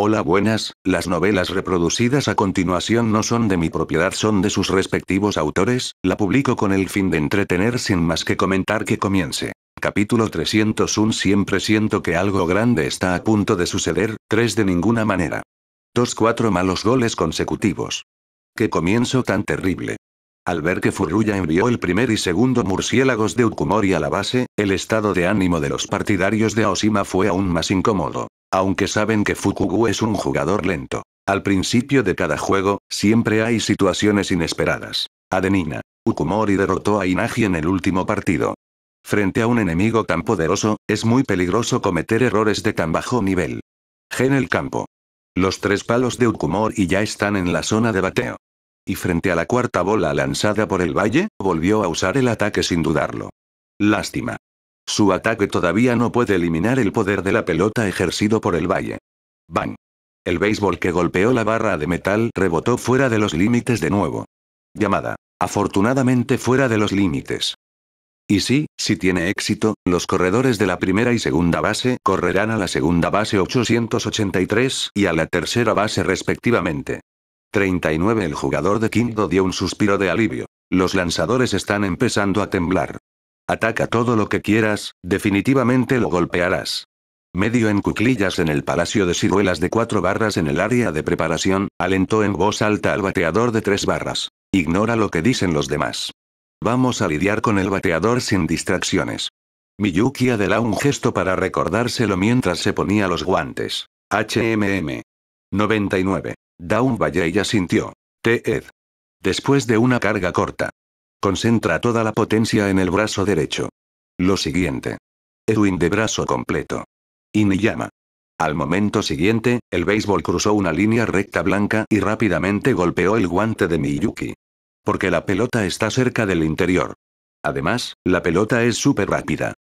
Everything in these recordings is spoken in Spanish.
Hola buenas, las novelas reproducidas a continuación no son de mi propiedad, son de sus respectivos autores, la publico con el fin de entretener sin más que comentar que comience. Capítulo 301 Siempre siento que algo grande está a punto de suceder, 3 de ninguna manera. Dos cuatro malos goles consecutivos. Qué comienzo tan terrible. Al ver que Furuya envió el primer y segundo murciélagos de Ukumori a la base, el estado de ánimo de los partidarios de Aoshima fue aún más incómodo. Aunque saben que Fukugu es un jugador lento. Al principio de cada juego, siempre hay situaciones inesperadas. Adenina. Ukumori derrotó a Inagi en el último partido. Frente a un enemigo tan poderoso, es muy peligroso cometer errores de tan bajo nivel. Gen el campo. Los tres palos de Ukumori ya están en la zona de bateo y frente a la cuarta bola lanzada por el valle, volvió a usar el ataque sin dudarlo. Lástima. Su ataque todavía no puede eliminar el poder de la pelota ejercido por el valle. Bang. El béisbol que golpeó la barra de metal rebotó fuera de los límites de nuevo. Llamada. Afortunadamente fuera de los límites. Y sí, si tiene éxito, los corredores de la primera y segunda base correrán a la segunda base 883 y a la tercera base respectivamente. 39 El jugador de Kingdo dio un suspiro de alivio. Los lanzadores están empezando a temblar. Ataca todo lo que quieras, definitivamente lo golpearás. Medio en cuclillas en el palacio de ciruelas de cuatro barras en el área de preparación, alentó en voz alta al bateador de tres barras. Ignora lo que dicen los demás. Vamos a lidiar con el bateador sin distracciones. Miyuki adelá un gesto para recordárselo mientras se ponía los guantes. HMM. 99. Down Valley ya sintió. Ted. Después de una carga corta. Concentra toda la potencia en el brazo derecho. Lo siguiente. Edwin de brazo completo. Iniyama. Al momento siguiente, el béisbol cruzó una línea recta blanca y rápidamente golpeó el guante de Miyuki. Porque la pelota está cerca del interior. Además, la pelota es súper rápida.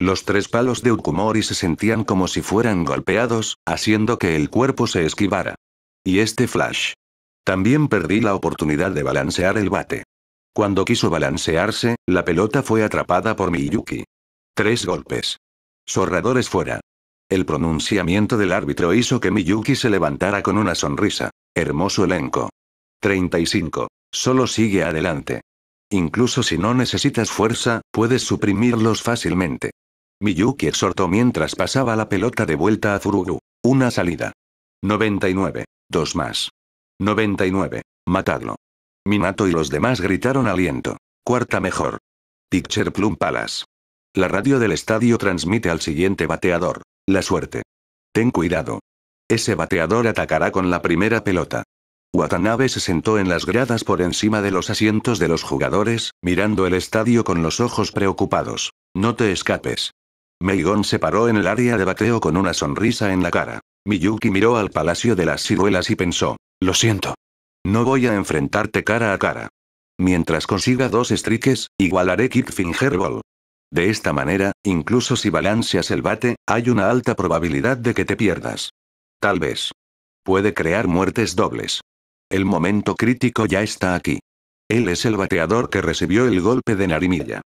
Los tres palos de Ukumori se sentían como si fueran golpeados, haciendo que el cuerpo se esquivara. Y este flash. También perdí la oportunidad de balancear el bate. Cuando quiso balancearse, la pelota fue atrapada por Miyuki. Tres golpes. Zorradores fuera. El pronunciamiento del árbitro hizo que Miyuki se levantara con una sonrisa. Hermoso elenco. 35. Solo sigue adelante. Incluso si no necesitas fuerza, puedes suprimirlos fácilmente. Miyuki exhortó mientras pasaba la pelota de vuelta a Furugu. Una salida. 99. Dos más. 99. Matadlo. Minato y los demás gritaron aliento. Cuarta mejor. Picture Plum Palace. La radio del estadio transmite al siguiente bateador. La suerte. Ten cuidado. Ese bateador atacará con la primera pelota. Watanabe se sentó en las gradas por encima de los asientos de los jugadores, mirando el estadio con los ojos preocupados. No te escapes. Meigon se paró en el área de bateo con una sonrisa en la cara. Miyuki miró al Palacio de las Ciruelas y pensó, lo siento. No voy a enfrentarte cara a cara. Mientras consiga dos strikes, igualaré Kick Fingerball. De esta manera, incluso si balanceas el bate, hay una alta probabilidad de que te pierdas. Tal vez. Puede crear muertes dobles. El momento crítico ya está aquí. Él es el bateador que recibió el golpe de Narimilla.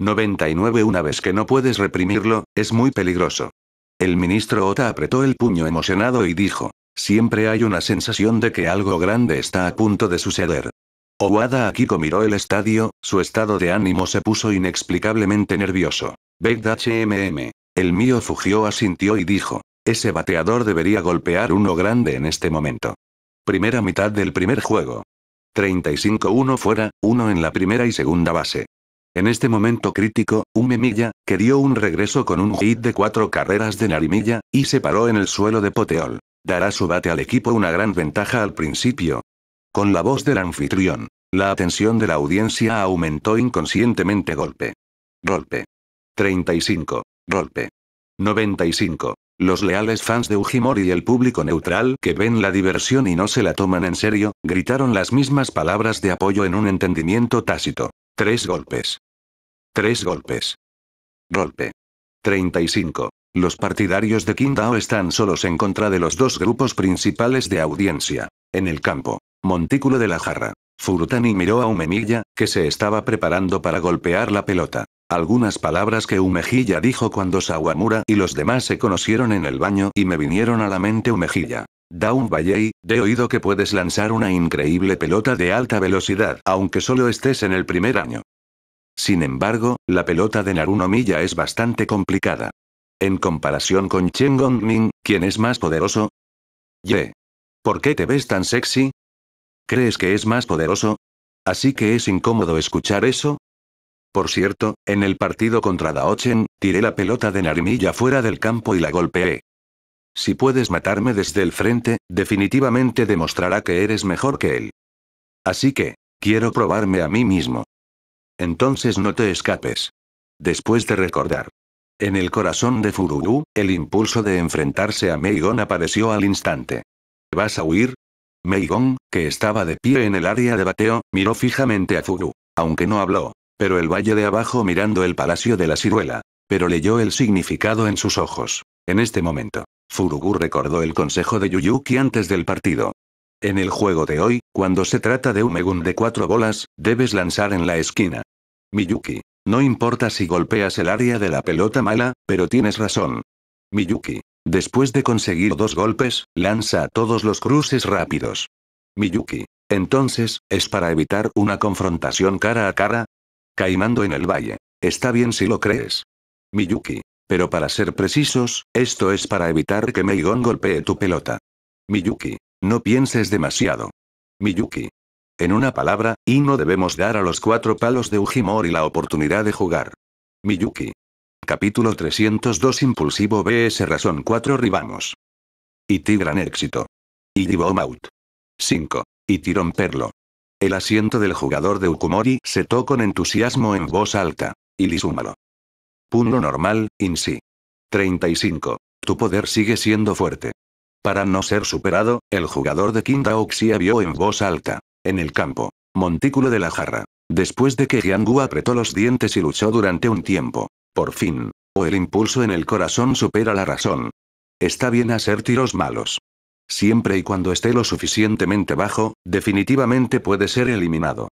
99 Una vez que no puedes reprimirlo, es muy peligroso. El ministro Ota apretó el puño emocionado y dijo, siempre hay una sensación de que algo grande está a punto de suceder. Owada Akiko miró el estadio, su estado de ánimo se puso inexplicablemente nervioso. Begd HMM. El mío Fugio asintió y dijo, ese bateador debería golpear uno grande en este momento. Primera mitad del primer juego. 35-1 fuera, uno en la primera y segunda base. En este momento crítico, Umemilla, que dio un regreso con un hit de cuatro carreras de Narimilla, y se paró en el suelo de Poteol. Dará su bate al equipo una gran ventaja al principio. Con la voz del anfitrión. La atención de la audiencia aumentó inconscientemente golpe. Golpe. 35. Golpe. 95. Los leales fans de Ujimori y el público neutral que ven la diversión y no se la toman en serio, gritaron las mismas palabras de apoyo en un entendimiento tácito. Tres golpes. Tres golpes. Golpe. 35. Los partidarios de Qingdao están solos en contra de los dos grupos principales de audiencia. En el campo. Montículo de la jarra. Furutani miró a Umemilla, que se estaba preparando para golpear la pelota. Algunas palabras que Umejilla dijo cuando Sawamura y los demás se conocieron en el baño y me vinieron a la mente Umejilla. Down Valley, he oído que puedes lanzar una increíble pelota de alta velocidad aunque solo estés en el primer año. Sin embargo, la pelota de Naruno Milla es bastante complicada. En comparación con Chen Gongmin, ¿quién es más poderoso? Ye. ¿Por qué te ves tan sexy? ¿Crees que es más poderoso? ¿Así que es incómodo escuchar eso? Por cierto, en el partido contra Daochen, tiré la pelota de Narimilla fuera del campo y la golpeé. Si puedes matarme desde el frente, definitivamente demostrará que eres mejor que él. Así que, quiero probarme a mí mismo. Entonces no te escapes. Después de recordar. En el corazón de Furugu, el impulso de enfrentarse a Meigon apareció al instante. ¿Vas a huir? Meigon, que estaba de pie en el área de bateo, miró fijamente a Furu. Aunque no habló. Pero el valle de abajo mirando el palacio de la ciruela. Pero leyó el significado en sus ojos. En este momento, Furugu recordó el consejo de Yuyuki antes del partido. En el juego de hoy, cuando se trata de un Megun de cuatro bolas, debes lanzar en la esquina. Miyuki. No importa si golpeas el área de la pelota mala, pero tienes razón. Miyuki. Después de conseguir dos golpes, lanza a todos los cruces rápidos. Miyuki. Entonces, ¿es para evitar una confrontación cara a cara? Caimando en el valle. Está bien si lo crees. Miyuki. Pero para ser precisos, esto es para evitar que Meigon golpee tu pelota. Miyuki. No pienses demasiado. Miyuki. En una palabra, y no debemos dar a los cuatro palos de Ujimori la oportunidad de jugar. Miyuki. Capítulo 302 Impulsivo BS Razón 4 Ribamos. Y gran éxito. Y Out. 5. Y Tirón Perlo. El asiento del jugador de Ukumori se tocó con entusiasmo en voz alta. Y lisúmalo. Punto normal, INSI. 35. Tu poder sigue siendo fuerte. Para no ser superado, el jugador de Kindaoxia vio en voz alta. En el campo. Montículo de la jarra. Después de que Jiangu apretó los dientes y luchó durante un tiempo. Por fin. O el impulso en el corazón supera la razón. Está bien hacer tiros malos. Siempre y cuando esté lo suficientemente bajo, definitivamente puede ser eliminado.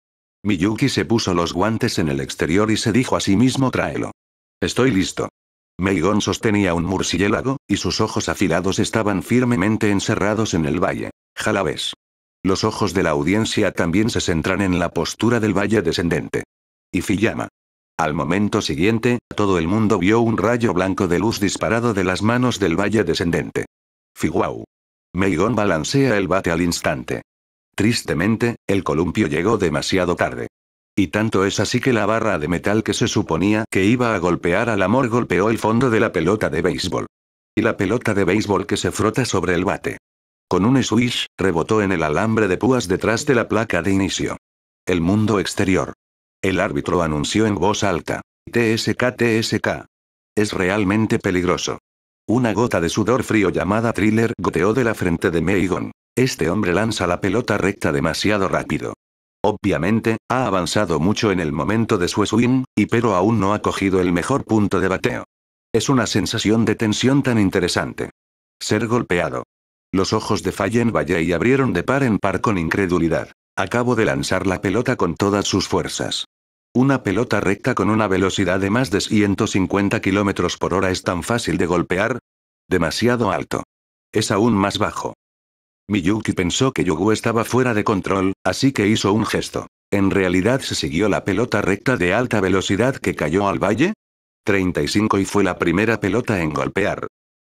Miyuki se puso los guantes en el exterior y se dijo a sí mismo tráelo. Estoy listo. Meigon sostenía un murciélago, y sus ojos afilados estaban firmemente encerrados en el valle. Jalabes. Los ojos de la audiencia también se centran en la postura del valle descendente. Y Fiyama. Al momento siguiente, todo el mundo vio un rayo blanco de luz disparado de las manos del valle descendente. Figuau. Meigon balancea el bate al instante. Tristemente, el columpio llegó demasiado tarde. Y tanto es así que la barra de metal que se suponía que iba a golpear al amor golpeó el fondo de la pelota de béisbol. Y la pelota de béisbol que se frota sobre el bate. Con un swish, rebotó en el alambre de púas detrás de la placa de inicio. El mundo exterior. El árbitro anunció en voz alta. TSK TSK. Es realmente peligroso. Una gota de sudor frío llamada thriller goteó de la frente de Meigon. Este hombre lanza la pelota recta demasiado rápido. Obviamente, ha avanzado mucho en el momento de su swing, y pero aún no ha cogido el mejor punto de bateo. Es una sensación de tensión tan interesante. Ser golpeado. Los ojos de Fallen Valley abrieron de par en par con incredulidad. Acabo de lanzar la pelota con todas sus fuerzas. Una pelota recta con una velocidad de más de 150 km por hora es tan fácil de golpear. Demasiado alto. Es aún más bajo. Miyuki pensó que Yugu estaba fuera de control, así que hizo un gesto. ¿En realidad se siguió la pelota recta de alta velocidad que cayó al valle? 35 y fue la primera pelota en golpear.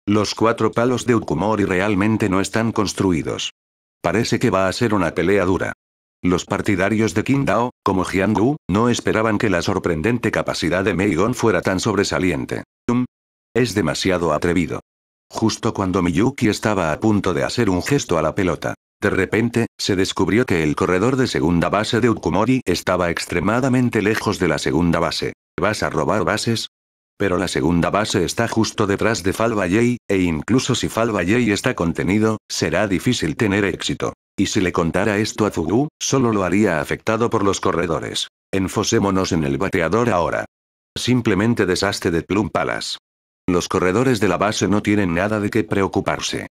Los cuatro palos de Ukumori realmente no están construidos. Parece que va a ser una pelea dura. Los partidarios de Qingdao, como Jiangu, no esperaban que la sorprendente capacidad de Meigon fuera tan sobresaliente. Es demasiado atrevido. Justo cuando Miyuki estaba a punto de hacer un gesto a la pelota. De repente, se descubrió que el corredor de segunda base de Ukumori estaba extremadamente lejos de la segunda base. ¿Vas a robar bases? Pero la segunda base está justo detrás de Fall Valley, e incluso si Fall está contenido, será difícil tener éxito. Y si le contara esto a Fugu, solo lo haría afectado por los corredores. Enfosémonos en el bateador ahora. Simplemente desastre de Plum Palace. Los corredores de la base no tienen nada de qué preocuparse.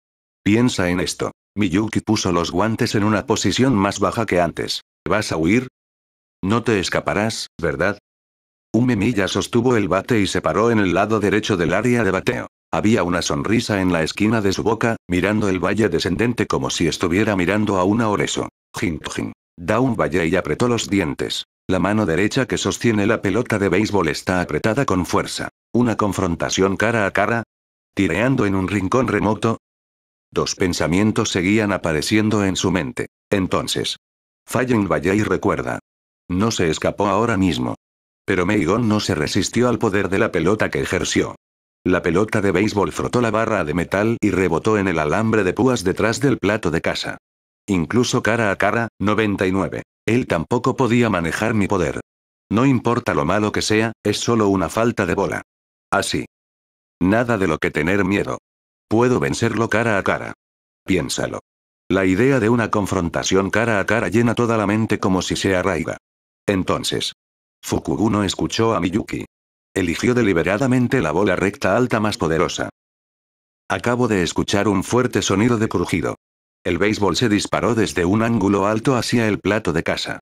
Piensa en esto. Miyuki puso los guantes en una posición más baja que antes. ¿Vas a huir? No te escaparás, ¿verdad? Ume Milla sostuvo el bate y se paró en el lado derecho del área de bateo. Había una sonrisa en la esquina de su boca, mirando el valle descendente como si estuviera mirando a una oreso. Jin Da un valle y apretó los dientes. La mano derecha que sostiene la pelota de béisbol está apretada con fuerza. Una confrontación cara a cara. Tireando en un rincón remoto. Dos pensamientos seguían apareciendo en su mente. Entonces. Fallen Valle y recuerda. No se escapó ahora mismo. Pero Meigon no se resistió al poder de la pelota que ejerció. La pelota de béisbol frotó la barra de metal y rebotó en el alambre de púas detrás del plato de casa. Incluso cara a cara, 99. Él tampoco podía manejar mi poder. No importa lo malo que sea, es solo una falta de bola. Así. Nada de lo que tener miedo. Puedo vencerlo cara a cara. Piénsalo. La idea de una confrontación cara a cara llena toda la mente como si se arraiga. Entonces. Fukuguno escuchó a Miyuki. Eligió deliberadamente la bola recta alta más poderosa. Acabo de escuchar un fuerte sonido de crujido. El béisbol se disparó desde un ángulo alto hacia el plato de casa.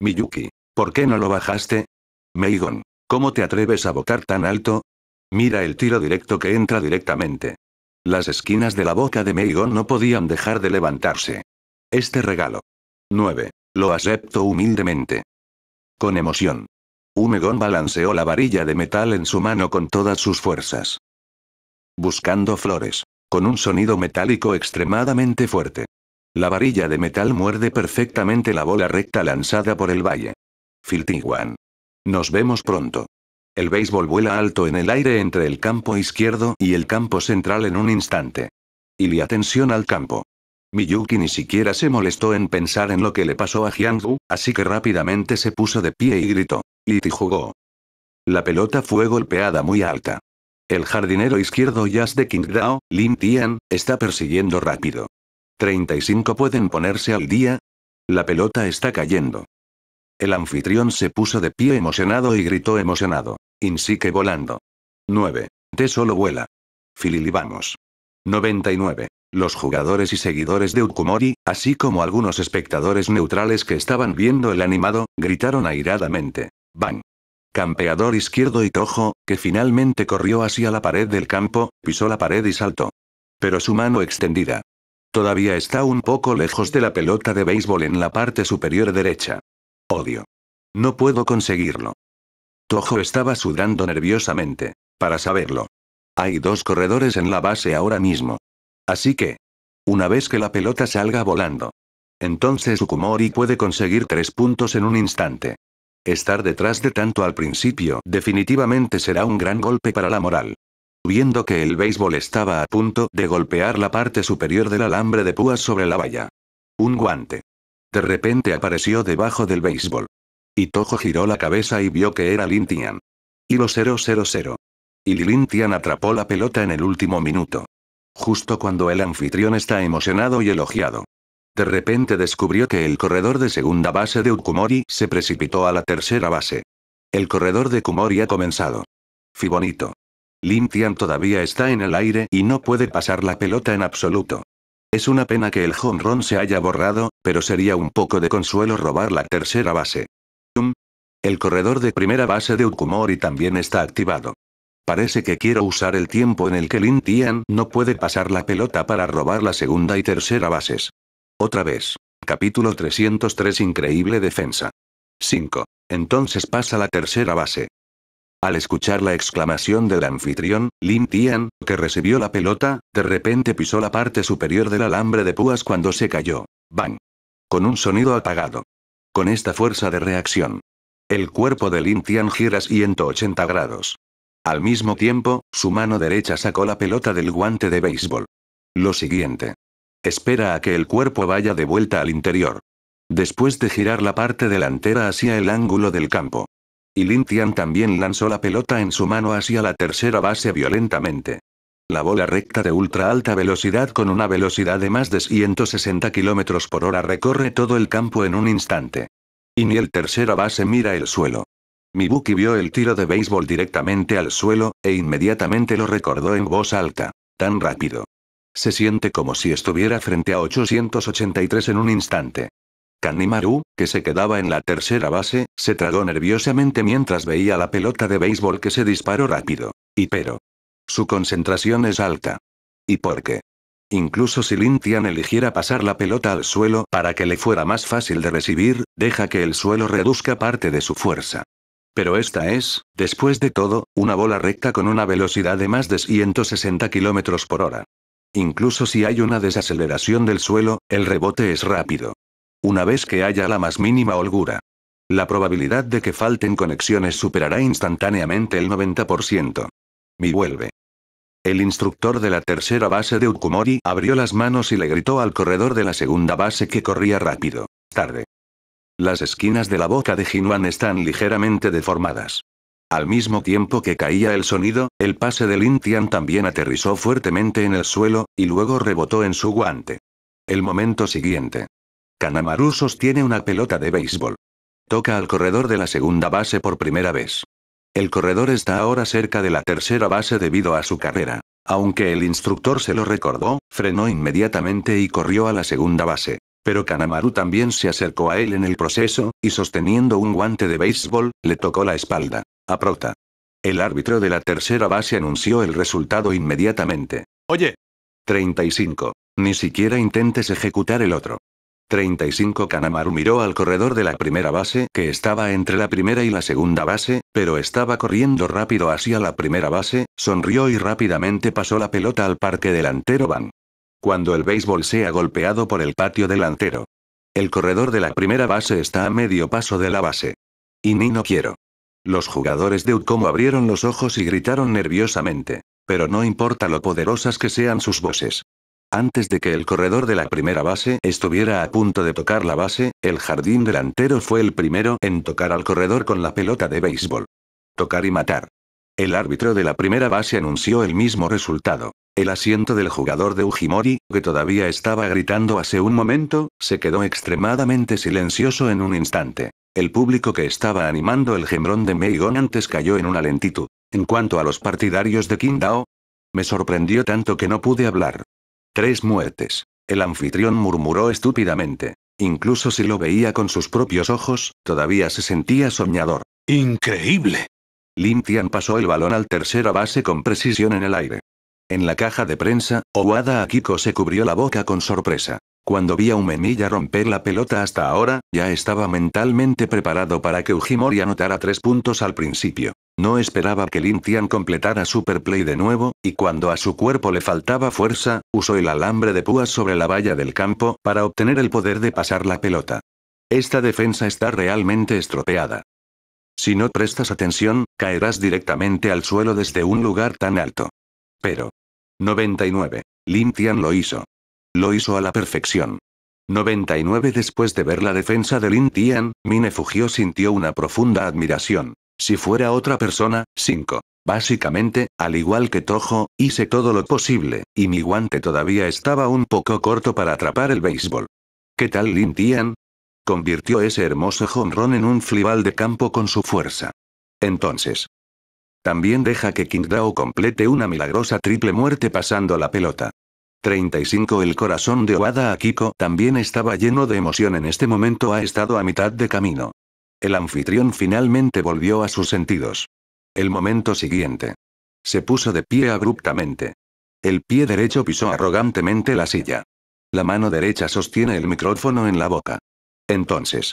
Miyuki, ¿por qué no lo bajaste? Meigon, ¿cómo te atreves a botar tan alto? Mira el tiro directo que entra directamente. Las esquinas de la boca de Meigon no podían dejar de levantarse. Este regalo. 9. Lo acepto humildemente. Con emoción. Humegon balanceó la varilla de metal en su mano con todas sus fuerzas. Buscando flores con un sonido metálico extremadamente fuerte. La varilla de metal muerde perfectamente la bola recta lanzada por el valle. Filtiguan. Nos vemos pronto. El béisbol vuela alto en el aire entre el campo izquierdo y el campo central en un instante. Y le atención al campo. Miyuki ni siquiera se molestó en pensar en lo que le pasó a Hyangbu, así que rápidamente se puso de pie y gritó. Liti jugó. La pelota fue golpeada muy alta. El jardinero izquierdo Yas de Qingdao, Lin Tian, está persiguiendo rápido. 35 pueden ponerse al día. La pelota está cayendo. El anfitrión se puso de pie emocionado y gritó emocionado. Insique volando. 9. Te solo vuela. Filili vamos. 99. Los jugadores y seguidores de Ukumori, así como algunos espectadores neutrales que estaban viendo el animado, gritaron airadamente. ¡Bang! Campeador izquierdo y Tojo, que finalmente corrió hacia la pared del campo, pisó la pared y saltó. Pero su mano extendida. Todavía está un poco lejos de la pelota de béisbol en la parte superior derecha. Odio. No puedo conseguirlo. Tojo estaba sudando nerviosamente. Para saberlo. Hay dos corredores en la base ahora mismo. Así que. Una vez que la pelota salga volando. Entonces Ukumori puede conseguir tres puntos en un instante. Estar detrás de tanto al principio definitivamente será un gran golpe para la moral. Viendo que el béisbol estaba a punto de golpear la parte superior del alambre de púas sobre la valla. Un guante. De repente apareció debajo del béisbol. Y Tojo giró la cabeza y vio que era Lintian. Hilo 000. Y Lintian atrapó la pelota en el último minuto. Justo cuando el anfitrión está emocionado y elogiado. De repente descubrió que el corredor de segunda base de Ukumori se precipitó a la tercera base. El corredor de Kumori ha comenzado. Fibonito. Lintian todavía está en el aire y no puede pasar la pelota en absoluto. Es una pena que el home se haya borrado, pero sería un poco de consuelo robar la tercera base. El corredor de primera base de Ukumori también está activado. Parece que quiero usar el tiempo en el que Lin Tian no puede pasar la pelota para robar la segunda y tercera bases. Otra vez. Capítulo 303 Increíble defensa. 5. Entonces pasa la tercera base. Al escuchar la exclamación del anfitrión, Lin Tian, que recibió la pelota, de repente pisó la parte superior del alambre de púas cuando se cayó. ¡Bang! Con un sonido apagado. Con esta fuerza de reacción. El cuerpo de Lin Tian gira 180 grados. Al mismo tiempo, su mano derecha sacó la pelota del guante de béisbol. Lo siguiente. Espera a que el cuerpo vaya de vuelta al interior. Después de girar la parte delantera hacia el ángulo del campo. Y Lintian también lanzó la pelota en su mano hacia la tercera base violentamente. La bola recta de ultra alta velocidad con una velocidad de más de 160 km por hora recorre todo el campo en un instante. Y ni el tercera base mira el suelo. Mibuki vio el tiro de béisbol directamente al suelo, e inmediatamente lo recordó en voz alta. Tan rápido. Se siente como si estuviera frente a 883 en un instante. Kanimaru, que se quedaba en la tercera base, se tragó nerviosamente mientras veía la pelota de béisbol que se disparó rápido. Y pero. Su concentración es alta. ¿Y por qué? Incluso si Lin Tian eligiera pasar la pelota al suelo para que le fuera más fácil de recibir, deja que el suelo reduzca parte de su fuerza. Pero esta es, después de todo, una bola recta con una velocidad de más de 160 km por hora. Incluso si hay una desaceleración del suelo, el rebote es rápido. Una vez que haya la más mínima holgura. La probabilidad de que falten conexiones superará instantáneamente el 90%. Mi vuelve. El instructor de la tercera base de Ukumori abrió las manos y le gritó al corredor de la segunda base que corría rápido. Tarde. Las esquinas de la boca de Jinwan están ligeramente deformadas. Al mismo tiempo que caía el sonido, el pase de Lin Tian también aterrizó fuertemente en el suelo, y luego rebotó en su guante. El momento siguiente. Kanamaru sostiene una pelota de béisbol. Toca al corredor de la segunda base por primera vez. El corredor está ahora cerca de la tercera base debido a su carrera. Aunque el instructor se lo recordó, frenó inmediatamente y corrió a la segunda base. Pero Kanamaru también se acercó a él en el proceso, y sosteniendo un guante de béisbol, le tocó la espalda. Aprota. El árbitro de la tercera base anunció el resultado inmediatamente. Oye. 35. Ni siquiera intentes ejecutar el otro. 35 Kanamaru miró al corredor de la primera base que estaba entre la primera y la segunda base, pero estaba corriendo rápido hacia la primera base, sonrió y rápidamente pasó la pelota al parque delantero Van cuando el béisbol sea golpeado por el patio delantero. El corredor de la primera base está a medio paso de la base. Y ni no quiero. Los jugadores de Ucomo abrieron los ojos y gritaron nerviosamente. Pero no importa lo poderosas que sean sus voces. Antes de que el corredor de la primera base estuviera a punto de tocar la base, el jardín delantero fue el primero en tocar al corredor con la pelota de béisbol. Tocar y matar. El árbitro de la primera base anunció el mismo resultado. El asiento del jugador de Ujimori, que todavía estaba gritando hace un momento, se quedó extremadamente silencioso en un instante. El público que estaba animando el gembrón de Meigon antes cayó en una lentitud. En cuanto a los partidarios de Qingdao, me sorprendió tanto que no pude hablar. Tres muertes. El anfitrión murmuró estúpidamente. Incluso si lo veía con sus propios ojos, todavía se sentía soñador. ¡Increíble! Lin Tian pasó el balón al tercera base con precisión en el aire. En la caja de prensa, Owada Akiko se cubrió la boca con sorpresa. Cuando vi a Umemilla romper la pelota hasta ahora, ya estaba mentalmente preparado para que Ujimori anotara tres puntos al principio. No esperaba que Lin Tian completara Superplay de nuevo, y cuando a su cuerpo le faltaba fuerza, usó el alambre de púas sobre la valla del campo para obtener el poder de pasar la pelota. Esta defensa está realmente estropeada. Si no prestas atención, caerás directamente al suelo desde un lugar tan alto. Pero. 99. Lin Tian lo hizo. Lo hizo a la perfección. 99 Después de ver la defensa de Lin Tian, Mine Fugio sintió una profunda admiración. Si fuera otra persona, 5. Básicamente, al igual que Tojo, hice todo lo posible, y mi guante todavía estaba un poco corto para atrapar el béisbol. ¿Qué tal Lin Tian? Convirtió ese hermoso jonrón en un flibal de campo con su fuerza. Entonces, también deja que Qingdao complete una milagrosa triple muerte pasando la pelota. 35 El corazón de Oada Akiko también estaba lleno de emoción en este momento ha estado a mitad de camino. El anfitrión finalmente volvió a sus sentidos. El momento siguiente. Se puso de pie abruptamente. El pie derecho pisó arrogantemente la silla. La mano derecha sostiene el micrófono en la boca. Entonces.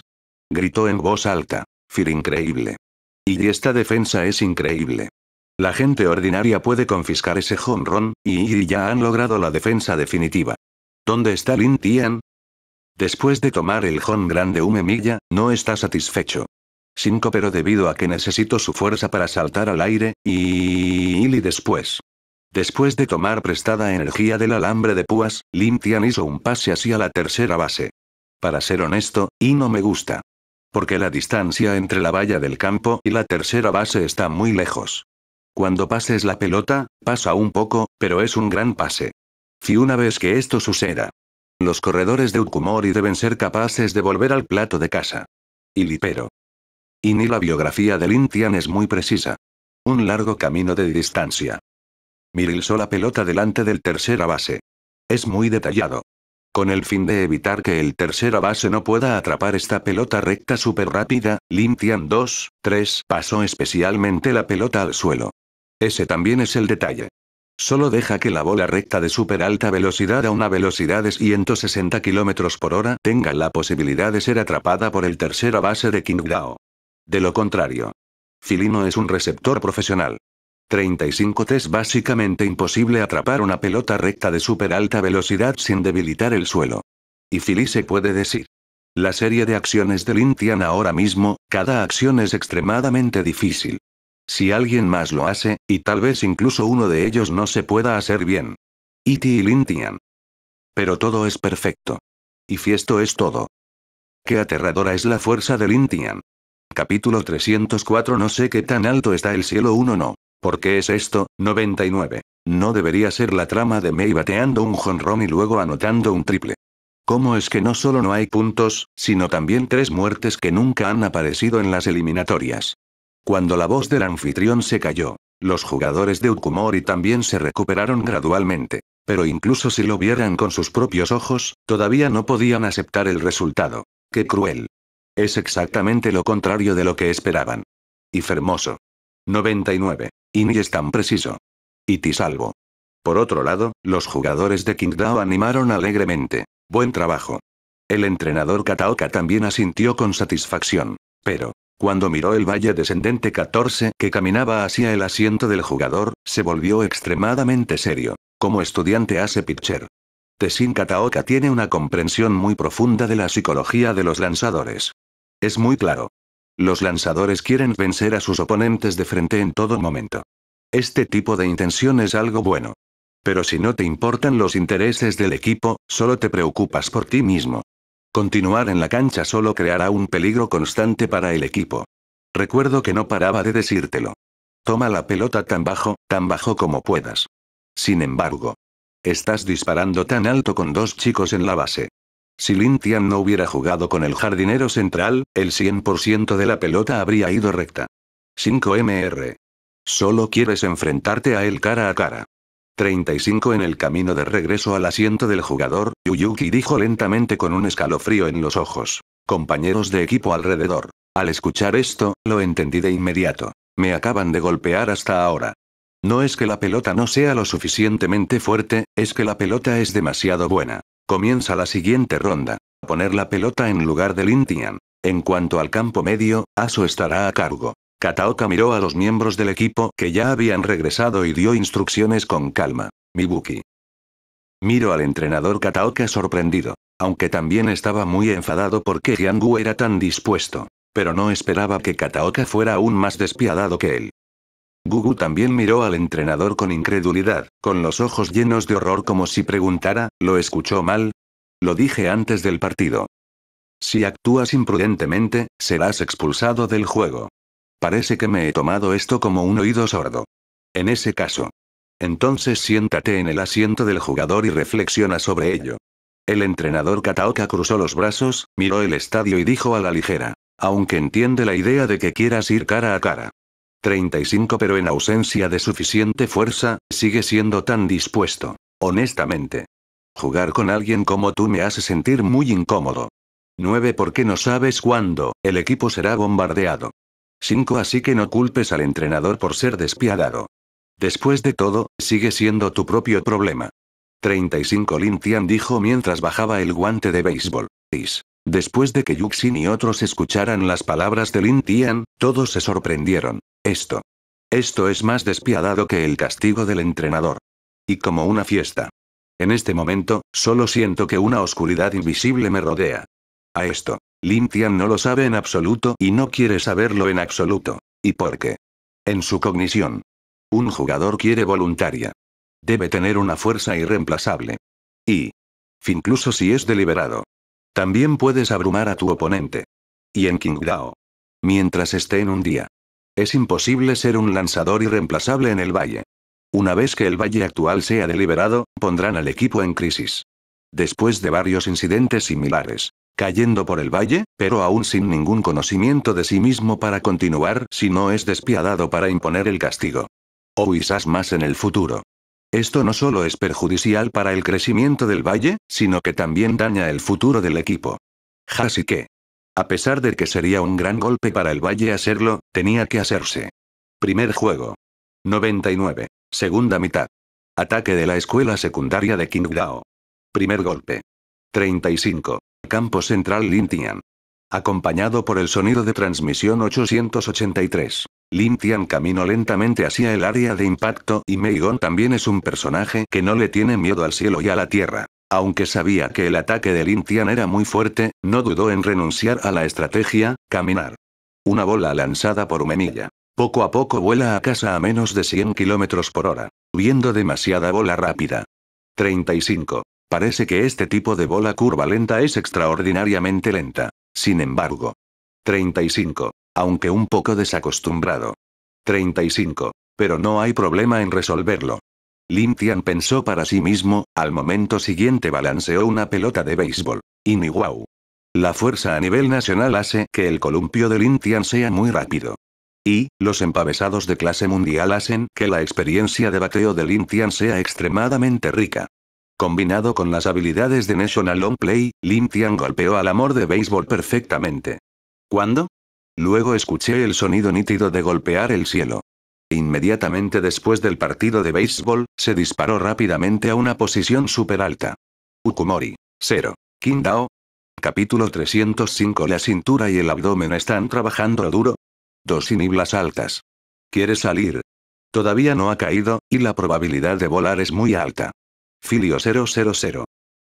Gritó en voz alta. Fir increíble. Y esta defensa es increíble. La gente ordinaria puede confiscar ese jonrón, y, ya han logrado la defensa definitiva. ¿Dónde está Lin Tian? Después de tomar el jon grande Ume Milla, no está satisfecho. 5 pero debido a que necesito su fuerza para saltar al aire, y... y después. Después de tomar prestada energía del alambre de púas, Lin Tian hizo un pase hacia la tercera base. Para ser honesto, y no me gusta. Porque la distancia entre la valla del campo y la tercera base está muy lejos. Cuando pases la pelota, pasa un poco, pero es un gran pase. Si una vez que esto suceda, los corredores de Ukumori deben ser capaces de volver al plato de casa. Y Lipero. Y ni la biografía de Lintian es muy precisa. Un largo camino de distancia. Mirilsó la pelota delante del tercera base. Es muy detallado. Con el fin de evitar que el tercera base no pueda atrapar esta pelota recta súper rápida, Limpian 2, 3 pasó especialmente la pelota al suelo. Ese también es el detalle. Solo deja que la bola recta de super alta velocidad a una velocidad de 160 km por hora tenga la posibilidad de ser atrapada por el tercera base de Qingdao. De lo contrario, Filino es un receptor profesional. 35 T es básicamente imposible atrapar una pelota recta de super alta velocidad sin debilitar el suelo. Y Fili se puede decir. La serie de acciones de Lintian ahora mismo, cada acción es extremadamente difícil. Si alguien más lo hace, y tal vez incluso uno de ellos no se pueda hacer bien. Iti y Lintian. Pero todo es perfecto. Y Fiesto es todo. Qué aterradora es la fuerza de Lintian. Capítulo 304 No sé qué tan alto está el cielo 1 no. ¿Por qué es esto? 99. No debería ser la trama de Mei bateando un jonrón y luego anotando un triple. ¿Cómo es que no solo no hay puntos, sino también tres muertes que nunca han aparecido en las eliminatorias? Cuando la voz del anfitrión se cayó, los jugadores de Ukumori también se recuperaron gradualmente. Pero incluso si lo vieran con sus propios ojos, todavía no podían aceptar el resultado. ¡Qué cruel! Es exactamente lo contrario de lo que esperaban. Y fermoso. 99. Y ni es tan preciso. Y ti salvo. Por otro lado, los jugadores de Qingdao animaron alegremente. Buen trabajo. El entrenador Kataoka también asintió con satisfacción. Pero, cuando miró el valle descendente 14 que caminaba hacia el asiento del jugador, se volvió extremadamente serio. Como estudiante hace pitcher. Tessin Kataoka tiene una comprensión muy profunda de la psicología de los lanzadores. Es muy claro. Los lanzadores quieren vencer a sus oponentes de frente en todo momento. Este tipo de intención es algo bueno. Pero si no te importan los intereses del equipo, solo te preocupas por ti mismo. Continuar en la cancha solo creará un peligro constante para el equipo. Recuerdo que no paraba de decírtelo. Toma la pelota tan bajo, tan bajo como puedas. Sin embargo, estás disparando tan alto con dos chicos en la base. Si Lintian no hubiera jugado con el jardinero central, el 100% de la pelota habría ido recta. 5 MR. Solo quieres enfrentarte a él cara a cara. 35 En el camino de regreso al asiento del jugador, Yuyuki dijo lentamente con un escalofrío en los ojos. Compañeros de equipo alrededor. Al escuchar esto, lo entendí de inmediato. Me acaban de golpear hasta ahora. No es que la pelota no sea lo suficientemente fuerte, es que la pelota es demasiado buena. Comienza la siguiente ronda. Poner la pelota en lugar de Lintian. En cuanto al campo medio, Aso estará a cargo. Kataoka miró a los miembros del equipo que ya habían regresado y dio instrucciones con calma. Mibuki. Miro al entrenador Kataoka sorprendido. Aunque también estaba muy enfadado porque Jiangu era tan dispuesto. Pero no esperaba que Kataoka fuera aún más despiadado que él. Gugu también miró al entrenador con incredulidad, con los ojos llenos de horror como si preguntara, ¿lo escuchó mal? Lo dije antes del partido. Si actúas imprudentemente, serás expulsado del juego. Parece que me he tomado esto como un oído sordo. En ese caso. Entonces siéntate en el asiento del jugador y reflexiona sobre ello. El entrenador Kataoka cruzó los brazos, miró el estadio y dijo a la ligera. Aunque entiende la idea de que quieras ir cara a cara. 35 pero en ausencia de suficiente fuerza, sigue siendo tan dispuesto. Honestamente. Jugar con alguien como tú me hace sentir muy incómodo. 9 porque no sabes cuándo, el equipo será bombardeado. 5 Así que no culpes al entrenador por ser despiadado. Después de todo, sigue siendo tu propio problema. 35 Lin Tian dijo mientras bajaba el guante de béisbol. Después de que Yuxin y otros escucharan las palabras de Lin Tian, todos se sorprendieron. Esto. Esto es más despiadado que el castigo del entrenador. Y como una fiesta. En este momento, solo siento que una oscuridad invisible me rodea. A esto. Lintian no lo sabe en absoluto y no quiere saberlo en absoluto. ¿Y por qué? En su cognición. Un jugador quiere voluntaria. Debe tener una fuerza irreemplazable. Y. Incluso si es deliberado. También puedes abrumar a tu oponente. Y en Qingdao. Mientras esté en un día. Es imposible ser un lanzador irreemplazable en el valle. Una vez que el valle actual sea deliberado, pondrán al equipo en crisis. Después de varios incidentes similares, cayendo por el valle, pero aún sin ningún conocimiento de sí mismo para continuar si no es despiadado para imponer el castigo. O quizás más en el futuro. Esto no solo es perjudicial para el crecimiento del valle, sino que también daña el futuro del equipo. Así que. A pesar de que sería un gran golpe para el valle hacerlo, tenía que hacerse. Primer juego. 99. Segunda mitad. Ataque de la escuela secundaria de Qingdao. Primer golpe. 35. Campo central Lintian. Acompañado por el sonido de transmisión 883. Lintian caminó lentamente hacia el área de impacto y Meigon también es un personaje que no le tiene miedo al cielo y a la tierra. Aunque sabía que el ataque de Lintian era muy fuerte, no dudó en renunciar a la estrategia, caminar. Una bola lanzada por Umemilla. Poco a poco vuela a casa a menos de 100 km por hora, viendo demasiada bola rápida. 35. Parece que este tipo de bola curva lenta es extraordinariamente lenta. Sin embargo. 35. Aunque un poco desacostumbrado. 35. Pero no hay problema en resolverlo. Tian pensó para sí mismo, al momento siguiente balanceó una pelota de béisbol. Wow. La fuerza a nivel nacional hace que el columpio de Tian sea muy rápido. Y, los empavesados de clase mundial hacen que la experiencia de bateo de Tian sea extremadamente rica. Combinado con las habilidades de National Long Play, Tian golpeó al amor de béisbol perfectamente. ¿Cuándo? Luego escuché el sonido nítido de golpear el cielo. Inmediatamente después del partido de béisbol, se disparó rápidamente a una posición súper alta. Ukumori. 0. Kindao. Capítulo 305 La cintura y el abdomen están trabajando duro. Dos iniblas altas. ¿Quieres salir? Todavía no ha caído, y la probabilidad de volar es muy alta. Filio 000.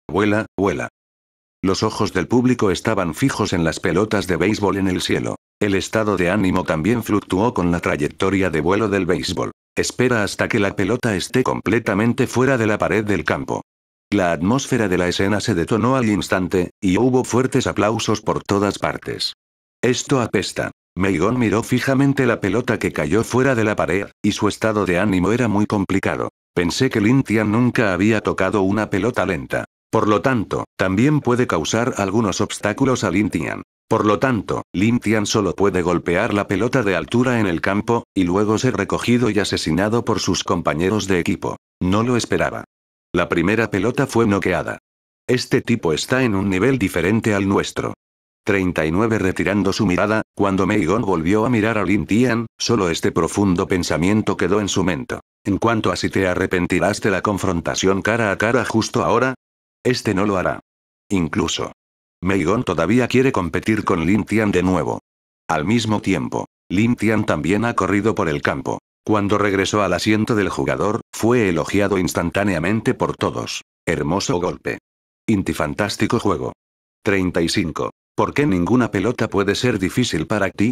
Vuela, vuela. Los ojos del público estaban fijos en las pelotas de béisbol en el cielo. El estado de ánimo también fluctuó con la trayectoria de vuelo del béisbol. Espera hasta que la pelota esté completamente fuera de la pared del campo. La atmósfera de la escena se detonó al instante, y hubo fuertes aplausos por todas partes. Esto apesta. Meigon miró fijamente la pelota que cayó fuera de la pared, y su estado de ánimo era muy complicado. Pensé que Lintian nunca había tocado una pelota lenta. Por lo tanto, también puede causar algunos obstáculos a Lintian. Por lo tanto, Lintian solo puede golpear la pelota de altura en el campo, y luego ser recogido y asesinado por sus compañeros de equipo. No lo esperaba. La primera pelota fue noqueada. Este tipo está en un nivel diferente al nuestro. 39 retirando su mirada, cuando Meigon volvió a mirar a Lintian, solo este profundo pensamiento quedó en su mente. En cuanto a si te arrepentirás de la confrontación cara a cara justo ahora, este no lo hará. Incluso. Meigon todavía quiere competir con Lin Tian de nuevo. Al mismo tiempo, Lin Tian también ha corrido por el campo. Cuando regresó al asiento del jugador, fue elogiado instantáneamente por todos. Hermoso golpe. Intifantástico juego. 35. ¿Por qué ninguna pelota puede ser difícil para ti?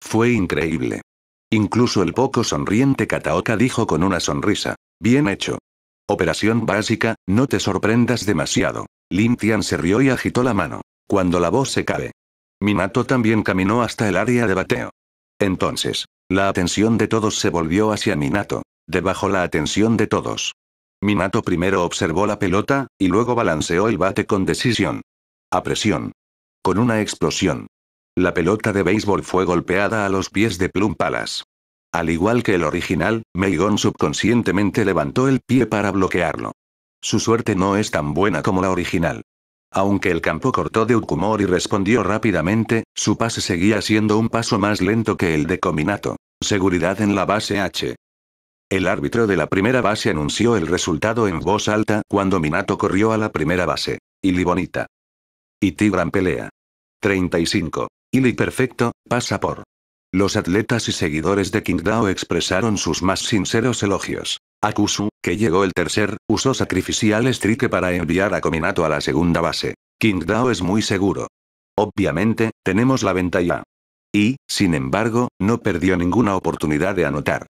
Fue increíble. Incluso el poco sonriente Kataoka dijo con una sonrisa. Bien hecho. Operación básica, no te sorprendas demasiado. Lin Tian se rió y agitó la mano. Cuando la voz se cae. Minato también caminó hasta el área de bateo. Entonces, la atención de todos se volvió hacia Minato. Debajo la atención de todos. Minato primero observó la pelota, y luego balanceó el bate con decisión. A presión. Con una explosión. La pelota de béisbol fue golpeada a los pies de Plum Palace. Al igual que el original, Meigon subconscientemente levantó el pie para bloquearlo. Su suerte no es tan buena como la original. Aunque el campo cortó de y respondió rápidamente, su pase seguía siendo un paso más lento que el de Cominato. Seguridad en la base H. El árbitro de la primera base anunció el resultado en voz alta cuando Minato corrió a la primera base. Y bonita. Y Tigran pelea. 35. Ili perfecto, pasa por. Los atletas y seguidores de Qingdao expresaron sus más sinceros elogios. Akusu, que llegó el tercer, usó sacrificial Strike para enviar a Kominato a la segunda base. Qingdao es muy seguro. Obviamente, tenemos la ventaja. Y, sin embargo, no perdió ninguna oportunidad de anotar.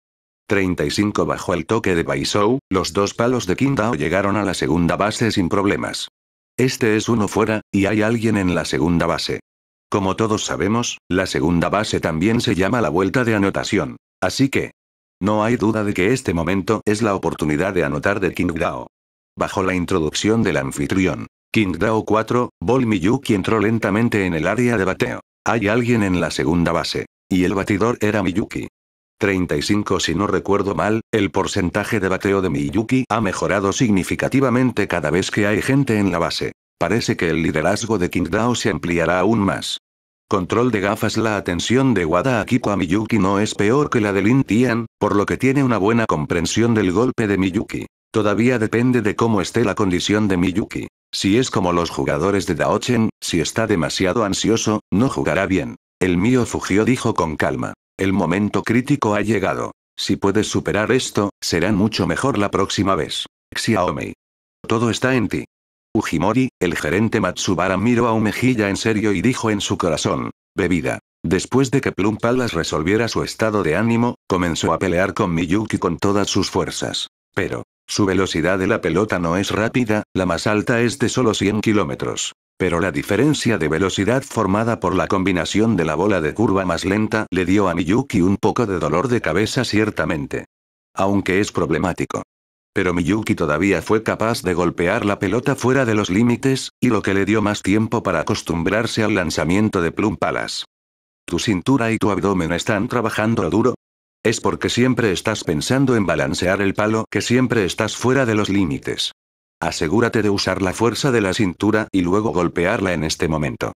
35 bajo el toque de Baisou, los dos palos de Qingdao llegaron a la segunda base sin problemas. Este es uno fuera, y hay alguien en la segunda base. Como todos sabemos, la segunda base también se llama la vuelta de anotación. Así que, no hay duda de que este momento es la oportunidad de anotar de King Dao. Bajo la introducción del anfitrión, King Dao 4, Bol Miyuki entró lentamente en el área de bateo. Hay alguien en la segunda base. Y el batidor era Miyuki. 35 si no recuerdo mal, el porcentaje de bateo de Miyuki ha mejorado significativamente cada vez que hay gente en la base. Parece que el liderazgo de King Dao se ampliará aún más. Control de gafas La atención de Wada Akiko a Miyuki no es peor que la de Lin Tian, por lo que tiene una buena comprensión del golpe de Miyuki. Todavía depende de cómo esté la condición de Miyuki. Si es como los jugadores de Daochen, si está demasiado ansioso, no jugará bien. El mío Fugio dijo con calma. El momento crítico ha llegado. Si puedes superar esto, será mucho mejor la próxima vez. Xiaomei. Todo está en ti. Ujimori, el gerente Matsubara miró a un mejilla en serio y dijo en su corazón, bebida. Después de que Plum Palace resolviera su estado de ánimo, comenzó a pelear con Miyuki con todas sus fuerzas. Pero, su velocidad de la pelota no es rápida, la más alta es de solo 100 kilómetros. Pero la diferencia de velocidad formada por la combinación de la bola de curva más lenta le dio a Miyuki un poco de dolor de cabeza ciertamente. Aunque es problemático. Pero Miyuki todavía fue capaz de golpear la pelota fuera de los límites, y lo que le dio más tiempo para acostumbrarse al lanzamiento de Plum Palace. ¿Tu cintura y tu abdomen están trabajando duro? Es porque siempre estás pensando en balancear el palo que siempre estás fuera de los límites. Asegúrate de usar la fuerza de la cintura y luego golpearla en este momento.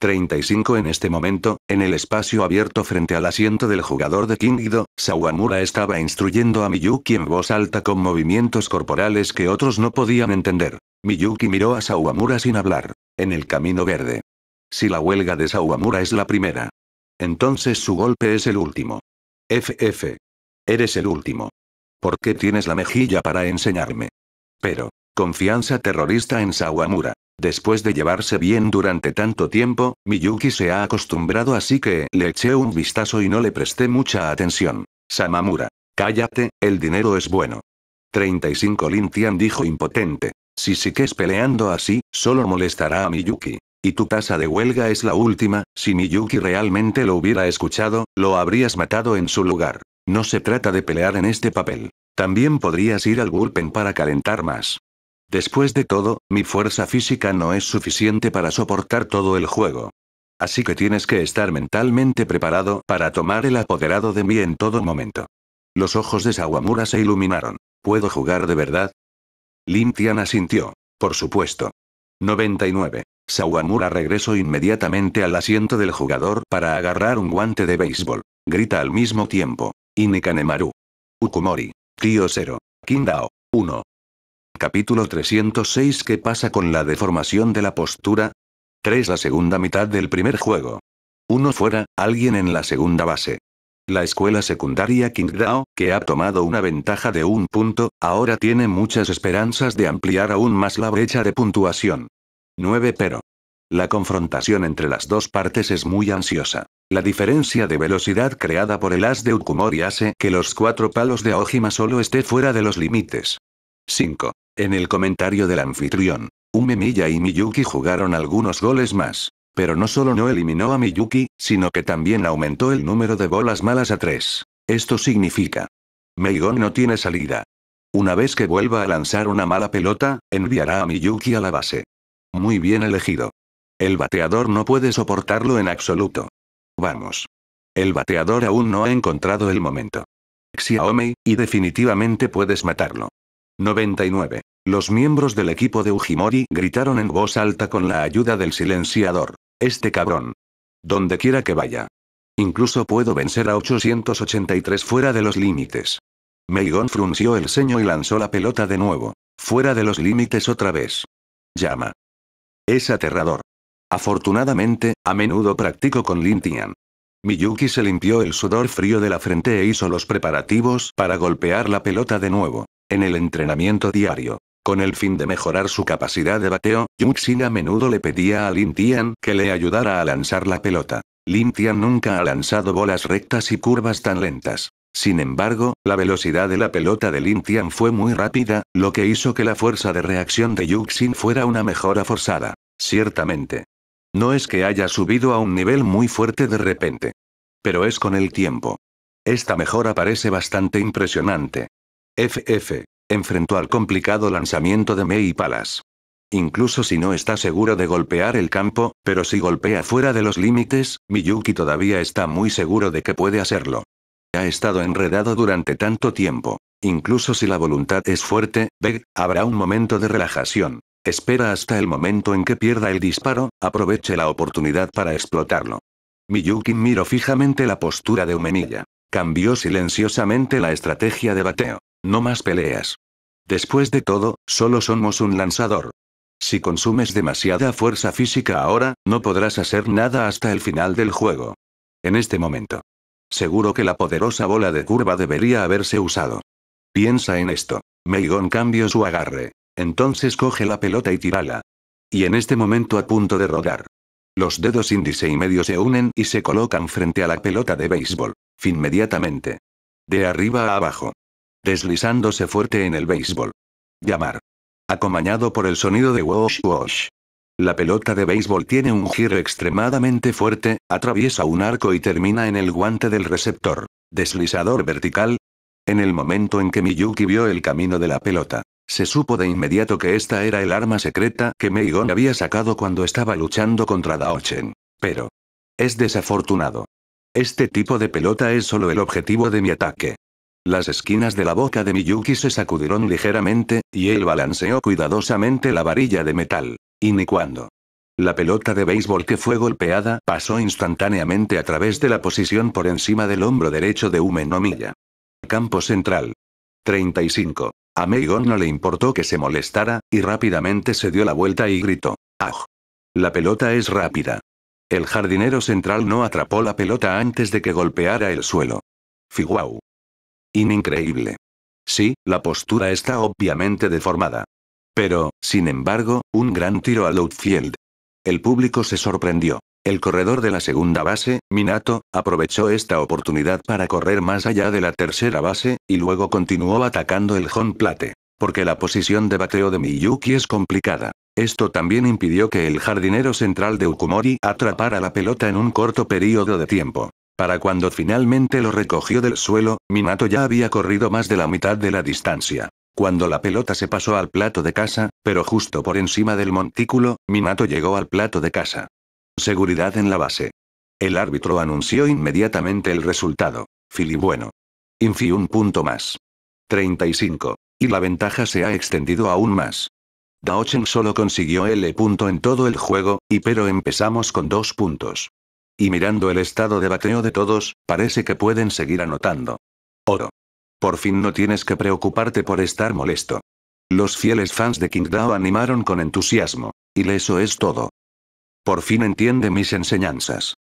35 En este momento, en el espacio abierto frente al asiento del jugador de Kingido, Sawamura estaba instruyendo a Miyuki en voz alta con movimientos corporales que otros no podían entender. Miyuki miró a Sawamura sin hablar. En el camino verde. Si la huelga de Sawamura es la primera. Entonces su golpe es el último. FF. Eres el último. ¿Por qué tienes la mejilla para enseñarme? Pero, Confianza terrorista en Sawamura. Después de llevarse bien durante tanto tiempo, Miyuki se ha acostumbrado así que le eché un vistazo y no le presté mucha atención. Samamura. Cállate, el dinero es bueno. 35 Lintian dijo impotente. Si sigues peleando así, solo molestará a Miyuki. Y tu tasa de huelga es la última, si Miyuki realmente lo hubiera escuchado, lo habrías matado en su lugar. No se trata de pelear en este papel. También podrías ir al bullpen para calentar más. Después de todo, mi fuerza física no es suficiente para soportar todo el juego. Así que tienes que estar mentalmente preparado para tomar el apoderado de mí en todo momento. Los ojos de Sawamura se iluminaron. ¿Puedo jugar de verdad? Lin Tian asintió. Por supuesto. 99. Sawamura regresó inmediatamente al asiento del jugador para agarrar un guante de béisbol. Grita al mismo tiempo. Inikanemaru. Ukumori. 0. Kindao. 1. Capítulo 306 ¿Qué pasa con la deformación de la postura? 3. La segunda mitad del primer juego. Uno fuera, alguien en la segunda base. La escuela secundaria Qingdao, que ha tomado una ventaja de un punto, ahora tiene muchas esperanzas de ampliar aún más la brecha de puntuación. 9. Pero. La confrontación entre las dos partes es muy ansiosa. La diferencia de velocidad creada por el as de Ukumori hace que los cuatro palos de Ojima solo esté fuera de los límites. 5. En el comentario del anfitrión, Umemiya y Miyuki jugaron algunos goles más. Pero no solo no eliminó a Miyuki, sino que también aumentó el número de bolas malas a 3. Esto significa. Meigon no tiene salida. Una vez que vuelva a lanzar una mala pelota, enviará a Miyuki a la base. Muy bien elegido. El bateador no puede soportarlo en absoluto. Vamos. El bateador aún no ha encontrado el momento. Xiaomei, y definitivamente puedes matarlo. 99. Los miembros del equipo de Ujimori gritaron en voz alta con la ayuda del silenciador. Este cabrón. Donde quiera que vaya. Incluso puedo vencer a 883 fuera de los límites. Meigon frunció el ceño y lanzó la pelota de nuevo. Fuera de los límites otra vez. Llama. Es aterrador. Afortunadamente, a menudo practico con Lintian. Miyuki se limpió el sudor frío de la frente e hizo los preparativos para golpear la pelota de nuevo. En el entrenamiento diario. Con el fin de mejorar su capacidad de bateo, Yuxin a menudo le pedía a Lin Tian que le ayudara a lanzar la pelota. Lin Tian nunca ha lanzado bolas rectas y curvas tan lentas. Sin embargo, la velocidad de la pelota de Lin Tian fue muy rápida, lo que hizo que la fuerza de reacción de Yuxin fuera una mejora forzada. Ciertamente. No es que haya subido a un nivel muy fuerte de repente. Pero es con el tiempo. Esta mejora parece bastante impresionante. FF. Enfrentó al complicado lanzamiento de Mei Palas. Incluso si no está seguro de golpear el campo, pero si golpea fuera de los límites, Miyuki todavía está muy seguro de que puede hacerlo. Ha estado enredado durante tanto tiempo. Incluso si la voluntad es fuerte, habrá un momento de relajación. Espera hasta el momento en que pierda el disparo, aproveche la oportunidad para explotarlo. Miyuki miró fijamente la postura de Umenilla. Cambió silenciosamente la estrategia de bateo. No más peleas. Después de todo, solo somos un lanzador. Si consumes demasiada fuerza física ahora, no podrás hacer nada hasta el final del juego. En este momento. Seguro que la poderosa bola de curva debería haberse usado. Piensa en esto. Meigon cambió su agarre. Entonces coge la pelota y tírala. Y en este momento a punto de rodar. Los dedos índice y medio se unen y se colocan frente a la pelota de béisbol. Inmediatamente. De arriba a abajo. Deslizándose fuerte en el béisbol. Llamar. Acompañado por el sonido de wash wash. La pelota de béisbol tiene un giro extremadamente fuerte, atraviesa un arco y termina en el guante del receptor. Deslizador vertical. En el momento en que Miyuki vio el camino de la pelota, se supo de inmediato que esta era el arma secreta que Meigon había sacado cuando estaba luchando contra Daochen. Pero. Es desafortunado. Este tipo de pelota es solo el objetivo de mi ataque. Las esquinas de la boca de Miyuki se sacudieron ligeramente, y él balanceó cuidadosamente la varilla de metal. Y ni cuando. La pelota de béisbol que fue golpeada pasó instantáneamente a través de la posición por encima del hombro derecho de Ume Milla. Campo central. 35. A Meigon no le importó que se molestara, y rápidamente se dio la vuelta y gritó. ¡Aj! La pelota es rápida. El jardinero central no atrapó la pelota antes de que golpeara el suelo. Figuau. Increíble. Sí, la postura está obviamente deformada. Pero, sin embargo, un gran tiro al outfield. El público se sorprendió. El corredor de la segunda base, Minato, aprovechó esta oportunidad para correr más allá de la tercera base, y luego continuó atacando el home plate. Porque la posición de bateo de Miyuki es complicada. Esto también impidió que el jardinero central de Ukumori atrapara la pelota en un corto periodo de tiempo. Para cuando finalmente lo recogió del suelo, Minato ya había corrido más de la mitad de la distancia. Cuando la pelota se pasó al plato de casa, pero justo por encima del montículo, Minato llegó al plato de casa. Seguridad en la base. El árbitro anunció inmediatamente el resultado. Fili bueno. Infi un punto más. 35. Y la ventaja se ha extendido aún más. Daochen solo consiguió L punto en todo el juego, y pero empezamos con dos puntos. Y mirando el estado de bateo de todos, parece que pueden seguir anotando. Oro. Por fin no tienes que preocuparte por estar molesto. Los fieles fans de Dao animaron con entusiasmo. Y eso es todo. Por fin entiende mis enseñanzas.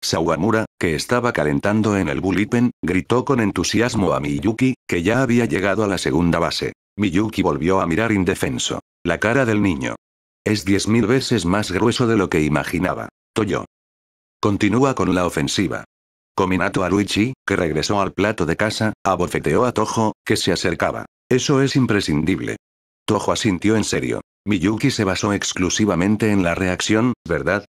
Sawamura, que estaba calentando en el bullpen, gritó con entusiasmo a Miyuki, que ya había llegado a la segunda base. Miyuki volvió a mirar indefenso. La cara del niño. Es diez mil veces más grueso de lo que imaginaba. Toyo. Continúa con la ofensiva. Cominato a Luigi, que regresó al plato de casa, abofeteó a Tojo, que se acercaba. Eso es imprescindible. Tojo asintió en serio. Miyuki se basó exclusivamente en la reacción, ¿verdad?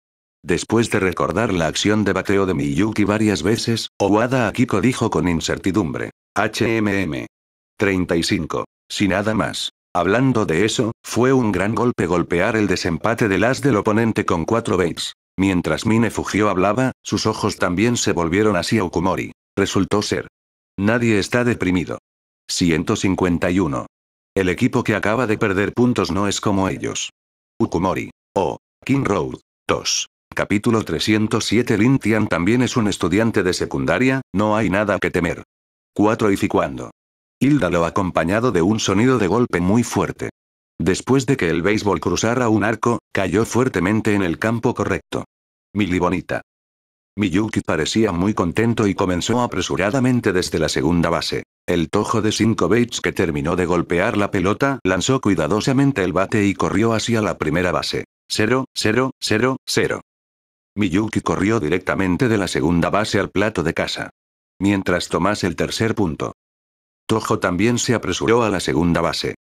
Después de recordar la acción de bateo de Miyuki varias veces, Owada Akiko dijo con incertidumbre. HMM. 35. Sin nada más. Hablando de eso, fue un gran golpe golpear el desempate del as del oponente con cuatro baits. Mientras Mine Fugio hablaba, sus ojos también se volvieron hacia Okumori. Resultó ser. Nadie está deprimido. 151. El equipo que acaba de perder puntos no es como ellos. Ukumori. Oh. King Road. 2. Capítulo 307 Lin Tian también es un estudiante de secundaria, no hay nada que temer. 4 y cuando. Hilda lo acompañado de un sonido de golpe muy fuerte. Después de que el béisbol cruzara un arco, cayó fuertemente en el campo correcto. Mili bonita. Miyuki parecía muy contento y comenzó apresuradamente desde la segunda base. El tojo de cinco Bates que terminó de golpear la pelota lanzó cuidadosamente el bate y corrió hacia la primera base. 0, 0, 0, 0. Miyuki corrió directamente de la segunda base al plato de casa. Mientras tomás el tercer punto. Tojo también se apresuró a la segunda base.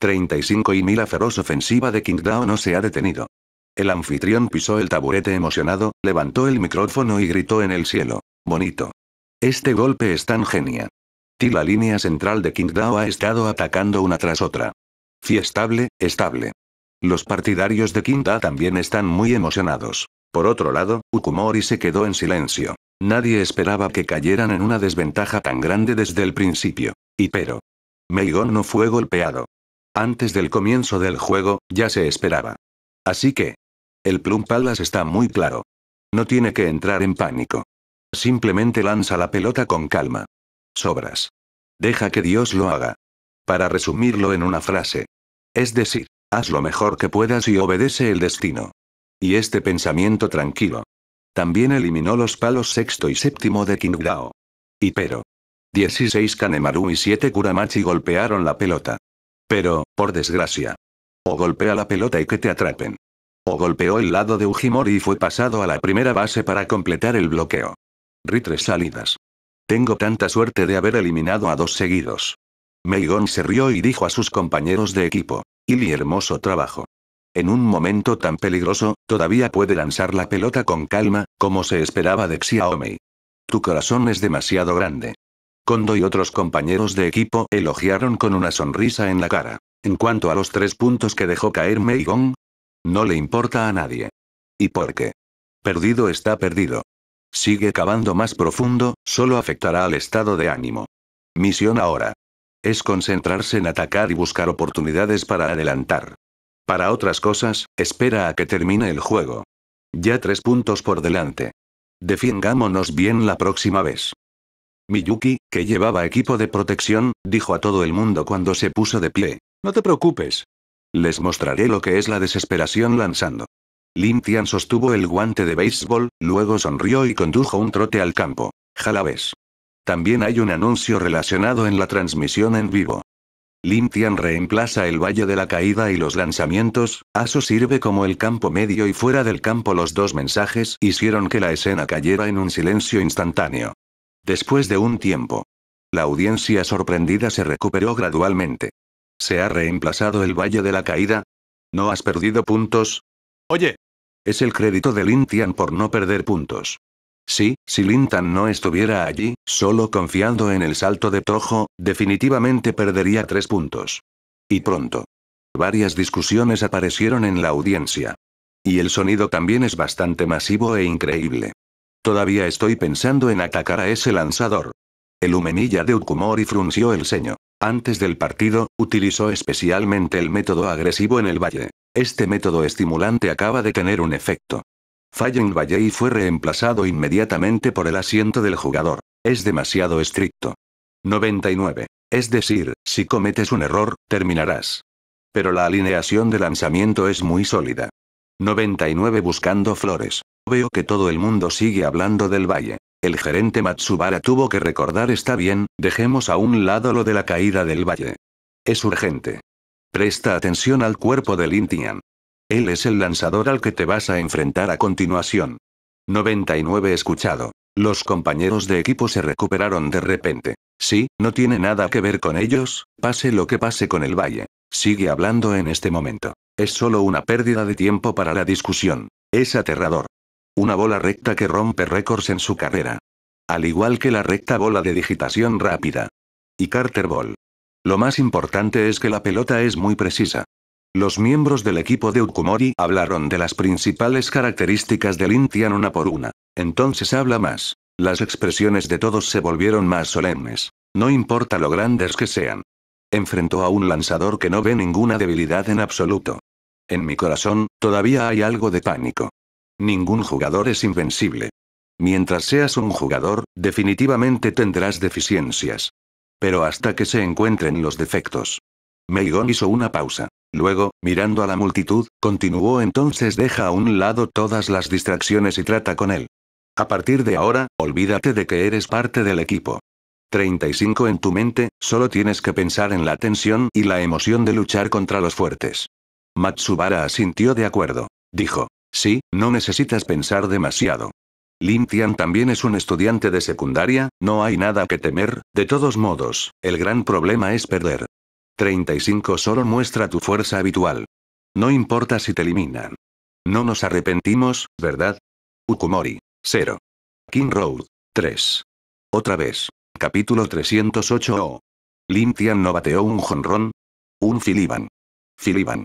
35 y mil feroz ofensiva de Dao no se ha detenido. El anfitrión pisó el taburete emocionado, levantó el micrófono y gritó en el cielo. Bonito. Este golpe es tan genia. Y la línea central de Dao ha estado atacando una tras otra. Fiestable, estable. Los partidarios de Dao también están muy emocionados. Por otro lado, Ukumori se quedó en silencio. Nadie esperaba que cayeran en una desventaja tan grande desde el principio. Y pero. Meigon no fue golpeado. Antes del comienzo del juego, ya se esperaba. Así que. El Plum Palace está muy claro. No tiene que entrar en pánico. Simplemente lanza la pelota con calma. Sobras. Deja que Dios lo haga. Para resumirlo en una frase. Es decir, haz lo mejor que puedas y obedece el destino. Y este pensamiento tranquilo. También eliminó los palos sexto y séptimo de Qingdao. Y pero. 16 Kanemaru y 7 Kuramachi golpearon la pelota. Pero, por desgracia. O golpea la pelota y que te atrapen. O golpeó el lado de Ujimori y fue pasado a la primera base para completar el bloqueo. Ritres salidas. Tengo tanta suerte de haber eliminado a dos seguidos. Meigon se rió y dijo a sus compañeros de equipo. Ili hermoso trabajo. En un momento tan peligroso, todavía puede lanzar la pelota con calma, como se esperaba de Xiaomei. Tu corazón es demasiado grande. Kondo y otros compañeros de equipo elogiaron con una sonrisa en la cara. En cuanto a los tres puntos que dejó caer Meigon, no le importa a nadie. ¿Y por qué? Perdido está perdido. Sigue cavando más profundo, solo afectará al estado de ánimo. Misión ahora. Es concentrarse en atacar y buscar oportunidades para adelantar. Para otras cosas, espera a que termine el juego. Ya tres puntos por delante. Defiengámonos bien la próxima vez. Miyuki, que llevaba equipo de protección, dijo a todo el mundo cuando se puso de pie. No te preocupes. Les mostraré lo que es la desesperación lanzando. Lin Tian sostuvo el guante de béisbol, luego sonrió y condujo un trote al campo. Jalabes. También hay un anuncio relacionado en la transmisión en vivo. Lin Tian reemplaza el Valle de la Caída y los lanzamientos, Aso sirve como el campo medio y fuera del campo los dos mensajes hicieron que la escena cayera en un silencio instantáneo. Después de un tiempo. La audiencia sorprendida se recuperó gradualmente. ¿Se ha reemplazado el Valle de la Caída? ¿No has perdido puntos? Oye. Es el crédito de Lintian por no perder puntos. Sí, si Lintan no estuviera allí, solo confiando en el salto de Tojo, definitivamente perdería tres puntos. Y pronto. Varias discusiones aparecieron en la audiencia. Y el sonido también es bastante masivo e increíble. Todavía estoy pensando en atacar a ese lanzador. El humenilla de Ukumori frunció el ceño. Antes del partido, utilizó especialmente el método agresivo en el valle. Este método estimulante acaba de tener un efecto. Fallen Valley fue reemplazado inmediatamente por el asiento del jugador. Es demasiado estricto. 99. Es decir, si cometes un error, terminarás. Pero la alineación de lanzamiento es muy sólida. 99 buscando flores. Veo que todo el mundo sigue hablando del valle. El gerente Matsubara tuvo que recordar está bien, dejemos a un lado lo de la caída del valle. Es urgente. Presta atención al cuerpo de Lintian. Él es el lanzador al que te vas a enfrentar a continuación. 99 escuchado. Los compañeros de equipo se recuperaron de repente. Sí, no tiene nada que ver con ellos, pase lo que pase con el valle. Sigue hablando en este momento. Es solo una pérdida de tiempo para la discusión. Es aterrador. Una bola recta que rompe récords en su carrera. Al igual que la recta bola de digitación rápida. Y Carter Ball. Lo más importante es que la pelota es muy precisa. Los miembros del equipo de Ukumori hablaron de las principales características del Intian una por una. Entonces habla más. Las expresiones de todos se volvieron más solemnes. No importa lo grandes que sean. Enfrentó a un lanzador que no ve ninguna debilidad en absoluto. En mi corazón, todavía hay algo de pánico. Ningún jugador es invencible. Mientras seas un jugador, definitivamente tendrás deficiencias. Pero hasta que se encuentren los defectos. Meigon hizo una pausa. Luego, mirando a la multitud, continuó entonces deja a un lado todas las distracciones y trata con él. A partir de ahora, olvídate de que eres parte del equipo. 35 en tu mente, solo tienes que pensar en la tensión y la emoción de luchar contra los fuertes. Matsubara asintió de acuerdo. Dijo. Sí, no necesitas pensar demasiado. Lin Tian también es un estudiante de secundaria, no hay nada que temer, de todos modos, el gran problema es perder. 35 solo muestra tu fuerza habitual. No importa si te eliminan. No nos arrepentimos, ¿verdad? Ukumori. 0. King Road. 3. Otra vez. Capítulo 308 o. Tian no bateó un jonrón. Un filiban. Filiban.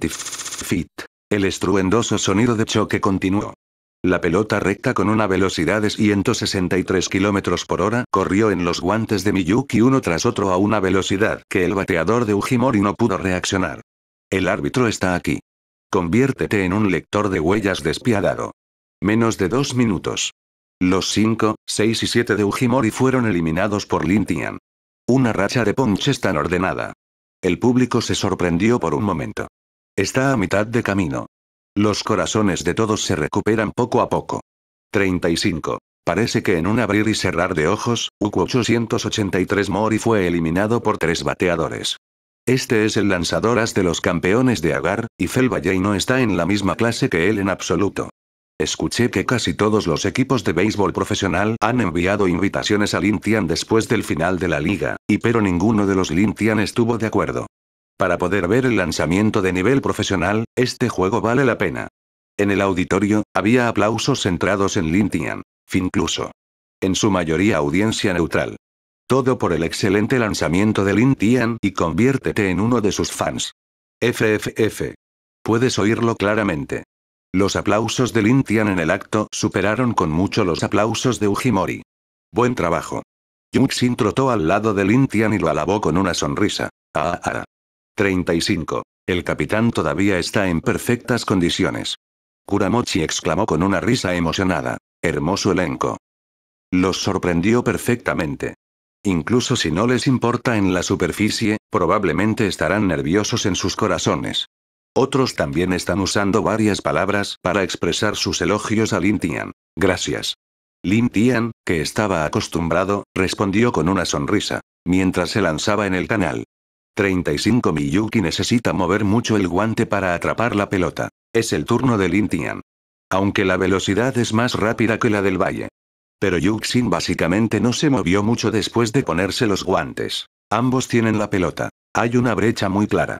Fit. El estruendoso sonido de choque continuó. La pelota recta con una velocidad de 163 km por hora corrió en los guantes de Miyuki uno tras otro a una velocidad que el bateador de Ujimori no pudo reaccionar. El árbitro está aquí. Conviértete en un lector de huellas despiadado. Menos de dos minutos. Los 5, 6 y 7 de Ujimori fueron eliminados por Lintian. Una racha de ponches tan ordenada. El público se sorprendió por un momento. Está a mitad de camino. Los corazones de todos se recuperan poco a poco. 35. Parece que en un abrir y cerrar de ojos, UK883 Mori fue eliminado por tres bateadores. Este es el lanzador as de los campeones de Agar, y Felvalley no está en la misma clase que él en absoluto. Escuché que casi todos los equipos de béisbol profesional han enviado invitaciones a Lintian después del final de la liga, y pero ninguno de los Lintian estuvo de acuerdo. Para poder ver el lanzamiento de nivel profesional, este juego vale la pena. En el auditorio, había aplausos centrados en Lintian. Fincluso. En su mayoría audiencia neutral. Todo por el excelente lanzamiento de Lin Tian y conviértete en uno de sus fans. FFF. Puedes oírlo claramente. Los aplausos de Lin Tian en el acto superaron con mucho los aplausos de Ujimori. Buen trabajo. Yuxin trotó al lado de Lin Tian y lo alabó con una sonrisa. Ah, ah. 35. El capitán todavía está en perfectas condiciones. Kuramochi exclamó con una risa emocionada. Hermoso elenco. Los sorprendió perfectamente. Incluso si no les importa en la superficie, probablemente estarán nerviosos en sus corazones. Otros también están usando varias palabras para expresar sus elogios a Lin Tian. Gracias. Lin Tian, que estaba acostumbrado, respondió con una sonrisa, mientras se lanzaba en el canal. 35 Miyuki necesita mover mucho el guante para atrapar la pelota. Es el turno de Lin Tian. Aunque la velocidad es más rápida que la del valle. Pero Yuxin básicamente no se movió mucho después de ponerse los guantes. Ambos tienen la pelota. Hay una brecha muy clara.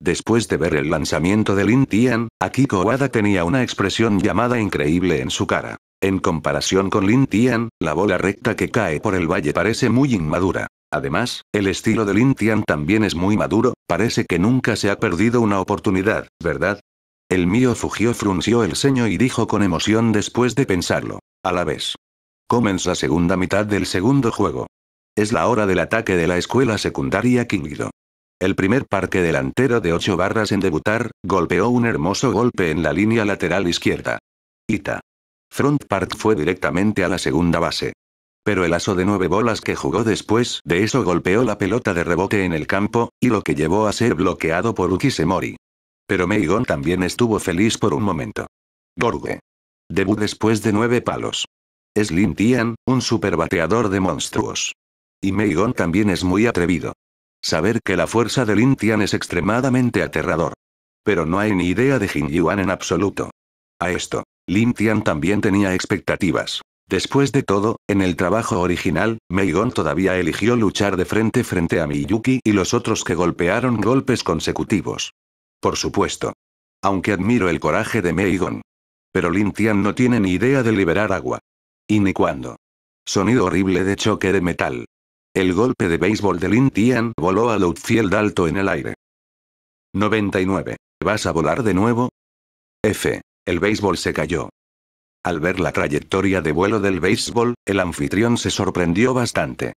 Después de ver el lanzamiento de Lin Tian, Akiko Wada tenía una expresión llamada increíble en su cara. En comparación con Lin Tian, la bola recta que cae por el valle parece muy inmadura. Además, el estilo de Lin Tian también es muy maduro, parece que nunca se ha perdido una oportunidad, ¿verdad? El mío Fugio frunció el ceño y dijo con emoción después de pensarlo. A la vez. Comienza la segunda mitad del segundo juego. Es la hora del ataque de la escuela secundaria Kingido. El primer parque delantero de 8 barras en debutar, golpeó un hermoso golpe en la línea lateral izquierda. Ita. Front Park fue directamente a la segunda base. Pero el aso de nueve bolas que jugó después de eso golpeó la pelota de rebote en el campo, y lo que llevó a ser bloqueado por Ukisemori. Pero Meigon también estuvo feliz por un momento. Gorgue. Debut después de nueve palos. Es Lin Tian, un superbateador de monstruos. Y Meigon también es muy atrevido. Saber que la fuerza de Lin Tian es extremadamente aterrador. Pero no hay ni idea de Jin Yuan en absoluto. A esto, Lin Tian también tenía expectativas. Después de todo, en el trabajo original, Meigon todavía eligió luchar de frente frente a Miyuki y los otros que golpearon golpes consecutivos. Por supuesto. Aunque admiro el coraje de Meigon. Pero Lin Tian no tiene ni idea de liberar agua. Y ni cuándo. Sonido horrible de choque de metal. El golpe de béisbol de Lin Tian voló al outfield alto en el aire. 99. ¿Vas a volar de nuevo? F. El béisbol se cayó. Al ver la trayectoria de vuelo del béisbol, el anfitrión se sorprendió bastante.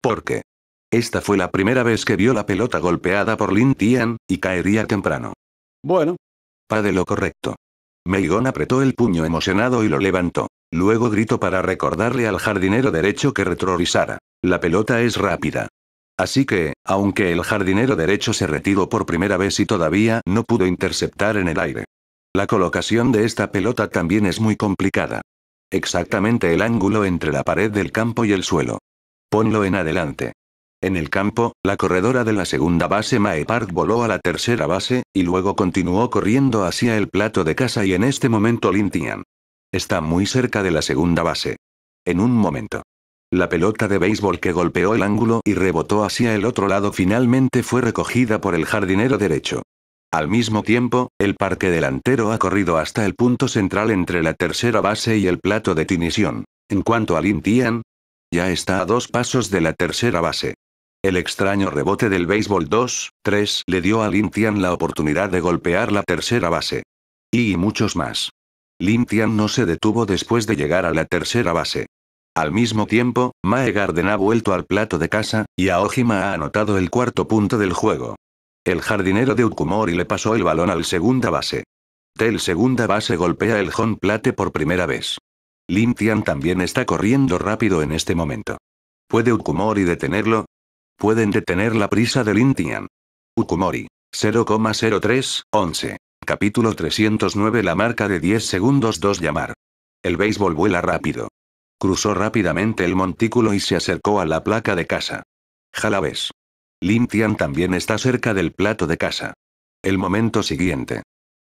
¿Por qué? Esta fue la primera vez que vio la pelota golpeada por Lin Tian, y caería temprano. Bueno. Pa de lo correcto. Meigon apretó el puño emocionado y lo levantó. Luego gritó para recordarle al jardinero derecho que retrorisara. La pelota es rápida. Así que, aunque el jardinero derecho se retiró por primera vez y todavía no pudo interceptar en el aire. La colocación de esta pelota también es muy complicada. Exactamente el ángulo entre la pared del campo y el suelo. Ponlo en adelante. En el campo, la corredora de la segunda base Mae Park voló a la tercera base, y luego continuó corriendo hacia el plato de casa y en este momento Lin Tian. Está muy cerca de la segunda base. En un momento. La pelota de béisbol que golpeó el ángulo y rebotó hacia el otro lado finalmente fue recogida por el jardinero derecho. Al mismo tiempo, el parque delantero ha corrido hasta el punto central entre la tercera base y el plato de tinición. En cuanto a Lin Tian, ya está a dos pasos de la tercera base. El extraño rebote del béisbol 2-3 le dio a Lin Tian la oportunidad de golpear la tercera base. Y muchos más. Lin Tian no se detuvo después de llegar a la tercera base. Al mismo tiempo, Mae Garden ha vuelto al plato de casa, y Aojima ha anotado el cuarto punto del juego. El jardinero de Ukumori le pasó el balón al segunda base. Del segunda base golpea el home plate por primera vez. Lin Tian también está corriendo rápido en este momento. ¿Puede Ukumori detenerlo? Pueden detener la prisa de Lin Tian. Ukumori. 0,03, 11. Capítulo 309 La marca de 10 segundos 2 llamar. El béisbol vuela rápido. Cruzó rápidamente el montículo y se acercó a la placa de casa. Jalabes. Lin Tian también está cerca del plato de casa. El momento siguiente.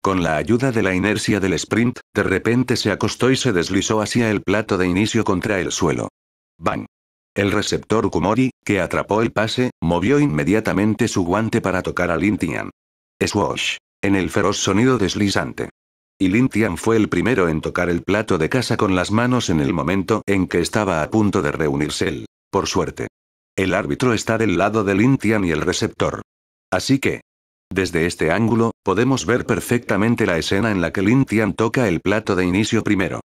Con la ayuda de la inercia del sprint, de repente se acostó y se deslizó hacia el plato de inicio contra el suelo. ¡Bang! El receptor Kumori, que atrapó el pase, movió inmediatamente su guante para tocar a Lintian. Swash. En el feroz sonido deslizante. Y Lintian fue el primero en tocar el plato de casa con las manos en el momento en que estaba a punto de reunirse él. Por suerte. El árbitro está del lado de Lintian y el receptor. Así que, desde este ángulo, podemos ver perfectamente la escena en la que Lin Tian toca el plato de inicio primero.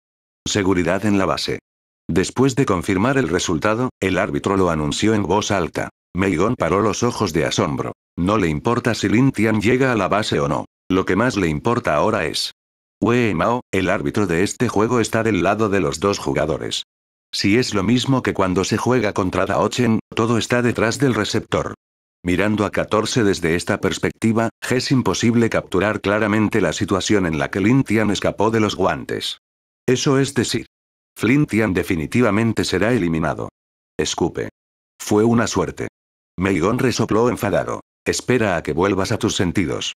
Seguridad en la base. Después de confirmar el resultado, el árbitro lo anunció en voz alta. Meigon paró los ojos de asombro. No le importa si Lin Tian llega a la base o no. Lo que más le importa ahora es. Wei Mao, el árbitro de este juego está del lado de los dos jugadores. Si es lo mismo que cuando se juega contra Daochen, todo está detrás del receptor. Mirando a 14 desde esta perspectiva, es imposible capturar claramente la situación en la que Lin Tian escapó de los guantes. Eso es decir, Flint Tian definitivamente será eliminado. Escupe. Fue una suerte. Meigon resopló enfadado. Espera a que vuelvas a tus sentidos.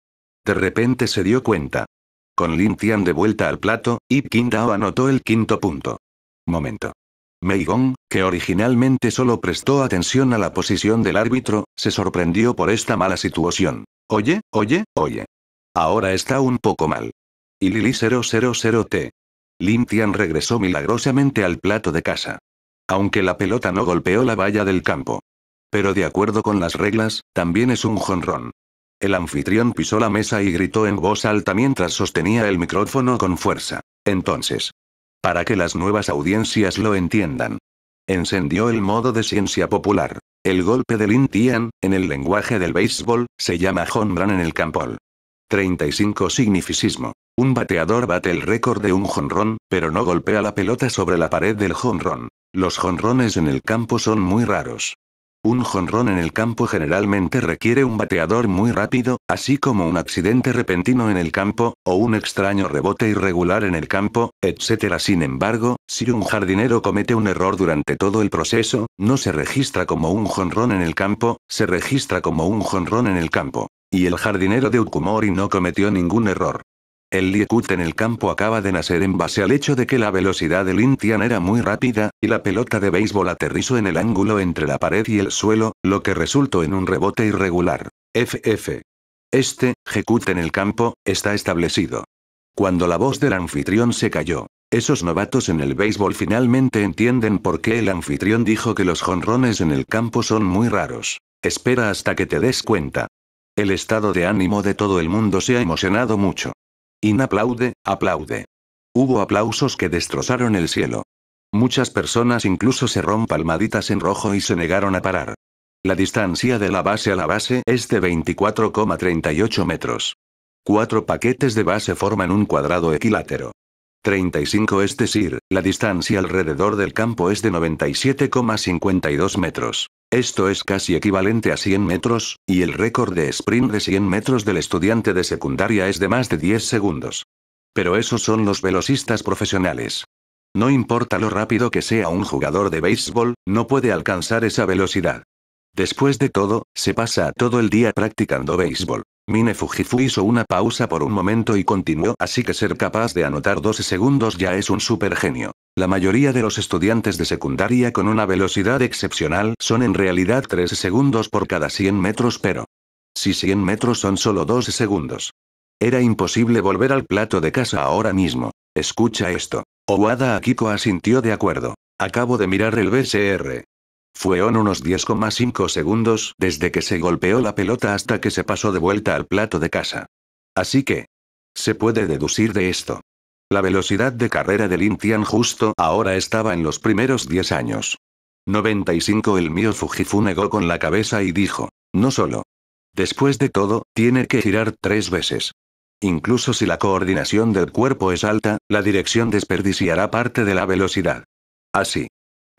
De repente se dio cuenta. Con Lin Tian de vuelta al plato, Ip Dao anotó el quinto punto. Momento. Gong, que originalmente solo prestó atención a la posición del árbitro, se sorprendió por esta mala situación. Oye, oye, oye. Ahora está un poco mal. Y Lili 000T. Lin Tian regresó milagrosamente al plato de casa. Aunque la pelota no golpeó la valla del campo. Pero de acuerdo con las reglas, también es un jonrón. El anfitrión pisó la mesa y gritó en voz alta mientras sostenía el micrófono con fuerza. Entonces, para que las nuevas audiencias lo entiendan. Encendió el modo de ciencia popular. El golpe de Lin Tian, en el lenguaje del béisbol, se llama home en el campo. 35 Significismo. Un bateador bate el récord de un jonrón, pero no golpea la pelota sobre la pared del jonrón. Los jonrones en el campo son muy raros. Un jonrón en el campo generalmente requiere un bateador muy rápido, así como un accidente repentino en el campo, o un extraño rebote irregular en el campo, etc. Sin embargo, si un jardinero comete un error durante todo el proceso, no se registra como un jonrón en el campo, se registra como un jonrón en el campo. Y el jardinero de Ukumori no cometió ningún error. El Liekut en el campo acaba de nacer en base al hecho de que la velocidad del Intian era muy rápida, y la pelota de béisbol aterrizó en el ángulo entre la pared y el suelo, lo que resultó en un rebote irregular. FF. Este, Jekut en el campo, está establecido. Cuando la voz del anfitrión se cayó, esos novatos en el béisbol finalmente entienden por qué el anfitrión dijo que los jonrones en el campo son muy raros. Espera hasta que te des cuenta. El estado de ánimo de todo el mundo se ha emocionado mucho. In aplaude, aplaude. Hubo aplausos que destrozaron el cielo. Muchas personas incluso se palmaditas en rojo y se negaron a parar. La distancia de la base a la base es de 24,38 metros. Cuatro paquetes de base forman un cuadrado equilátero. 35 es decir, la distancia alrededor del campo es de 97,52 metros. Esto es casi equivalente a 100 metros, y el récord de sprint de 100 metros del estudiante de secundaria es de más de 10 segundos. Pero esos son los velocistas profesionales. No importa lo rápido que sea un jugador de béisbol, no puede alcanzar esa velocidad. Después de todo, se pasa todo el día practicando béisbol. Mine Fujifu hizo una pausa por un momento y continuó, así que ser capaz de anotar 12 segundos ya es un super genio. La mayoría de los estudiantes de secundaria con una velocidad excepcional son en realidad 3 segundos por cada 100 metros pero... Si 100 metros son solo 2 segundos. Era imposible volver al plato de casa ahora mismo. Escucha esto. Owada Akiko asintió de acuerdo. Acabo de mirar el BCR. Fueron unos 10,5 segundos desde que se golpeó la pelota hasta que se pasó de vuelta al plato de casa. Así que. Se puede deducir de esto. La velocidad de carrera de Lin Tian justo ahora estaba en los primeros 10 años. 95 El mío Fujifu negó con la cabeza y dijo. No solo. Después de todo, tiene que girar tres veces. Incluso si la coordinación del cuerpo es alta, la dirección desperdiciará parte de la velocidad. Así.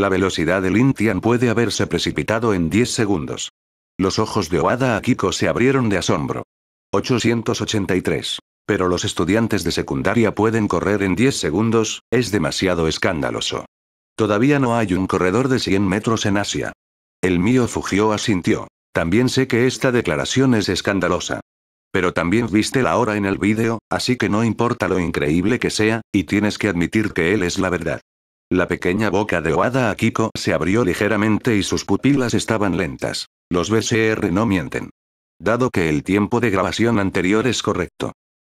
La velocidad del Intian puede haberse precipitado en 10 segundos. Los ojos de Oada Akiko se abrieron de asombro. 883. Pero los estudiantes de secundaria pueden correr en 10 segundos, es demasiado escandaloso. Todavía no hay un corredor de 100 metros en Asia. El mío Fugio asintió. También sé que esta declaración es escandalosa. Pero también viste la hora en el vídeo, así que no importa lo increíble que sea, y tienes que admitir que él es la verdad. La pequeña boca de Oada Akiko se abrió ligeramente y sus pupilas estaban lentas. Los BCR no mienten. Dado que el tiempo de grabación anterior es correcto.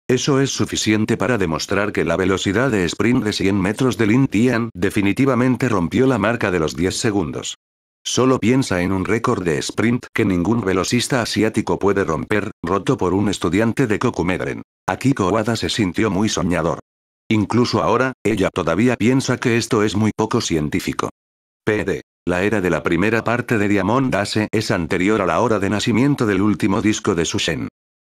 Eso es suficiente para demostrar que la velocidad de sprint de 100 metros de Lin Tian definitivamente rompió la marca de los 10 segundos. Solo piensa en un récord de sprint que ningún velocista asiático puede romper, roto por un estudiante de Kokumedren. Akiko Wada se sintió muy soñador. Incluso ahora, ella todavía piensa que esto es muy poco científico. PD. La era de la primera parte de Diamond Dase es anterior a la hora de nacimiento del último disco de Sushen.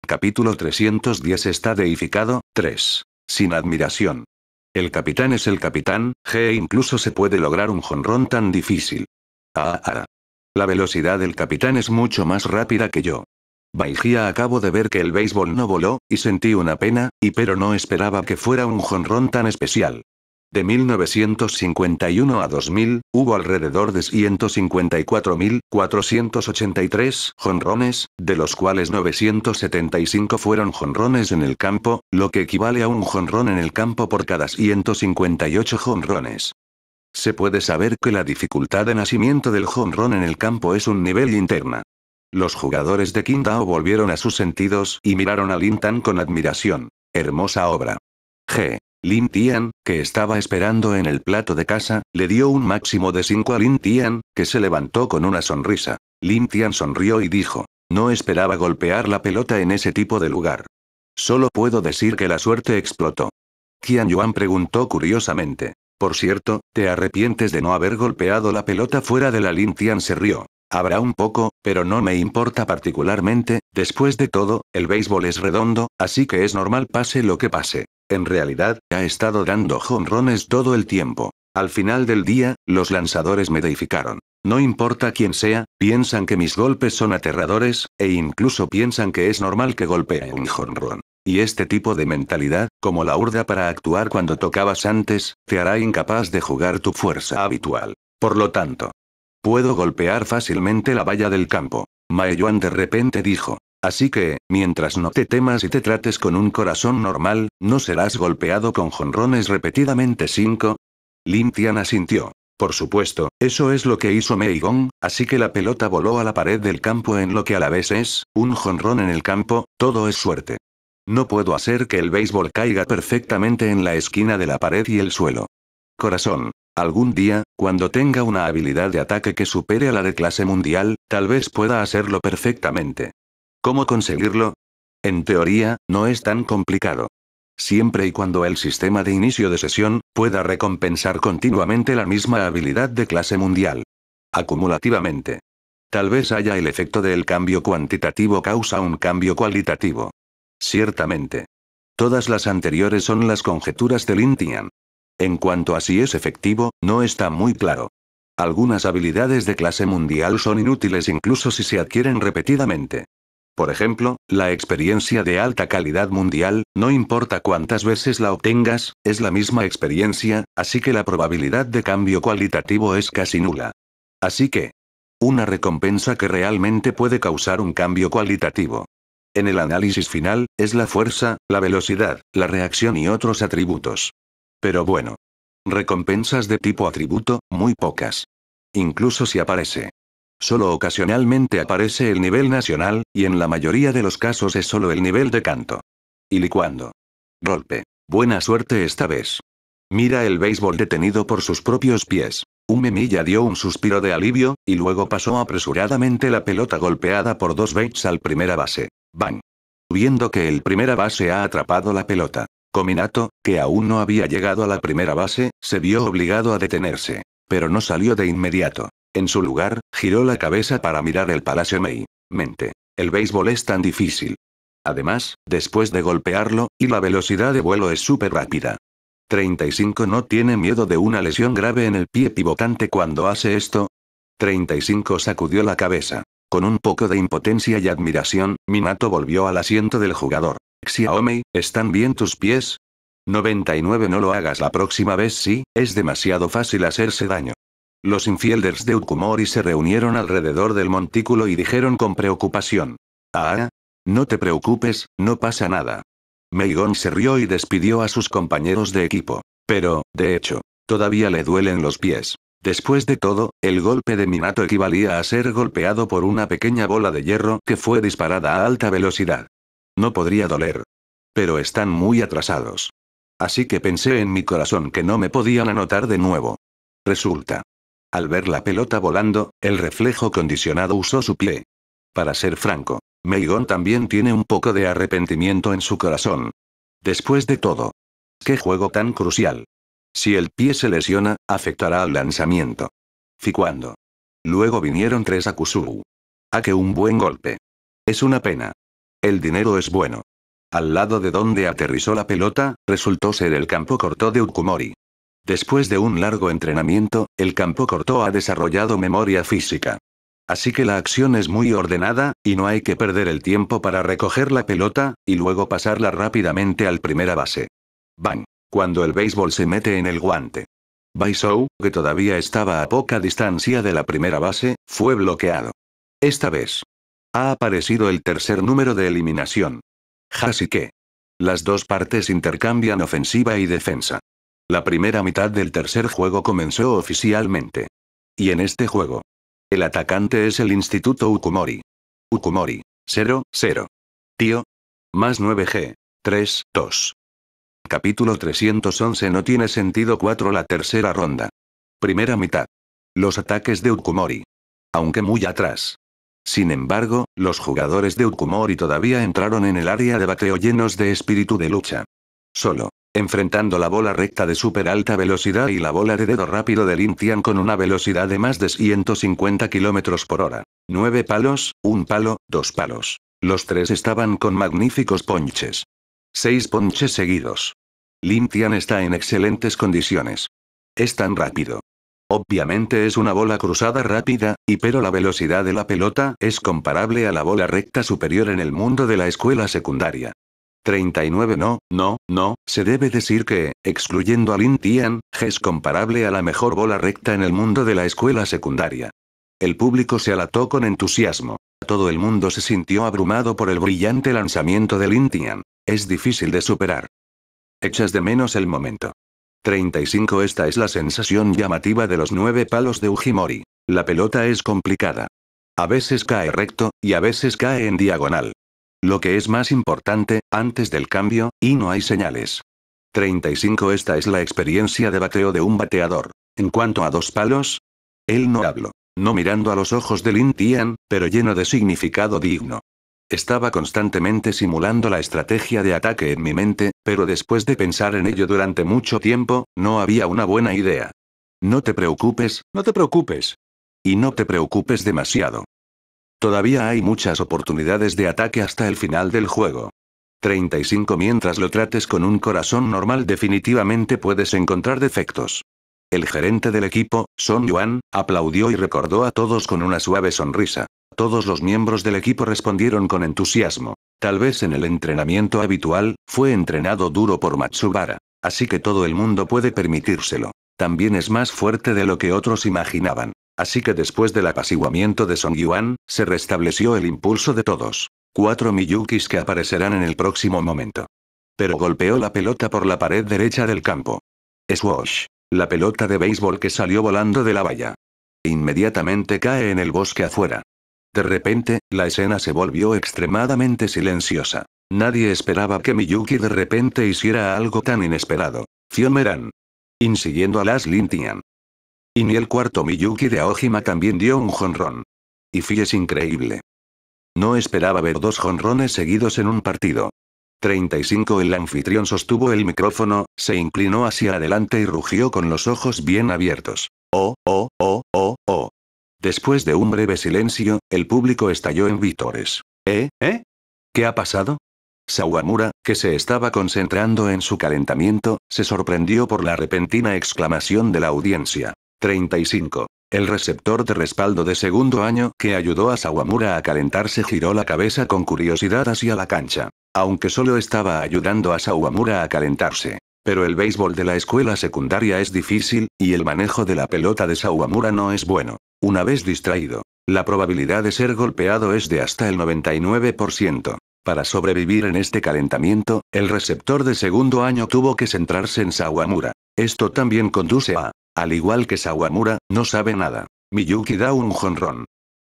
Capítulo 310 está deificado, 3. Sin admiración. El capitán es el capitán, G incluso se puede lograr un jonrón tan difícil. Ah, ah. La velocidad del capitán es mucho más rápida que yo. Baijía acabo de ver que el béisbol no voló, y sentí una pena, y pero no esperaba que fuera un jonrón tan especial. De 1951 a 2000, hubo alrededor de 154.483 jonrones, de los cuales 975 fueron jonrones en el campo, lo que equivale a un jonrón en el campo por cada 158 jonrones. Se puede saber que la dificultad de nacimiento del jonrón en el campo es un nivel interna. Los jugadores de Qingdao volvieron a sus sentidos y miraron a Lin Tan con admiración. Hermosa obra. G. Lin Tian, que estaba esperando en el plato de casa, le dio un máximo de 5 a Lin Tian, que se levantó con una sonrisa. Lin Tian sonrió y dijo, no esperaba golpear la pelota en ese tipo de lugar. Solo puedo decir que la suerte explotó. Qian Yuan preguntó curiosamente. Por cierto, ¿te arrepientes de no haber golpeado la pelota fuera de la Lin Tian se rió. Habrá un poco, pero no me importa particularmente, después de todo, el béisbol es redondo, así que es normal pase lo que pase. En realidad, ha estado dando jonrones todo el tiempo. Al final del día, los lanzadores me deificaron. No importa quién sea, piensan que mis golpes son aterradores, e incluso piensan que es normal que golpee un jonrón. Y este tipo de mentalidad, como la urda para actuar cuando tocabas antes, te hará incapaz de jugar tu fuerza habitual. Por lo tanto, puedo golpear fácilmente la valla del campo. Yuan de repente dijo. Así que, mientras no te temas y te trates con un corazón normal, no serás golpeado con jonrones repetidamente 5. Lin Tian asintió. Por supuesto, eso es lo que hizo Mei Gong, así que la pelota voló a la pared del campo en lo que a la vez es, un jonrón en el campo, todo es suerte. No puedo hacer que el béisbol caiga perfectamente en la esquina de la pared y el suelo. Corazón. Algún día, cuando tenga una habilidad de ataque que supere a la de clase mundial, tal vez pueda hacerlo perfectamente. ¿Cómo conseguirlo? En teoría, no es tan complicado. Siempre y cuando el sistema de inicio de sesión pueda recompensar continuamente la misma habilidad de clase mundial. Acumulativamente. Tal vez haya el efecto del cambio cuantitativo causa un cambio cualitativo. Ciertamente. Todas las anteriores son las conjeturas de Lintian. En cuanto a si es efectivo, no está muy claro. Algunas habilidades de clase mundial son inútiles incluso si se adquieren repetidamente. Por ejemplo, la experiencia de alta calidad mundial, no importa cuántas veces la obtengas, es la misma experiencia, así que la probabilidad de cambio cualitativo es casi nula. Así que, una recompensa que realmente puede causar un cambio cualitativo. En el análisis final, es la fuerza, la velocidad, la reacción y otros atributos. Pero bueno. Recompensas de tipo atributo, muy pocas. Incluso si aparece. Solo ocasionalmente aparece el nivel nacional, y en la mayoría de los casos es solo el nivel de canto. Y licuando. Golpe. Buena suerte esta vez. Mira el béisbol detenido por sus propios pies. Un memilla dio un suspiro de alivio, y luego pasó apresuradamente la pelota golpeada por dos baits al primera base. Bang. Viendo que el primera base ha atrapado la pelota. Cominato, que aún no había llegado a la primera base, se vio obligado a detenerse. Pero no salió de inmediato. En su lugar, giró la cabeza para mirar el Palacio Mei. Mente. El béisbol es tan difícil. Además, después de golpearlo, y la velocidad de vuelo es súper rápida. 35 no tiene miedo de una lesión grave en el pie pivotante cuando hace esto. 35 sacudió la cabeza. Con un poco de impotencia y admiración, Minato volvió al asiento del jugador. Xiaomi, ¿están bien tus pies? 99 No lo hagas la próxima vez sí, es demasiado fácil hacerse daño. Los infielders de Ukumori se reunieron alrededor del montículo y dijeron con preocupación. Ah, no te preocupes, no pasa nada. Meigon se rió y despidió a sus compañeros de equipo. Pero, de hecho, todavía le duelen los pies. Después de todo, el golpe de Minato equivalía a ser golpeado por una pequeña bola de hierro que fue disparada a alta velocidad. No podría doler. Pero están muy atrasados. Así que pensé en mi corazón que no me podían anotar de nuevo. Resulta. Al ver la pelota volando, el reflejo condicionado usó su pie. Para ser franco, Meigon también tiene un poco de arrepentimiento en su corazón. Después de todo. ¿Qué juego tan crucial? Si el pie se lesiona, afectará al lanzamiento. Ficuando. Luego vinieron tres a Kusuru. A que un buen golpe. Es una pena. El dinero es bueno. Al lado de donde aterrizó la pelota, resultó ser el campo corto de Ukumori. Después de un largo entrenamiento, el campo corto ha desarrollado memoria física. Así que la acción es muy ordenada, y no hay que perder el tiempo para recoger la pelota, y luego pasarla rápidamente al primera base. Bang. Cuando el béisbol se mete en el guante. Baisou, que todavía estaba a poca distancia de la primera base, fue bloqueado. Esta vez. Ha aparecido el tercer número de eliminación. Que. Las dos partes intercambian ofensiva y defensa. La primera mitad del tercer juego comenzó oficialmente. Y en este juego, el atacante es el Instituto Ukumori. Ukumori. 0, 0. Tío. Más 9G. 3, 2. Capítulo 311 No tiene sentido 4 La tercera ronda. Primera mitad. Los ataques de Ukumori. Aunque muy atrás. Sin embargo, los jugadores de Ukumori todavía entraron en el área de bateo llenos de espíritu de lucha. Solo. Enfrentando la bola recta de super alta velocidad y la bola de dedo rápido de Lintian con una velocidad de más de 150 km por hora. Nueve palos, un palo, dos palos. Los tres estaban con magníficos ponches. Seis ponches seguidos. Lintian está en excelentes condiciones. Es tan rápido. Obviamente es una bola cruzada rápida, y pero la velocidad de la pelota es comparable a la bola recta superior en el mundo de la escuela secundaria. 39 No, no, no, se debe decir que, excluyendo a Lin Tian, es comparable a la mejor bola recta en el mundo de la escuela secundaria. El público se alató con entusiasmo. Todo el mundo se sintió abrumado por el brillante lanzamiento de Lin Tian. Es difícil de superar. Echas de menos el momento. 35 Esta es la sensación llamativa de los nueve palos de Ujimori. La pelota es complicada. A veces cae recto, y a veces cae en diagonal. Lo que es más importante, antes del cambio, y no hay señales. 35 Esta es la experiencia de bateo de un bateador. En cuanto a dos palos, él no habló. No mirando a los ojos de Lin Tian, pero lleno de significado digno. Estaba constantemente simulando la estrategia de ataque en mi mente, pero después de pensar en ello durante mucho tiempo, no había una buena idea. No te preocupes, no te preocupes. Y no te preocupes demasiado. Todavía hay muchas oportunidades de ataque hasta el final del juego. 35 Mientras lo trates con un corazón normal definitivamente puedes encontrar defectos. El gerente del equipo, Son Yuan, aplaudió y recordó a todos con una suave sonrisa. Todos los miembros del equipo respondieron con entusiasmo. Tal vez en el entrenamiento habitual, fue entrenado duro por Matsubara. Así que todo el mundo puede permitírselo. También es más fuerte de lo que otros imaginaban. Así que después del apaciguamiento de Song Yuan, se restableció el impulso de todos. Cuatro Miyukis que aparecerán en el próximo momento. Pero golpeó la pelota por la pared derecha del campo. Swash. La pelota de béisbol que salió volando de la valla. Inmediatamente cae en el bosque afuera. De repente, la escena se volvió extremadamente silenciosa. Nadie esperaba que Miyuki de repente hiciera algo tan inesperado. Fiomeran. Insiguiendo a Las Lintian. Y ni el cuarto Miyuki de Aojima también dio un jonrón. Y Fi es increíble. No esperaba ver dos jonrones seguidos en un partido. 35 El anfitrión sostuvo el micrófono, se inclinó hacia adelante y rugió con los ojos bien abiertos. Oh, oh, oh, oh, oh. Después de un breve silencio, el público estalló en vítores. ¿Eh? ¿Eh? ¿Qué ha pasado? Sawamura, que se estaba concentrando en su calentamiento, se sorprendió por la repentina exclamación de la audiencia. 35. El receptor de respaldo de segundo año que ayudó a Sawamura a calentarse giró la cabeza con curiosidad hacia la cancha. Aunque solo estaba ayudando a Sawamura a calentarse. Pero el béisbol de la escuela secundaria es difícil, y el manejo de la pelota de Sawamura no es bueno. Una vez distraído, la probabilidad de ser golpeado es de hasta el 99%. Para sobrevivir en este calentamiento, el receptor de segundo año tuvo que centrarse en Sawamura. Esto también conduce a, al igual que Sawamura, no sabe nada. Miyuki da un jonrón.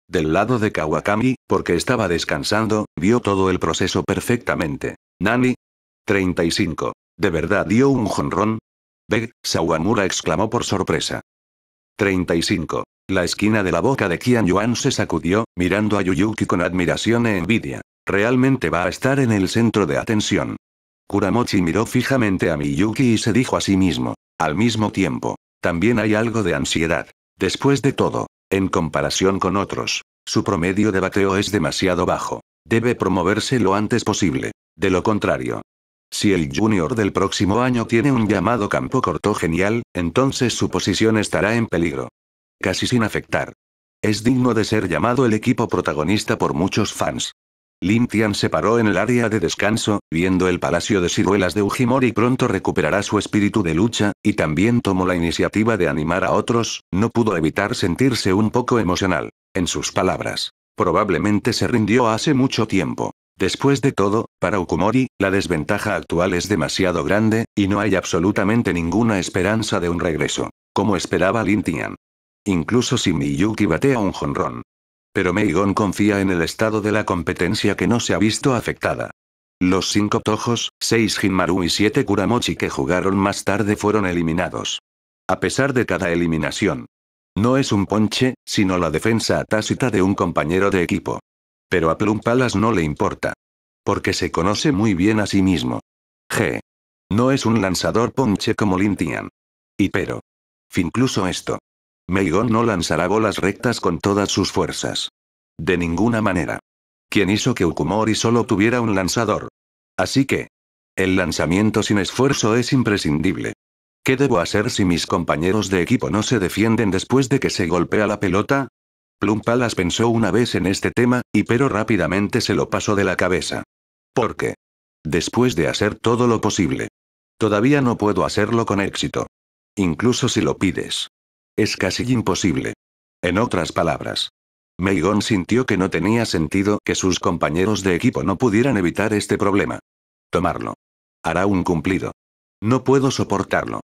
Del lado de Kawakami, porque estaba descansando, vio todo el proceso perfectamente. Nani. 35. ¿De verdad dio un jonrón? Beg, Sawamura exclamó por sorpresa. 35. La esquina de la boca de Qian Yuan se sacudió, mirando a Yuyuki con admiración e envidia. Realmente va a estar en el centro de atención. Kuramochi miró fijamente a Miyuki y se dijo a sí mismo. Al mismo tiempo, también hay algo de ansiedad. Después de todo, en comparación con otros, su promedio de bateo es demasiado bajo. Debe promoverse lo antes posible. De lo contrario, si el junior del próximo año tiene un llamado campo corto genial, entonces su posición estará en peligro. Casi sin afectar. Es digno de ser llamado el equipo protagonista por muchos fans. Lin Tian se paró en el área de descanso, viendo el palacio de ciruelas de Ujimori pronto recuperará su espíritu de lucha, y también tomó la iniciativa de animar a otros, no pudo evitar sentirse un poco emocional. En sus palabras. Probablemente se rindió hace mucho tiempo. Después de todo, para Ukumori, la desventaja actual es demasiado grande, y no hay absolutamente ninguna esperanza de un regreso. Como esperaba Lin Tian. Incluso si Miyuki batea un jonrón. Pero Meigon confía en el estado de la competencia que no se ha visto afectada. Los cinco Tojos, seis Jinmaru y siete Kuramochi que jugaron más tarde fueron eliminados. A pesar de cada eliminación. No es un ponche, sino la defensa tácita de un compañero de equipo. Pero a Plum Palace no le importa. Porque se conoce muy bien a sí mismo. G. No es un lanzador ponche como Lintian. Y pero. Incluso esto. Meigon no lanzará bolas rectas con todas sus fuerzas. De ninguna manera. ¿Quién hizo que Ukumori solo tuviera un lanzador? Así que. El lanzamiento sin esfuerzo es imprescindible. ¿Qué debo hacer si mis compañeros de equipo no se defienden después de que se golpea la pelota? Plum Palas pensó una vez en este tema, y pero rápidamente se lo pasó de la cabeza. ¿Por qué? Después de hacer todo lo posible. Todavía no puedo hacerlo con éxito. Incluso si lo pides. Es casi imposible. En otras palabras. Meigon sintió que no tenía sentido que sus compañeros de equipo no pudieran evitar este problema. Tomarlo. Hará un cumplido. No puedo soportarlo.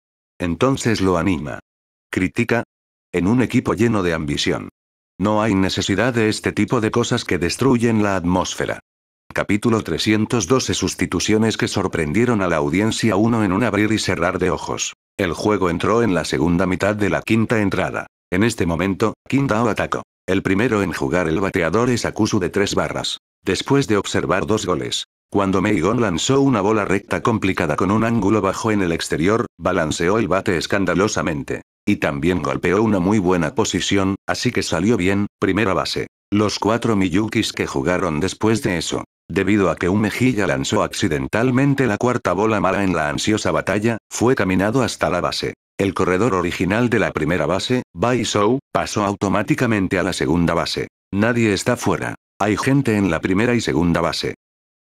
Entonces lo anima. Critica. En un equipo lleno de ambición. No hay necesidad de este tipo de cosas que destruyen la atmósfera. Capítulo 312 Sustituciones que sorprendieron a la audiencia uno en un abrir y cerrar de ojos. El juego entró en la segunda mitad de la quinta entrada. En este momento, Dao atacó. El primero en jugar el bateador es Akusu de tres barras. Después de observar dos goles. Cuando Meigon lanzó una bola recta complicada con un ángulo bajo en el exterior, balanceó el bate escandalosamente. Y también golpeó una muy buena posición, así que salió bien, primera base. Los cuatro Miyukis que jugaron después de eso. Debido a que un mejilla lanzó accidentalmente la cuarta bola mala en la ansiosa batalla, fue caminado hasta la base. El corredor original de la primera base, Bai Shou, pasó automáticamente a la segunda base. Nadie está fuera. Hay gente en la primera y segunda base.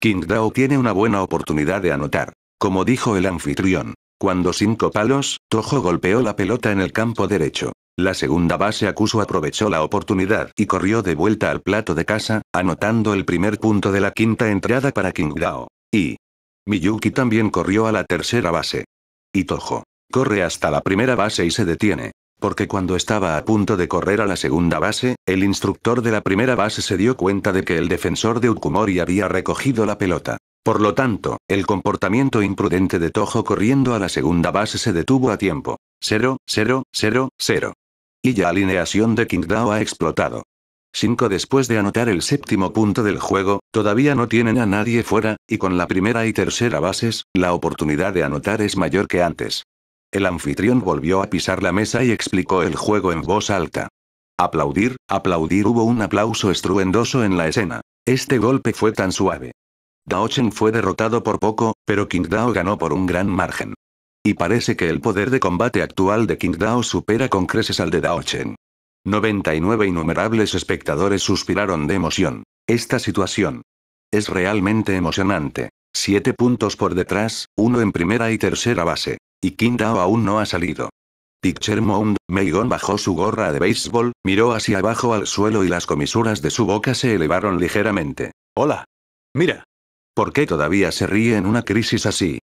King Dao tiene una buena oportunidad de anotar. Como dijo el anfitrión. Cuando cinco palos, Tojo golpeó la pelota en el campo derecho. La segunda base Akusu aprovechó la oportunidad y corrió de vuelta al plato de casa, anotando el primer punto de la quinta entrada para Qingdao. Y Miyuki también corrió a la tercera base. Y Tojo corre hasta la primera base y se detiene. Porque cuando estaba a punto de correr a la segunda base, el instructor de la primera base se dio cuenta de que el defensor de Ukumori había recogido la pelota. Por lo tanto, el comportamiento imprudente de Tojo corriendo a la segunda base se detuvo a tiempo. 0, 0, 0, 0. Y ya alineación de Qingdao ha explotado. 5 después de anotar el séptimo punto del juego, todavía no tienen a nadie fuera, y con la primera y tercera bases, la oportunidad de anotar es mayor que antes. El anfitrión volvió a pisar la mesa y explicó el juego en voz alta. Aplaudir, aplaudir hubo un aplauso estruendoso en la escena. Este golpe fue tan suave. Daochen fue derrotado por poco, pero King Dao ganó por un gran margen. Y parece que el poder de combate actual de King Dao supera con creces al de Daochen. 99 innumerables espectadores suspiraron de emoción. Esta situación es realmente emocionante. Siete puntos por detrás, uno en primera y tercera base. Y King Dao aún no ha salido. Picture Mound, Meigon bajó su gorra de béisbol, miró hacia abajo al suelo y las comisuras de su boca se elevaron ligeramente. Hola. Mira. ¿Por qué todavía se ríe en una crisis así?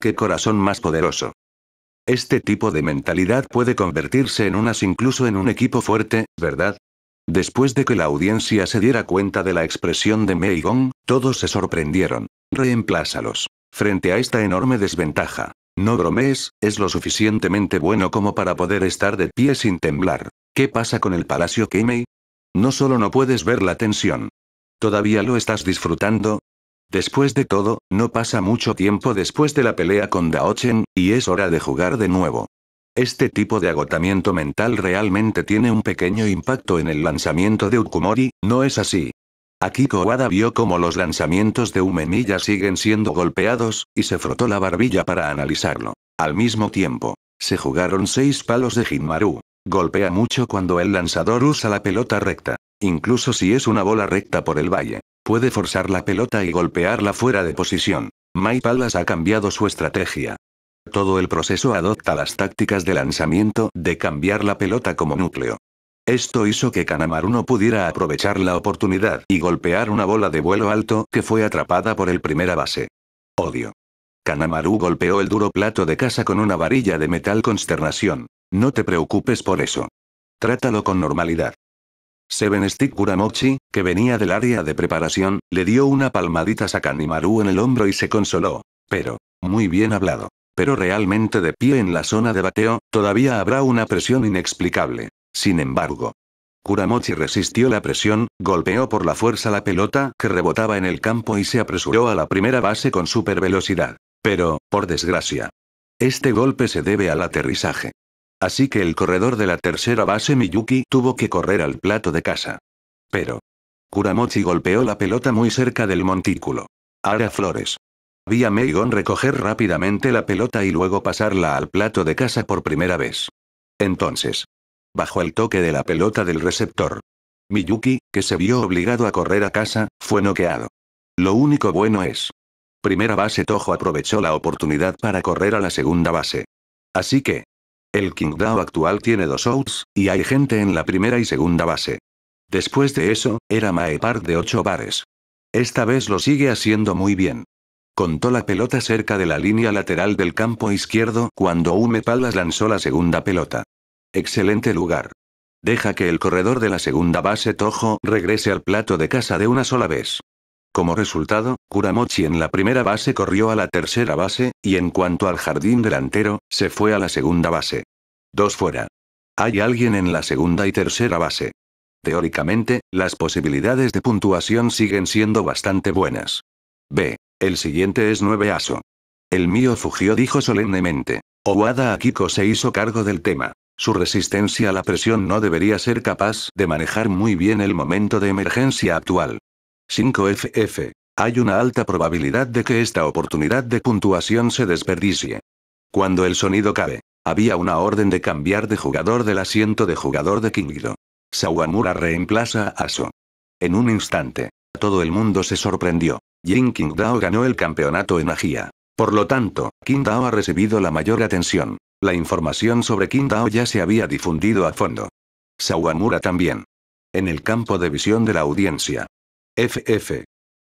¡Qué corazón más poderoso! Este tipo de mentalidad puede convertirse en unas incluso en un equipo fuerte, ¿verdad? Después de que la audiencia se diera cuenta de la expresión de Mei Gong, todos se sorprendieron. Reemplázalos. Frente a esta enorme desventaja. No bromees, es lo suficientemente bueno como para poder estar de pie sin temblar. ¿Qué pasa con el Palacio Kemei? No solo no puedes ver la tensión. ¿Todavía lo estás disfrutando? Después de todo, no pasa mucho tiempo después de la pelea con Daochen, y es hora de jugar de nuevo. Este tipo de agotamiento mental realmente tiene un pequeño impacto en el lanzamiento de Ukumori, ¿no es así? Akiko Wada vio cómo los lanzamientos de Umemilla siguen siendo golpeados, y se frotó la barbilla para analizarlo. Al mismo tiempo, se jugaron seis palos de Jinmaru. Golpea mucho cuando el lanzador usa la pelota recta. Incluso si es una bola recta por el valle. Puede forzar la pelota y golpearla fuera de posición. Mai Palas ha cambiado su estrategia. Todo el proceso adopta las tácticas de lanzamiento de cambiar la pelota como núcleo. Esto hizo que Kanamaru no pudiera aprovechar la oportunidad y golpear una bola de vuelo alto que fue atrapada por el primera base. Odio. Kanamaru golpeó el duro plato de casa con una varilla de metal consternación. No te preocupes por eso. Trátalo con normalidad. Seven Stick Kuramochi, que venía del área de preparación, le dio una palmadita a Sakanimaru en el hombro y se consoló. Pero, muy bien hablado. Pero realmente de pie en la zona de bateo, todavía habrá una presión inexplicable. Sin embargo, Kuramochi resistió la presión, golpeó por la fuerza la pelota que rebotaba en el campo y se apresuró a la primera base con super velocidad. Pero, por desgracia, este golpe se debe al aterrizaje. Así que el corredor de la tercera base Miyuki tuvo que correr al plato de casa. Pero. Kuramochi golpeó la pelota muy cerca del montículo. Ara Flores. Vi a Meigon recoger rápidamente la pelota y luego pasarla al plato de casa por primera vez. Entonces. Bajo el toque de la pelota del receptor. Miyuki, que se vio obligado a correr a casa, fue noqueado. Lo único bueno es. Primera base Tojo aprovechó la oportunidad para correr a la segunda base. Así que, el Qingdao actual tiene dos outs, y hay gente en la primera y segunda base. Después de eso, era Maepar de 8 bares. Esta vez lo sigue haciendo muy bien. Contó la pelota cerca de la línea lateral del campo izquierdo cuando Ume Palas lanzó la segunda pelota. Excelente lugar. Deja que el corredor de la segunda base Tojo regrese al plato de casa de una sola vez. Como resultado, Kuramochi en la primera base corrió a la tercera base, y en cuanto al jardín delantero, se fue a la segunda base. Dos fuera. Hay alguien en la segunda y tercera base. Teóricamente, las posibilidades de puntuación siguen siendo bastante buenas. B. El siguiente es 9 aso. El mío fugió dijo solemnemente. Owada Akiko se hizo cargo del tema. Su resistencia a la presión no debería ser capaz de manejar muy bien el momento de emergencia actual. 5FF. Hay una alta probabilidad de que esta oportunidad de puntuación se desperdicie. Cuando el sonido cabe, había una orden de cambiar de jugador del asiento de jugador de Kingido. Sawamura reemplaza a Aso. En un instante, todo el mundo se sorprendió. Jin Qingdao ganó el campeonato en Agia. Por lo tanto, Qingdao ha recibido la mayor atención. La información sobre Qingdao ya se había difundido a fondo. Sawamura también. En el campo de visión de la audiencia, FF.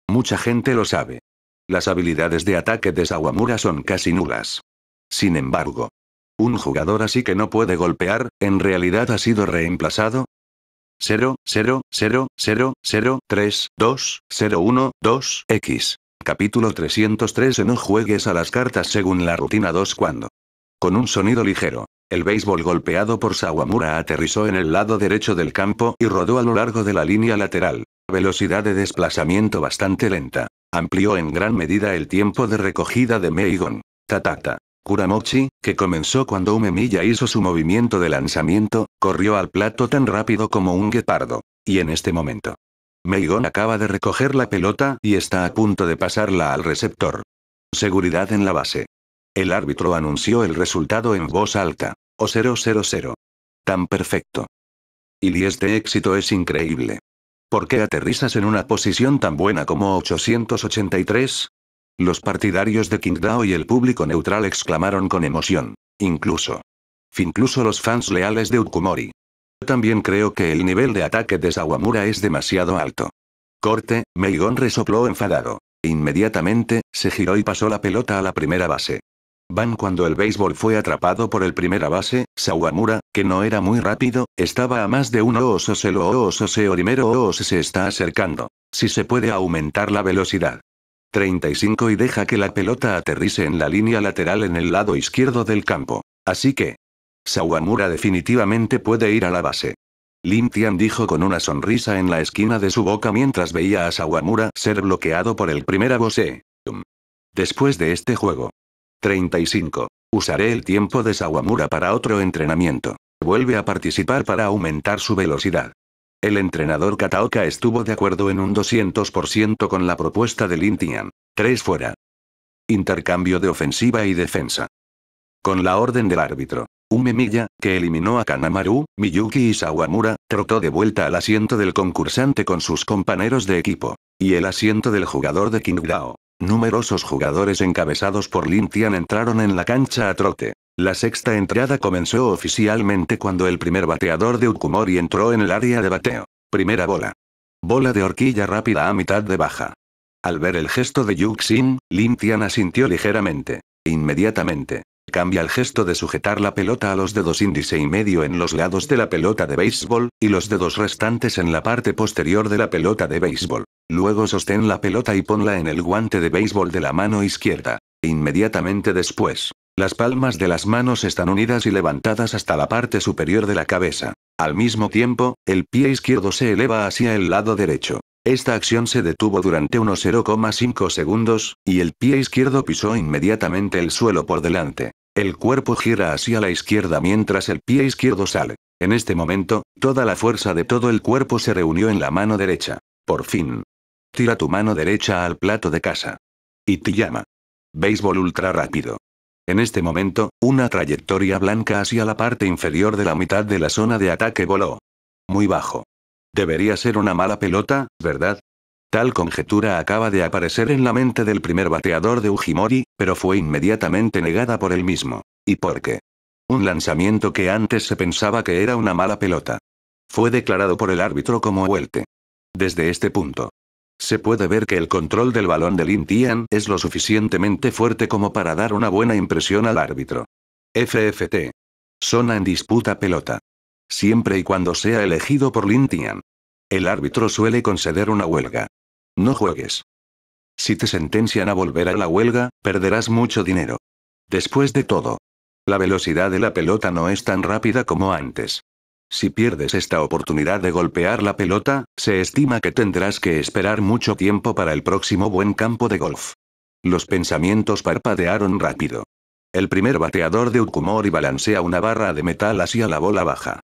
Mucha gente lo sabe. Las habilidades de ataque de Sawamura son casi nulas. Sin embargo, un jugador así que no puede golpear, en realidad ha sido reemplazado. 0, 0, 0, 0, 0, 3, 2, 0, 1, 2, X. Capítulo 303 No juegues a las cartas según la rutina 2 cuando. Con un sonido ligero, el béisbol golpeado por Sawamura aterrizó en el lado derecho del campo y rodó a lo largo de la línea lateral. Velocidad de desplazamiento bastante lenta. Amplió en gran medida el tiempo de recogida de Meigon. Tatata. Kuramochi, que comenzó cuando Umemiya hizo su movimiento de lanzamiento, corrió al plato tan rápido como un guepardo. Y en este momento. Meigon acaba de recoger la pelota y está a punto de pasarla al receptor. Seguridad en la base. El árbitro anunció el resultado en voz alta. O 000. Tan perfecto. Y este éxito es increíble. ¿Por qué aterrizas en una posición tan buena como 883? Los partidarios de Qingdao y el público neutral exclamaron con emoción. Incluso. Incluso los fans leales de Ukumori. También creo que el nivel de ataque de Sawamura es demasiado alto. Corte, Meigon resopló enfadado. Inmediatamente, se giró y pasó la pelota a la primera base. Van cuando el béisbol fue atrapado por el primera base, Sawamura, que no era muy rápido, estaba a más de uno Oososelo Oosose primero se está acercando. Si se puede aumentar la velocidad. 35 y deja que la pelota aterrice en la línea lateral en el lado izquierdo del campo. Así que, Sawamura definitivamente puede ir a la base. Lin Tian dijo con una sonrisa en la esquina de su boca mientras veía a Sawamura ser bloqueado por el primer base. Después de este juego. 35. Usaré el tiempo de Sawamura para otro entrenamiento. Vuelve a participar para aumentar su velocidad. El entrenador Kataoka estuvo de acuerdo en un 200% con la propuesta de Lin Tian. 3 fuera. Intercambio de ofensiva y defensa. Con la orden del árbitro. Umemiya, que eliminó a Kanamaru, Miyuki y Sawamura, trotó de vuelta al asiento del concursante con sus compañeros de equipo. Y el asiento del jugador de Qingdao. Numerosos jugadores encabezados por Lin Tian entraron en la cancha a trote. La sexta entrada comenzó oficialmente cuando el primer bateador de Ukumori entró en el área de bateo. Primera bola. Bola de horquilla rápida a mitad de baja. Al ver el gesto de Yuxin, Lin Tian asintió ligeramente. Inmediatamente, Cambia el gesto de sujetar la pelota a los dedos índice y medio en los lados de la pelota de béisbol, y los dedos restantes en la parte posterior de la pelota de béisbol. Luego sostén la pelota y ponla en el guante de béisbol de la mano izquierda. Inmediatamente después, las palmas de las manos están unidas y levantadas hasta la parte superior de la cabeza. Al mismo tiempo, el pie izquierdo se eleva hacia el lado derecho. Esta acción se detuvo durante unos 0,5 segundos, y el pie izquierdo pisó inmediatamente el suelo por delante. El cuerpo gira hacia la izquierda mientras el pie izquierdo sale. En este momento, toda la fuerza de todo el cuerpo se reunió en la mano derecha. Por fin. Tira tu mano derecha al plato de casa. Y te llama. Béisbol ultra rápido. En este momento, una trayectoria blanca hacia la parte inferior de la mitad de la zona de ataque voló. Muy bajo. Debería ser una mala pelota, ¿verdad? Tal conjetura acaba de aparecer en la mente del primer bateador de Ujimori, pero fue inmediatamente negada por él mismo. ¿Y por qué? Un lanzamiento que antes se pensaba que era una mala pelota. Fue declarado por el árbitro como vuelte. Desde este punto. Se puede ver que el control del balón de Lin Tian es lo suficientemente fuerte como para dar una buena impresión al árbitro. FFT. Zona en disputa pelota. Siempre y cuando sea elegido por Lin Tian. El árbitro suele conceder una huelga. No juegues. Si te sentencian a volver a la huelga, perderás mucho dinero. Después de todo, la velocidad de la pelota no es tan rápida como antes. Si pierdes esta oportunidad de golpear la pelota, se estima que tendrás que esperar mucho tiempo para el próximo buen campo de golf. Los pensamientos parpadearon rápido. El primer bateador de Ukumori balancea una barra de metal hacia la bola baja.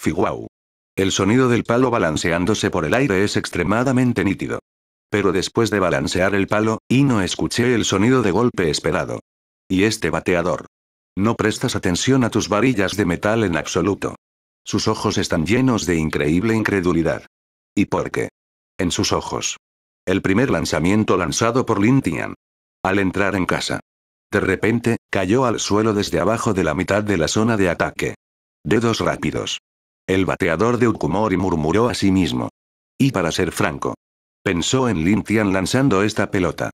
Figuau. El sonido del palo balanceándose por el aire es extremadamente nítido. Pero después de balancear el palo, y no escuché el sonido de golpe esperado. Y este bateador. No prestas atención a tus varillas de metal en absoluto. Sus ojos están llenos de increíble incredulidad. ¿Y por qué? En sus ojos. El primer lanzamiento lanzado por Lin Tian. Al entrar en casa. De repente, cayó al suelo desde abajo de la mitad de la zona de ataque. Dedos rápidos. El bateador de Ukumori murmuró a sí mismo. Y para ser franco, Pensó en Lin Tian lanzando esta pelota.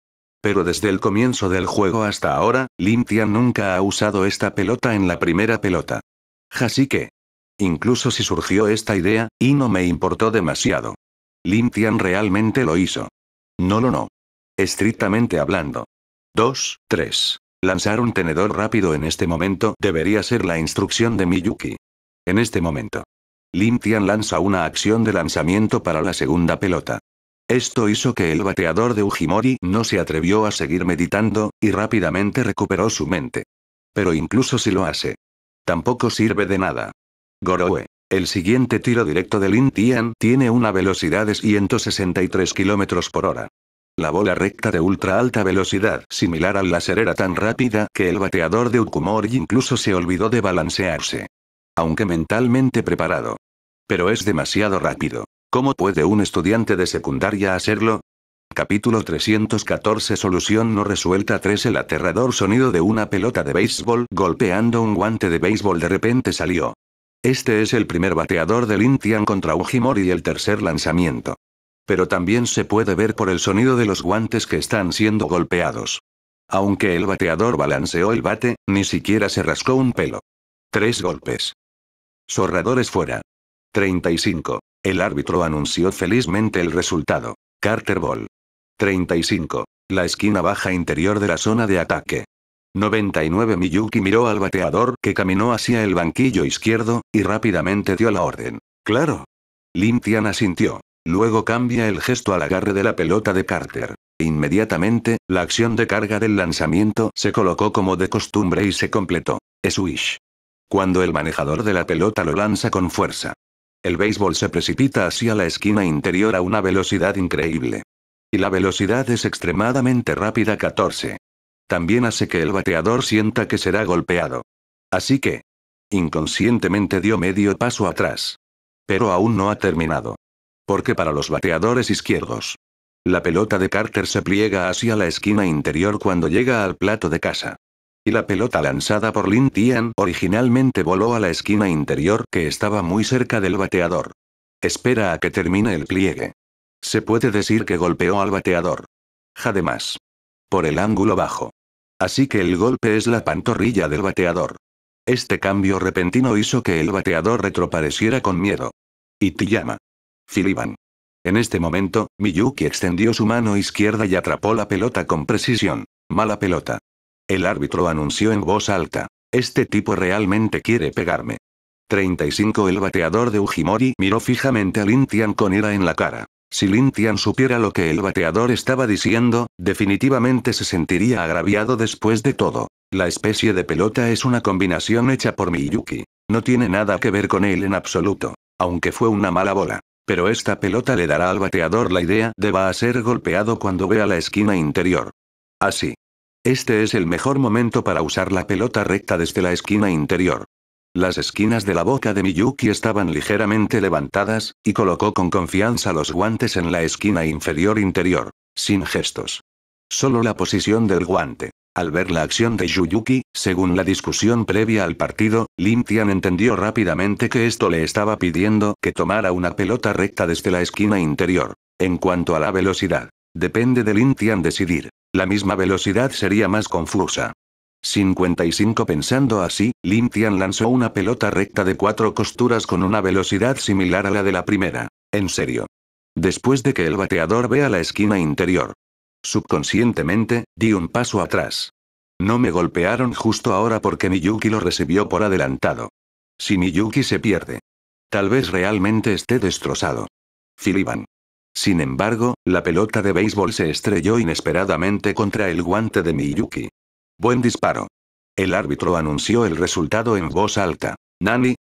Pero desde el comienzo del juego hasta ahora, Lin Tian nunca ha usado esta pelota en la primera pelota. Así que. Incluso si surgió esta idea, y no me importó demasiado. Lin Tian realmente lo hizo. No lo no. Estrictamente hablando. 2, 3. Lanzar un tenedor rápido en este momento debería ser la instrucción de Miyuki. En este momento. Lin Tian lanza una acción de lanzamiento para la segunda pelota. Esto hizo que el bateador de Ujimori no se atrevió a seguir meditando, y rápidamente recuperó su mente. Pero incluso si lo hace. Tampoco sirve de nada. Goroe. El siguiente tiro directo de Lin Tian tiene una velocidad de 163 km por hora. La bola recta de ultra alta velocidad similar al láser era tan rápida que el bateador de Ukumori incluso se olvidó de balancearse. Aunque mentalmente preparado. Pero es demasiado rápido. ¿Cómo puede un estudiante de secundaria hacerlo? Capítulo 314 Solución no resuelta 3 El aterrador sonido de una pelota de béisbol golpeando un guante de béisbol de repente salió. Este es el primer bateador de Lintian contra Ujimori y el tercer lanzamiento. Pero también se puede ver por el sonido de los guantes que están siendo golpeados. Aunque el bateador balanceó el bate, ni siquiera se rascó un pelo. Tres golpes. Zorradores fuera. 35. El árbitro anunció felizmente el resultado. Carter Ball. 35. La esquina baja interior de la zona de ataque. 99 Miyuki miró al bateador que caminó hacia el banquillo izquierdo, y rápidamente dio la orden. Claro. Lim Tian asintió. Luego cambia el gesto al agarre de la pelota de Carter. Inmediatamente, la acción de carga del lanzamiento se colocó como de costumbre y se completó. Swish. Cuando el manejador de la pelota lo lanza con fuerza. El béisbol se precipita hacia la esquina interior a una velocidad increíble. Y la velocidad es extremadamente rápida 14. También hace que el bateador sienta que será golpeado. Así que, inconscientemente dio medio paso atrás. Pero aún no ha terminado. Porque para los bateadores izquierdos, la pelota de Carter se pliega hacia la esquina interior cuando llega al plato de casa. La pelota lanzada por Lin Tian originalmente voló a la esquina interior que estaba muy cerca del bateador. Espera a que termine el pliegue. Se puede decir que golpeó al bateador. Además. Por el ángulo bajo. Así que el golpe es la pantorrilla del bateador. Este cambio repentino hizo que el bateador retropareciera con miedo. Y llama. Filiban. En este momento, Miyuki extendió su mano izquierda y atrapó la pelota con precisión. Mala pelota. El árbitro anunció en voz alta. Este tipo realmente quiere pegarme. 35 El bateador de Ujimori miró fijamente a Lintian con ira en la cara. Si Lintian supiera lo que el bateador estaba diciendo, definitivamente se sentiría agraviado después de todo. La especie de pelota es una combinación hecha por Miyuki. No tiene nada que ver con él en absoluto. Aunque fue una mala bola. Pero esta pelota le dará al bateador la idea de va a ser golpeado cuando vea la esquina interior. Así. Este es el mejor momento para usar la pelota recta desde la esquina interior. Las esquinas de la boca de Miyuki estaban ligeramente levantadas, y colocó con confianza los guantes en la esquina inferior interior, sin gestos. Solo la posición del guante. Al ver la acción de Yuyuki, según la discusión previa al partido, Lim Tian entendió rápidamente que esto le estaba pidiendo que tomara una pelota recta desde la esquina interior. En cuanto a la velocidad, depende de Lin Tian decidir. La misma velocidad sería más confusa. 55 Pensando así, Lin Tian lanzó una pelota recta de cuatro costuras con una velocidad similar a la de la primera. En serio. Después de que el bateador vea la esquina interior. Subconscientemente, di un paso atrás. No me golpearon justo ahora porque Miyuki lo recibió por adelantado. Si Miyuki se pierde. Tal vez realmente esté destrozado. Filiban. Sin embargo, la pelota de béisbol se estrelló inesperadamente contra el guante de Miyuki. Buen disparo. El árbitro anunció el resultado en voz alta. Nani.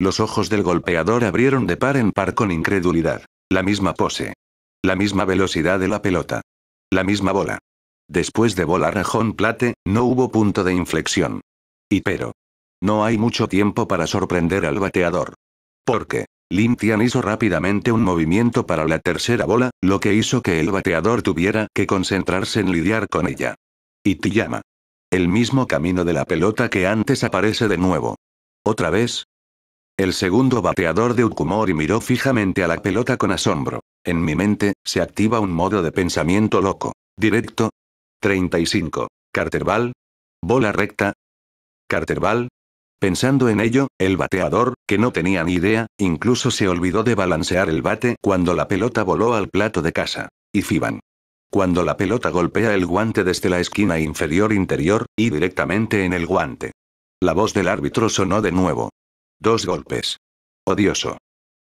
Los ojos del golpeador abrieron de par en par con incredulidad. La misma pose. La misma velocidad de la pelota. La misma bola. Después de volar a John Plate, no hubo punto de inflexión. Y pero. No hay mucho tiempo para sorprender al bateador. Porque. Lim Tian hizo rápidamente un movimiento para la tercera bola, lo que hizo que el bateador tuviera que concentrarse en lidiar con ella. Y llama. El mismo camino de la pelota que antes aparece de nuevo. ¿Otra vez? El segundo bateador de Ukumori miró fijamente a la pelota con asombro. En mi mente, se activa un modo de pensamiento loco. Directo. 35. Carterball. Bola recta. Carterball. Pensando en ello, el bateador, que no tenía ni idea, incluso se olvidó de balancear el bate cuando la pelota voló al plato de casa. Y Fiban. Cuando la pelota golpea el guante desde la esquina inferior interior, y directamente en el guante. La voz del árbitro sonó de nuevo. Dos golpes. Odioso.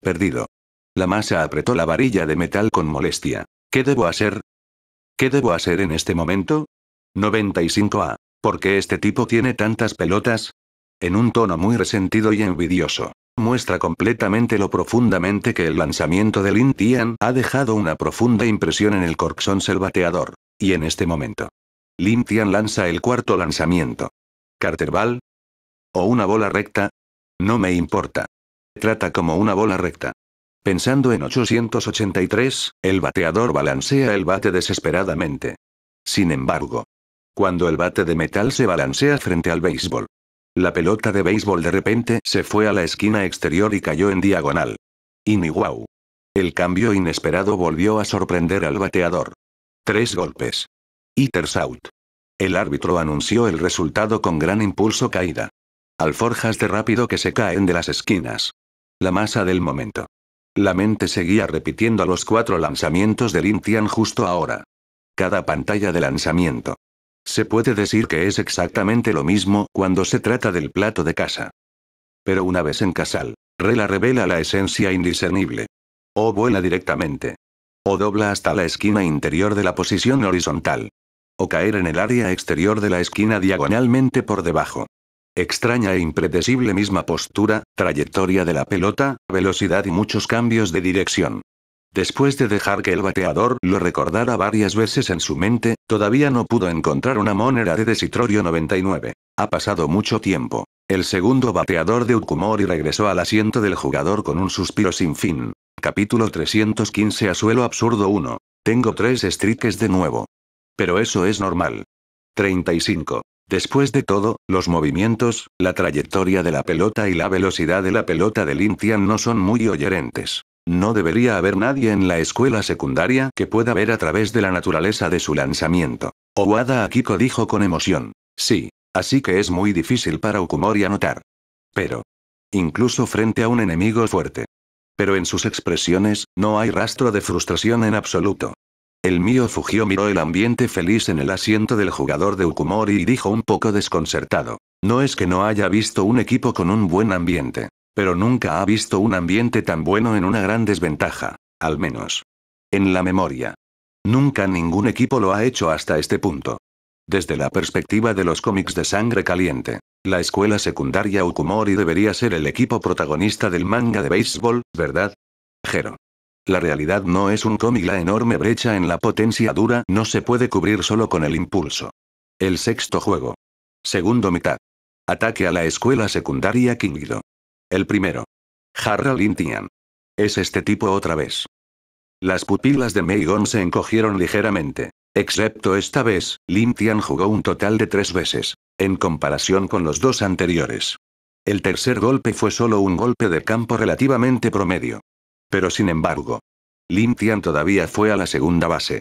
Perdido. La masa apretó la varilla de metal con molestia. ¿Qué debo hacer? ¿Qué debo hacer en este momento? 95A. ¿Por qué este tipo tiene tantas pelotas? En un tono muy resentido y envidioso. muestra completamente lo profundamente que el lanzamiento de Lin Tian ha dejado una profunda impresión en el el bateador. Y en este momento. Lin Tian lanza el cuarto lanzamiento. ¿Carterball? ¿O una bola recta? No me importa. Trata como una bola recta. Pensando en 883, el bateador balancea el bate desesperadamente. Sin embargo, cuando el bate de metal se balancea frente al béisbol, la pelota de béisbol de repente se fue a la esquina exterior y cayó en diagonal. Y ni guau. El cambio inesperado volvió a sorprender al bateador. Tres golpes. Iters out. El árbitro anunció el resultado con gran impulso caída. Alforjas de rápido que se caen de las esquinas. La masa del momento. La mente seguía repitiendo los cuatro lanzamientos del Intian justo ahora. Cada pantalla de lanzamiento. Se puede decir que es exactamente lo mismo cuando se trata del plato de casa. Pero una vez en Casal, Rela revela la esencia indiscernible. O vuela directamente. O dobla hasta la esquina interior de la posición horizontal. O caer en el área exterior de la esquina diagonalmente por debajo. Extraña e impredecible misma postura, trayectoria de la pelota, velocidad y muchos cambios de dirección. Después de dejar que el bateador lo recordara varias veces en su mente, todavía no pudo encontrar una moneda de Desitrorio 99. Ha pasado mucho tiempo. El segundo bateador de Ukumori regresó al asiento del jugador con un suspiro sin fin. Capítulo 315 a suelo absurdo 1. Tengo tres strikes de nuevo. Pero eso es normal. 35. Después de todo, los movimientos, la trayectoria de la pelota y la velocidad de la pelota de Lintian no son muy oyerentes. No debería haber nadie en la escuela secundaria que pueda ver a través de la naturaleza de su lanzamiento. Owada Akiko dijo con emoción. Sí. Así que es muy difícil para Ukumori anotar. Pero. Incluso frente a un enemigo fuerte. Pero en sus expresiones, no hay rastro de frustración en absoluto. El mío Fugio miró el ambiente feliz en el asiento del jugador de Ukumori y dijo un poco desconcertado. No es que no haya visto un equipo con un buen ambiente. Pero nunca ha visto un ambiente tan bueno en una gran desventaja. Al menos. En la memoria. Nunca ningún equipo lo ha hecho hasta este punto. Desde la perspectiva de los cómics de sangre caliente, la escuela secundaria Ukumori debería ser el equipo protagonista del manga de béisbol, ¿verdad? Jero. La realidad no es un cómic, la enorme brecha en la potencia dura no se puede cubrir solo con el impulso. El sexto juego. Segundo mitad. Ataque a la escuela secundaria Kingido. El primero. Harra Lintian. Es este tipo otra vez. Las pupilas de Meigon se encogieron ligeramente. Excepto esta vez, Lintian jugó un total de tres veces. En comparación con los dos anteriores. El tercer golpe fue solo un golpe de campo relativamente promedio. Pero sin embargo, Lintian todavía fue a la segunda base.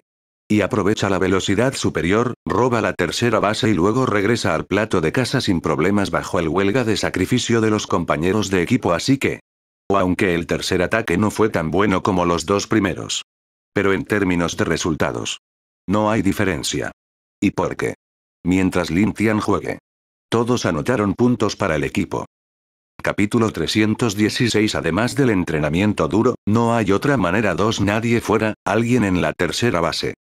Y aprovecha la velocidad superior, roba la tercera base y luego regresa al plato de casa sin problemas bajo el huelga de sacrificio de los compañeros de equipo así que... Aunque el tercer ataque no fue tan bueno como los dos primeros. Pero en términos de resultados. No hay diferencia. ¿Y por qué? Mientras Lintian juegue. Todos anotaron puntos para el equipo. Capítulo 316 Además del entrenamiento duro, no hay otra manera 2 Nadie fuera, alguien en la tercera base.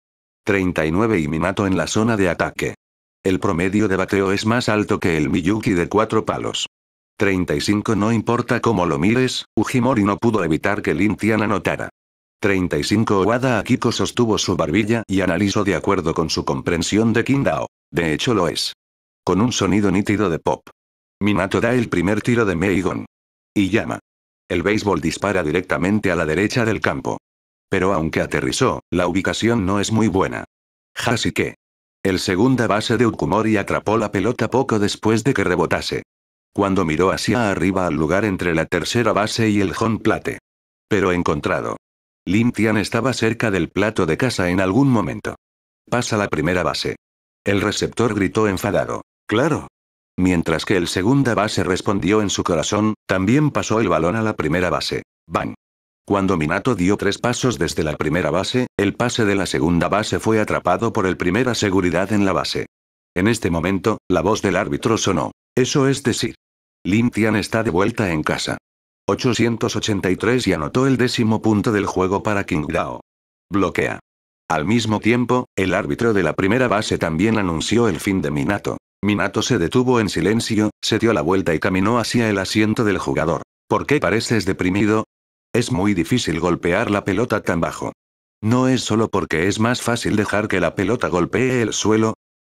39 y Minato en la zona de ataque. El promedio de bateo es más alto que el Miyuki de cuatro palos. 35 No importa cómo lo mires, Ujimori no pudo evitar que Lin Tian anotara. 35 Wada Akiko sostuvo su barbilla y analizó de acuerdo con su comprensión de Kindao. De hecho lo es. Con un sonido nítido de pop. Minato da el primer tiro de Meigon. Y llama. El béisbol dispara directamente a la derecha del campo. Pero aunque aterrizó, la ubicación no es muy buena. que. El segunda base de Ukumori atrapó la pelota poco después de que rebotase. Cuando miró hacia arriba al lugar entre la tercera base y el home plate. Pero encontrado. Lim Tian estaba cerca del plato de casa en algún momento. Pasa la primera base. El receptor gritó enfadado. Claro, Mientras que el segunda base respondió en su corazón, también pasó el balón a la primera base. ¡Bang! Cuando Minato dio tres pasos desde la primera base, el pase de la segunda base fue atrapado por el primera seguridad en la base. En este momento, la voz del árbitro sonó. Eso es decir. Lin Tian está de vuelta en casa. 883 y anotó el décimo punto del juego para King Dao. Bloquea. Al mismo tiempo, el árbitro de la primera base también anunció el fin de Minato. Minato se detuvo en silencio, se dio la vuelta y caminó hacia el asiento del jugador. ¿Por qué pareces deprimido? Es muy difícil golpear la pelota tan bajo. ¿No es solo porque es más fácil dejar que la pelota golpee el suelo?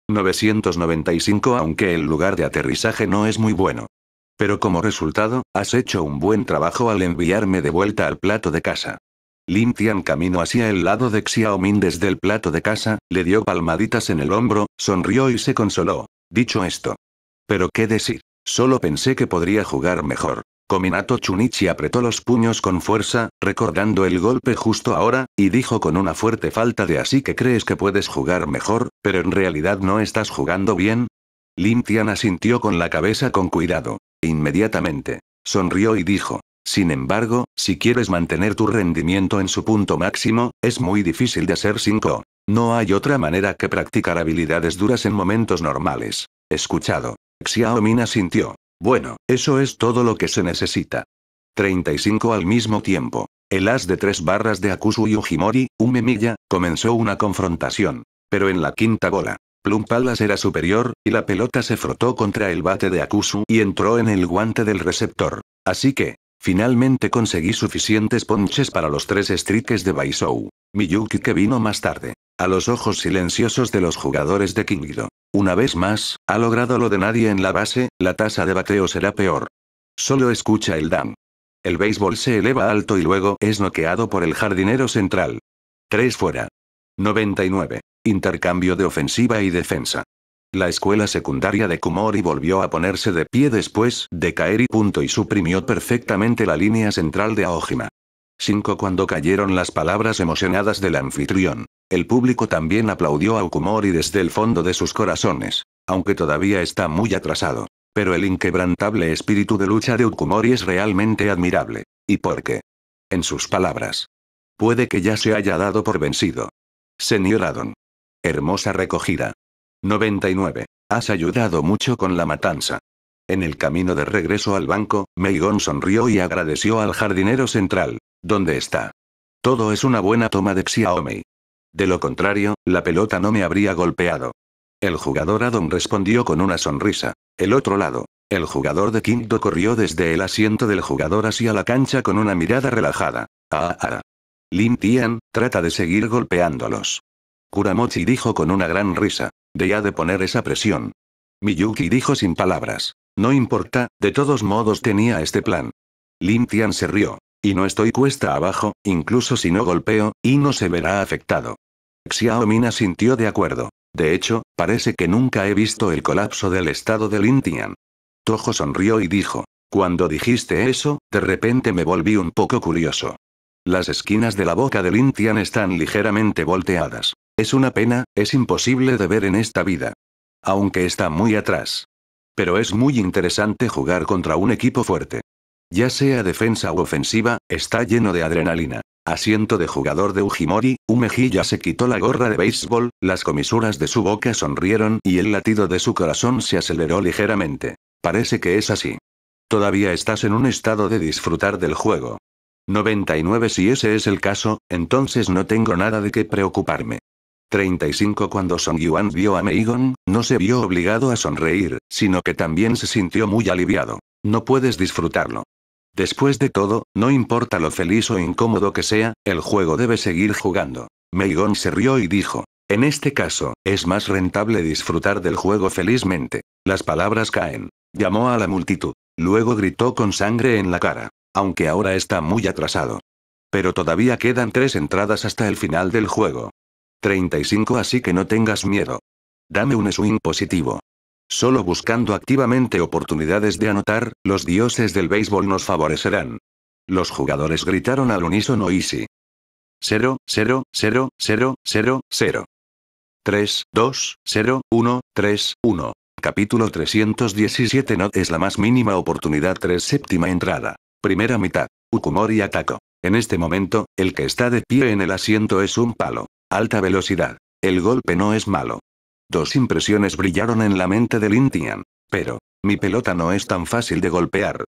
995 Aunque el lugar de aterrizaje no es muy bueno. Pero como resultado, has hecho un buen trabajo al enviarme de vuelta al plato de casa. Lin Tian caminó hacia el lado de Xiaomin desde el plato de casa, le dio palmaditas en el hombro, sonrió y se consoló. Dicho esto. Pero qué decir, solo pensé que podría jugar mejor. Kominato Chunichi apretó los puños con fuerza, recordando el golpe justo ahora, y dijo con una fuerte falta de así que crees que puedes jugar mejor, pero en realidad no estás jugando bien. Lin Tian asintió con la cabeza con cuidado. Inmediatamente. Sonrió y dijo. Sin embargo, si quieres mantener tu rendimiento en su punto máximo, es muy difícil de hacer 5. No hay otra manera que practicar habilidades duras en momentos normales. Escuchado. Xiaomin asintió. Bueno, eso es todo lo que se necesita. 35 al mismo tiempo. El as de tres barras de Akusu y Ujimori, Umemilla, comenzó una confrontación. Pero en la quinta bola, Plum era superior, y la pelota se frotó contra el bate de Akusu y entró en el guante del receptor. Así que, finalmente conseguí suficientes ponches para los tres strikes de Baisou. Miyuki que vino más tarde. A los ojos silenciosos de los jugadores de Kingido. Una vez más, ha logrado lo de nadie en la base, la tasa de bateo será peor. Solo escucha el dam. El béisbol se eleva alto y luego es noqueado por el jardinero central. 3 fuera. 99. Intercambio de ofensiva y defensa. La escuela secundaria de Kumori volvió a ponerse de pie después de caer y punto y suprimió perfectamente la línea central de Aojima. 5 Cuando cayeron las palabras emocionadas del anfitrión. El público también aplaudió a Ukumori desde el fondo de sus corazones. Aunque todavía está muy atrasado. Pero el inquebrantable espíritu de lucha de Ukumori es realmente admirable. ¿Y por qué? En sus palabras. Puede que ya se haya dado por vencido. Señor Adon. Hermosa recogida. 99. Has ayudado mucho con la matanza. En el camino de regreso al banco, Meigon sonrió y agradeció al jardinero central. ¿Dónde está? Todo es una buena toma de Xiaomei. De lo contrario, la pelota no me habría golpeado. El jugador Adam respondió con una sonrisa. El otro lado. El jugador de Quinto corrió desde el asiento del jugador hacia la cancha con una mirada relajada. Ah, ah. Lin Tian, trata de seguir golpeándolos. Kuramochi dijo con una gran risa. De de poner esa presión. Miyuki dijo sin palabras. No importa, de todos modos tenía este plan. Lin Tian se rió. Y no estoy cuesta abajo, incluso si no golpeo, y no se verá afectado. Xiaomina sintió de acuerdo. De hecho, parece que nunca he visto el colapso del estado de Lintian. Tojo sonrió y dijo. Cuando dijiste eso, de repente me volví un poco curioso. Las esquinas de la boca de Lintian están ligeramente volteadas. Es una pena, es imposible de ver en esta vida. Aunque está muy atrás. Pero es muy interesante jugar contra un equipo fuerte. Ya sea defensa u ofensiva, está lleno de adrenalina. Asiento de jugador de Ujimori, mejilla se quitó la gorra de béisbol, las comisuras de su boca sonrieron y el latido de su corazón se aceleró ligeramente. Parece que es así. Todavía estás en un estado de disfrutar del juego. 99 Si ese es el caso, entonces no tengo nada de qué preocuparme. 35 Cuando Song Yuan vio a Meigon, no se vio obligado a sonreír, sino que también se sintió muy aliviado. No puedes disfrutarlo. Después de todo, no importa lo feliz o incómodo que sea, el juego debe seguir jugando. Meigon se rió y dijo. En este caso, es más rentable disfrutar del juego felizmente. Las palabras caen. Llamó a la multitud. Luego gritó con sangre en la cara. Aunque ahora está muy atrasado. Pero todavía quedan tres entradas hasta el final del juego. 35 Así que no tengas miedo. Dame un swing positivo. Solo buscando activamente oportunidades de anotar, los dioses del béisbol nos favorecerán. Los jugadores gritaron al unísono Easy. 0, 0, 0, 0, 0, 0. 3, 2, 0, 1, 3, 1. Capítulo 317 No es la más mínima oportunidad 3 séptima entrada. Primera mitad. Ukumori ataco. En este momento, el que está de pie en el asiento es un palo. Alta velocidad. El golpe no es malo. Dos impresiones brillaron en la mente de Lintian. Pero, mi pelota no es tan fácil de golpear.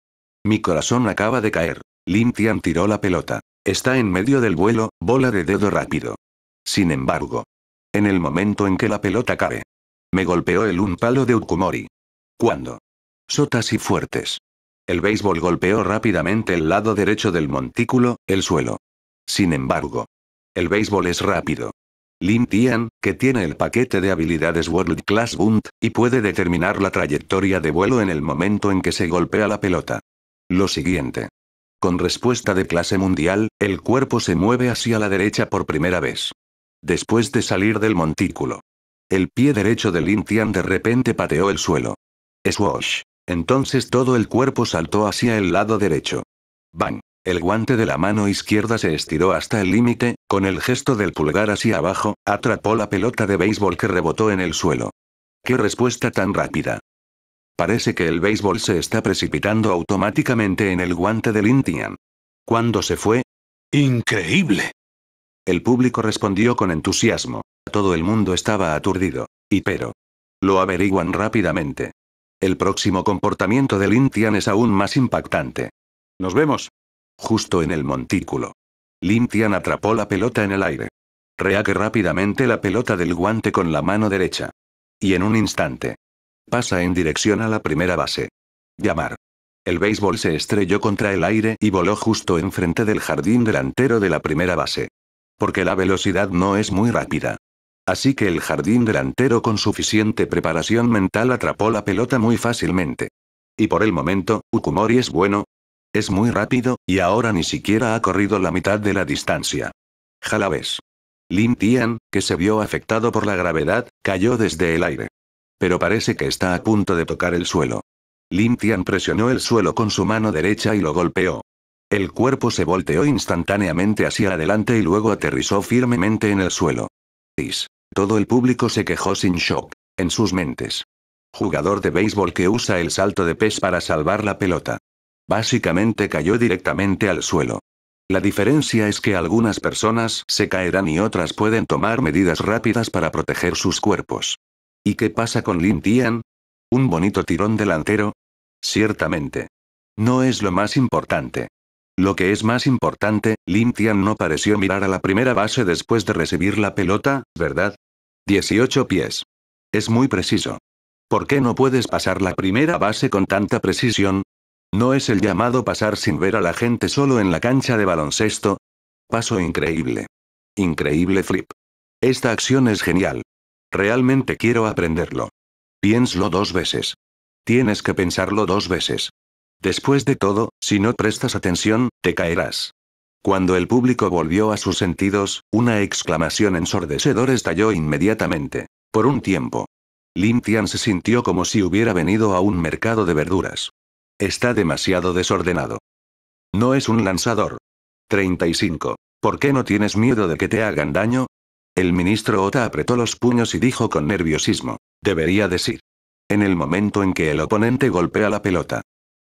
Mi corazón acaba de caer. Lintian tiró la pelota. Está en medio del vuelo, bola de dedo rápido. Sin embargo, en el momento en que la pelota cae, me golpeó el un palo de Ukumori. ¿Cuándo? Sotas y fuertes. El béisbol golpeó rápidamente el lado derecho del montículo, el suelo. Sin embargo, el béisbol es rápido. Lin Tian, que tiene el paquete de habilidades World Class Bunt, y puede determinar la trayectoria de vuelo en el momento en que se golpea la pelota. Lo siguiente. Con respuesta de clase mundial, el cuerpo se mueve hacia la derecha por primera vez. Después de salir del montículo. El pie derecho de Lin Tian de repente pateó el suelo. Swash. Entonces todo el cuerpo saltó hacia el lado derecho. Bang. El guante de la mano izquierda se estiró hasta el límite, con el gesto del pulgar hacia abajo, atrapó la pelota de béisbol que rebotó en el suelo. ¡Qué respuesta tan rápida! Parece que el béisbol se está precipitando automáticamente en el guante de Lintian. ¿Cuándo se fue? ¡Increíble! El público respondió con entusiasmo. Todo el mundo estaba aturdido. Y pero. Lo averiguan rápidamente. El próximo comportamiento de Lintian es aún más impactante. Nos vemos. Justo en el montículo. Lin Tian atrapó la pelota en el aire. Reaque rápidamente la pelota del guante con la mano derecha. Y en un instante. Pasa en dirección a la primera base. Llamar. El béisbol se estrelló contra el aire y voló justo enfrente del jardín delantero de la primera base. Porque la velocidad no es muy rápida. Así que el jardín delantero con suficiente preparación mental atrapó la pelota muy fácilmente. Y por el momento, Ukumori es bueno, es muy rápido, y ahora ni siquiera ha corrido la mitad de la distancia. Jalabes. Lin Tian, que se vio afectado por la gravedad, cayó desde el aire. Pero parece que está a punto de tocar el suelo. Lin Tian presionó el suelo con su mano derecha y lo golpeó. El cuerpo se volteó instantáneamente hacia adelante y luego aterrizó firmemente en el suelo. Todo el público se quejó sin shock. En sus mentes. Jugador de béisbol que usa el salto de pez para salvar la pelota. Básicamente cayó directamente al suelo. La diferencia es que algunas personas se caerán y otras pueden tomar medidas rápidas para proteger sus cuerpos. ¿Y qué pasa con Lin Tian? ¿Un bonito tirón delantero? Ciertamente. No es lo más importante. Lo que es más importante, Lin Tian no pareció mirar a la primera base después de recibir la pelota, ¿verdad? 18 pies. Es muy preciso. ¿Por qué no puedes pasar la primera base con tanta precisión? ¿No es el llamado pasar sin ver a la gente solo en la cancha de baloncesto? Paso increíble. Increíble flip. Esta acción es genial. Realmente quiero aprenderlo. Piénslo dos veces. Tienes que pensarlo dos veces. Después de todo, si no prestas atención, te caerás. Cuando el público volvió a sus sentidos, una exclamación ensordecedora estalló inmediatamente. Por un tiempo. Lin Tian se sintió como si hubiera venido a un mercado de verduras. Está demasiado desordenado. No es un lanzador. 35. ¿Por qué no tienes miedo de que te hagan daño? El ministro Ota apretó los puños y dijo con nerviosismo. Debería decir. En el momento en que el oponente golpea la pelota.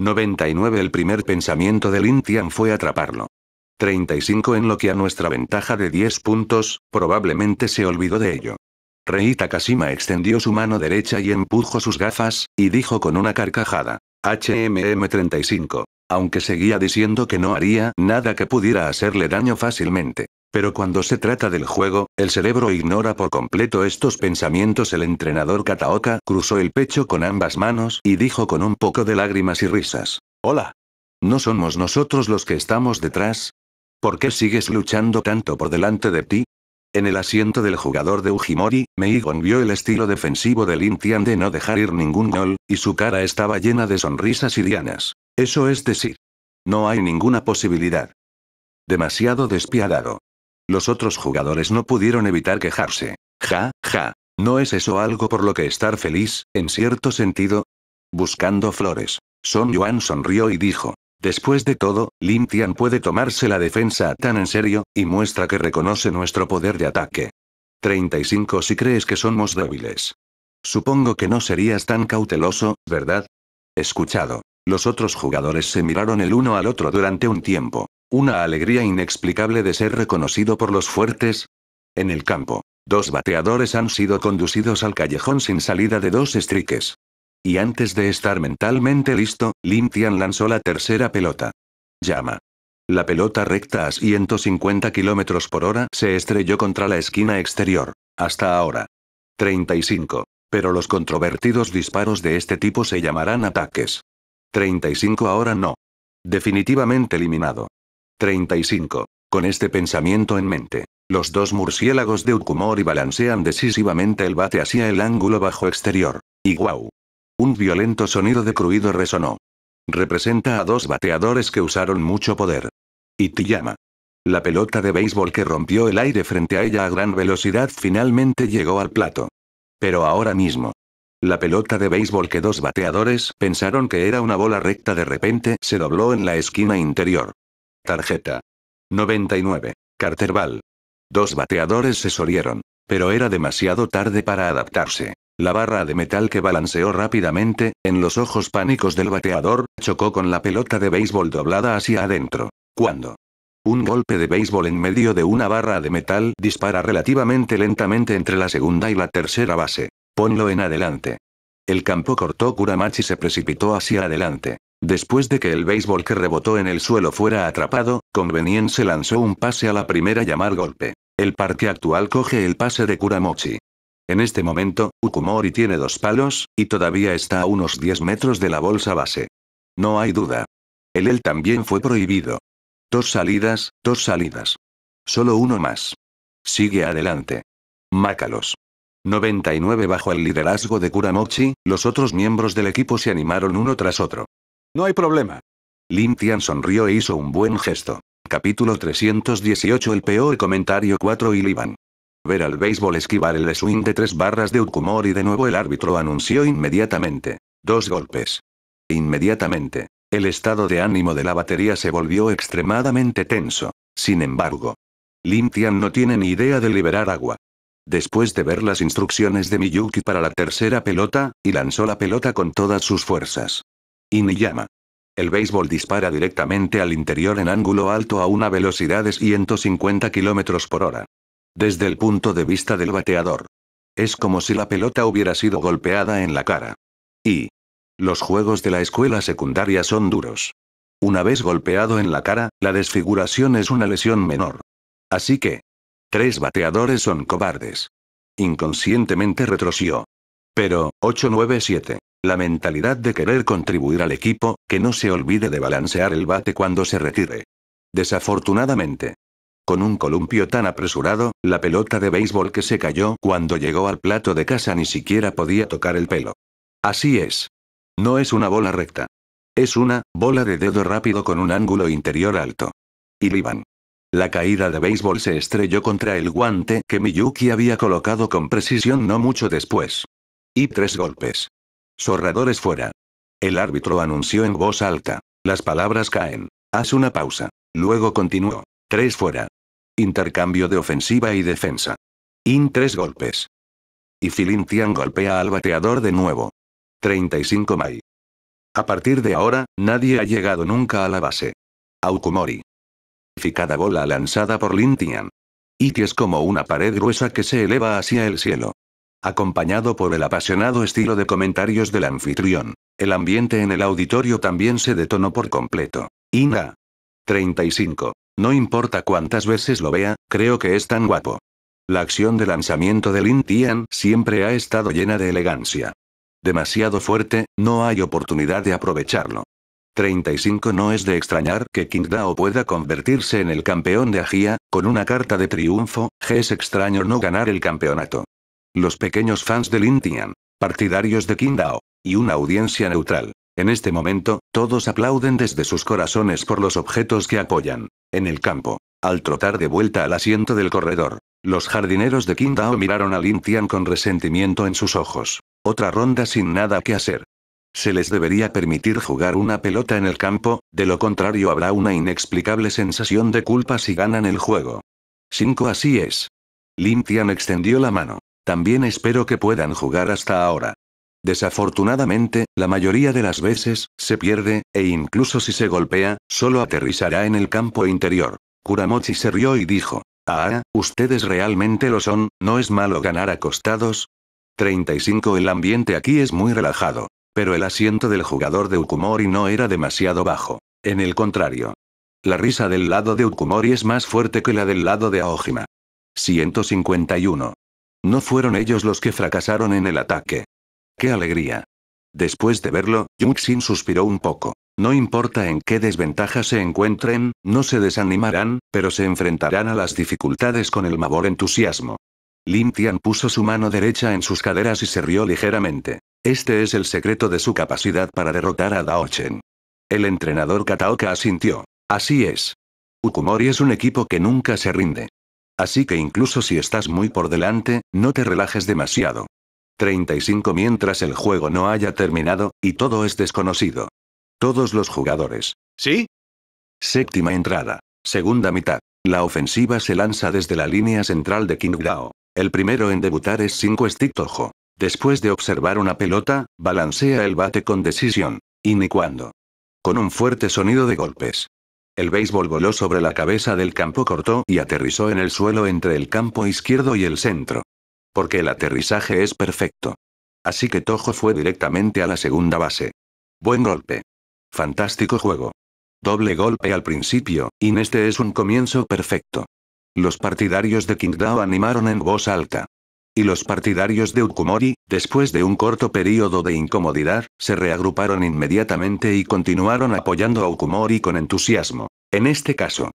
99 El primer pensamiento de Lin Tian fue atraparlo. 35 En lo que a nuestra ventaja de 10 puntos, probablemente se olvidó de ello. Rei Takashima extendió su mano derecha y empujó sus gafas, y dijo con una carcajada. HMM35. Aunque seguía diciendo que no haría nada que pudiera hacerle daño fácilmente. Pero cuando se trata del juego, el cerebro ignora por completo estos pensamientos. El entrenador Kataoka cruzó el pecho con ambas manos y dijo con un poco de lágrimas y risas. Hola. ¿No somos nosotros los que estamos detrás? ¿Por qué sigues luchando tanto por delante de ti? En el asiento del jugador de Ujimori, Meigon vio el estilo defensivo de Lin Tian de no dejar ir ningún gol, y su cara estaba llena de sonrisas y. Eso es decir. No hay ninguna posibilidad. Demasiado despiadado. Los otros jugadores no pudieron evitar quejarse. Ja, ja. ¿No es eso algo por lo que estar feliz, en cierto sentido? Buscando flores. Son Yuan sonrió y dijo. Después de todo, Lin Tian puede tomarse la defensa tan en serio, y muestra que reconoce nuestro poder de ataque. 35 Si crees que somos débiles. Supongo que no serías tan cauteloso, ¿verdad? Escuchado. Los otros jugadores se miraron el uno al otro durante un tiempo. Una alegría inexplicable de ser reconocido por los fuertes. En el campo, dos bateadores han sido conducidos al callejón sin salida de dos strikes. Y antes de estar mentalmente listo, Lin Tian lanzó la tercera pelota. Llama. La pelota recta a 150 km por hora se estrelló contra la esquina exterior. Hasta ahora. 35. Pero los controvertidos disparos de este tipo se llamarán ataques. 35 ahora no. Definitivamente eliminado. 35. Con este pensamiento en mente, los dos murciélagos de Ukumori balancean decisivamente el bate hacia el ángulo bajo exterior. Y guau. Un violento sonido de cruido resonó. Representa a dos bateadores que usaron mucho poder. Itiyama. La pelota de béisbol que rompió el aire frente a ella a gran velocidad finalmente llegó al plato. Pero ahora mismo. La pelota de béisbol que dos bateadores pensaron que era una bola recta de repente se dobló en la esquina interior. Tarjeta. 99. Carter Ball. Dos bateadores se sorieron. Pero era demasiado tarde para adaptarse. La barra de metal que balanceó rápidamente, en los ojos pánicos del bateador, chocó con la pelota de béisbol doblada hacia adentro. ¿Cuándo? Un golpe de béisbol en medio de una barra de metal dispara relativamente lentamente entre la segunda y la tercera base. Ponlo en adelante. El campo cortó Kuramachi se precipitó hacia adelante. Después de que el béisbol que rebotó en el suelo fuera atrapado, Convenience lanzó un pase a la primera llamar golpe. El parque actual coge el pase de Kuramochi. En este momento, Ukumori tiene dos palos, y todavía está a unos 10 metros de la bolsa base. No hay duda. El él también fue prohibido. Dos salidas, dos salidas. Solo uno más. Sigue adelante. Mácalos. 99 Bajo el liderazgo de Kuramochi, los otros miembros del equipo se animaron uno tras otro. No hay problema. Lin Tian sonrió e hizo un buen gesto. Capítulo 318 El peor comentario 4 y Liban. Ver al béisbol esquivar el swing de tres barras de Ukumor y de nuevo el árbitro anunció inmediatamente. Dos golpes. Inmediatamente. El estado de ánimo de la batería se volvió extremadamente tenso. Sin embargo, Lin Tian no tiene ni idea de liberar agua. Después de ver las instrucciones de Miyuki para la tercera pelota, y lanzó la pelota con todas sus fuerzas. Iniyama. El béisbol dispara directamente al interior en ángulo alto a una velocidad de 150 km por hora. Desde el punto de vista del bateador. Es como si la pelota hubiera sido golpeada en la cara. Y, los juegos de la escuela secundaria son duros. Una vez golpeado en la cara, la desfiguración es una lesión menor. Así que. Tres bateadores son cobardes. Inconscientemente retroció. Pero, 897. La mentalidad de querer contribuir al equipo, que no se olvide de balancear el bate cuando se retire. Desafortunadamente. Con un columpio tan apresurado, la pelota de béisbol que se cayó cuando llegó al plato de casa ni siquiera podía tocar el pelo. Así es. No es una bola recta. Es una bola de dedo rápido con un ángulo interior alto. Y Liban. La caída de béisbol se estrelló contra el guante que Miyuki había colocado con precisión no mucho después. Y tres golpes. Zorradores fuera. El árbitro anunció en voz alta. Las palabras caen. Haz una pausa. Luego continuó. Tres fuera. Intercambio de ofensiva y defensa. In tres golpes. Y Filintian golpea al bateador de nuevo. 35 Mai. A partir de ahora, nadie ha llegado nunca a la base. Aukumori. Ficada bola lanzada por Lintian. Iti es como una pared gruesa que se eleva hacia el cielo. Acompañado por el apasionado estilo de comentarios del anfitrión. El ambiente en el auditorio también se detonó por completo. Ina. 35. No importa cuántas veces lo vea, creo que es tan guapo. La acción de lanzamiento de Lin Tian siempre ha estado llena de elegancia. Demasiado fuerte, no hay oportunidad de aprovecharlo. 35 No es de extrañar que Qingdao pueda convertirse en el campeón de Agia, con una carta de triunfo, es extraño no ganar el campeonato. Los pequeños fans de Lin Tian, partidarios de Qingdao, y una audiencia neutral. En este momento, todos aplauden desde sus corazones por los objetos que apoyan. En el campo. Al trotar de vuelta al asiento del corredor. Los jardineros de Qingdao miraron a Lin Tian con resentimiento en sus ojos. Otra ronda sin nada que hacer. Se les debería permitir jugar una pelota en el campo, de lo contrario habrá una inexplicable sensación de culpa si ganan el juego. 5 Así es. Lin Tian extendió la mano. También espero que puedan jugar hasta ahora. Desafortunadamente, la mayoría de las veces, se pierde, e incluso si se golpea, solo aterrizará en el campo interior. Kuramochi se rió y dijo, Ah, ustedes realmente lo son, ¿no es malo ganar acostados? 35 El ambiente aquí es muy relajado. Pero el asiento del jugador de Ukumori no era demasiado bajo. En el contrario. La risa del lado de Ukumori es más fuerte que la del lado de Aojima. 151. No fueron ellos los que fracasaron en el ataque. ¡Qué alegría! Después de verlo, Yuxin suspiró un poco. No importa en qué desventaja se encuentren, no se desanimarán, pero se enfrentarán a las dificultades con el mayor entusiasmo. Lin Tian puso su mano derecha en sus caderas y se rió ligeramente. Este es el secreto de su capacidad para derrotar a Dao Chen. El entrenador Kataoka asintió. Así es. Ukumori es un equipo que nunca se rinde. Así que incluso si estás muy por delante, no te relajes demasiado. 35 mientras el juego no haya terminado, y todo es desconocido. Todos los jugadores. ¿Sí? Séptima entrada. Segunda mitad. La ofensiva se lanza desde la línea central de Qingdao. El primero en debutar es Cinco Stick Tojo. Después de observar una pelota, balancea el bate con decisión. Y ni cuando. Con un fuerte sonido de golpes. El béisbol voló sobre la cabeza del campo corto y aterrizó en el suelo entre el campo izquierdo y el centro. Porque el aterrizaje es perfecto. Así que Tojo fue directamente a la segunda base. Buen golpe. Fantástico juego. Doble golpe al principio, y este es un comienzo perfecto. Los partidarios de Qingdao animaron en voz alta. Y los partidarios de Ukumori, después de un corto período de incomodidad, se reagruparon inmediatamente y continuaron apoyando a Ukumori con entusiasmo. En este caso,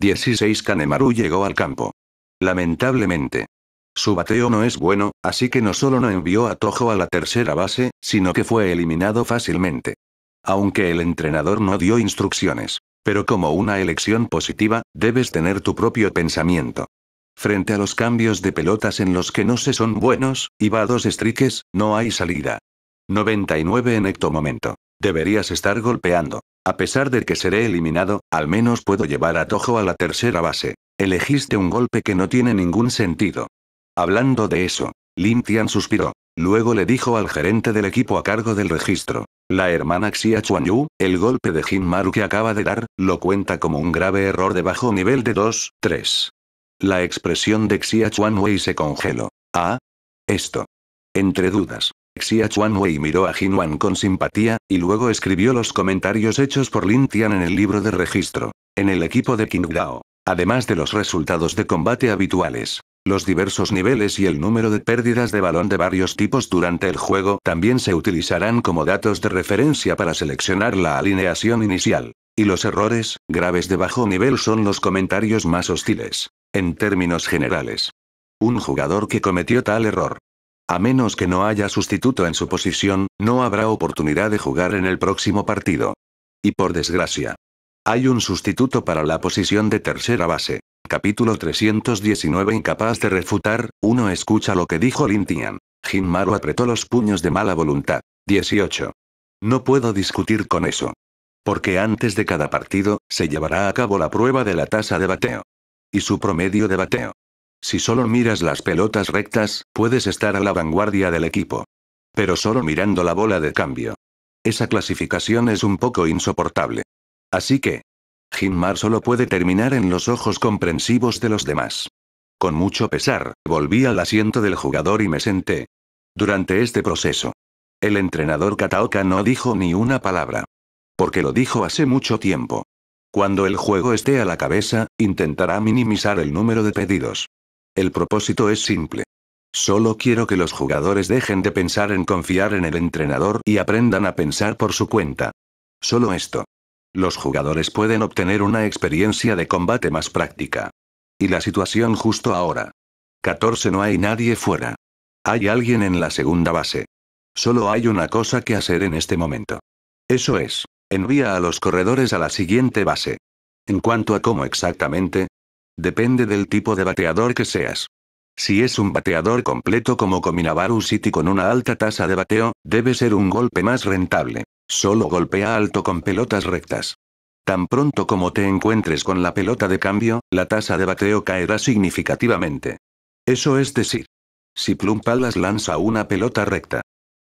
16 Kanemaru llegó al campo. Lamentablemente, su bateo no es bueno, así que no solo no envió a Tojo a la tercera base, sino que fue eliminado fácilmente. Aunque el entrenador no dio instrucciones. Pero como una elección positiva, debes tener tu propio pensamiento. Frente a los cambios de pelotas en los que no se son buenos, y va dos strikes, no hay salida. 99 en ecto momento. Deberías estar golpeando. A pesar de que seré eliminado, al menos puedo llevar a Tojo a la tercera base. Elegiste un golpe que no tiene ningún sentido. Hablando de eso, Lin Tian suspiró. Luego le dijo al gerente del equipo a cargo del registro. La hermana Xia Chuanyu, el golpe de Jin Maru que acaba de dar, lo cuenta como un grave error de bajo nivel de 2, 3. La expresión de Xia Chuanwei se congeló. Ah. Esto. Entre dudas. Xia Chuanwei miró a Wan con simpatía, y luego escribió los comentarios hechos por Lin Tian en el libro de registro. En el equipo de Qingdao. Además de los resultados de combate habituales. Los diversos niveles y el número de pérdidas de balón de varios tipos durante el juego también se utilizarán como datos de referencia para seleccionar la alineación inicial. Y los errores, graves de bajo nivel son los comentarios más hostiles. En términos generales. Un jugador que cometió tal error. A menos que no haya sustituto en su posición, no habrá oportunidad de jugar en el próximo partido. Y por desgracia. Hay un sustituto para la posición de tercera base. Capítulo 319 Incapaz de refutar, uno escucha lo que dijo Lintian. Jinmaru apretó los puños de mala voluntad. 18. No puedo discutir con eso. Porque antes de cada partido, se llevará a cabo la prueba de la tasa de bateo. Y su promedio de bateo. Si solo miras las pelotas rectas, puedes estar a la vanguardia del equipo. Pero solo mirando la bola de cambio. Esa clasificación es un poco insoportable. Así que. Jinmar solo puede terminar en los ojos comprensivos de los demás. Con mucho pesar, volví al asiento del jugador y me senté. Durante este proceso. El entrenador Kataoka no dijo ni una palabra. Porque lo dijo hace mucho tiempo. Cuando el juego esté a la cabeza, intentará minimizar el número de pedidos. El propósito es simple. Solo quiero que los jugadores dejen de pensar en confiar en el entrenador y aprendan a pensar por su cuenta. Solo esto. Los jugadores pueden obtener una experiencia de combate más práctica. Y la situación justo ahora. 14 no hay nadie fuera. Hay alguien en la segunda base. Solo hay una cosa que hacer en este momento. Eso es. Envía a los corredores a la siguiente base. En cuanto a cómo exactamente, depende del tipo de bateador que seas. Si es un bateador completo como Kominabaru City con una alta tasa de bateo, debe ser un golpe más rentable. Solo golpea alto con pelotas rectas. Tan pronto como te encuentres con la pelota de cambio, la tasa de bateo caerá significativamente. Eso es decir, si Plum Palas lanza una pelota recta,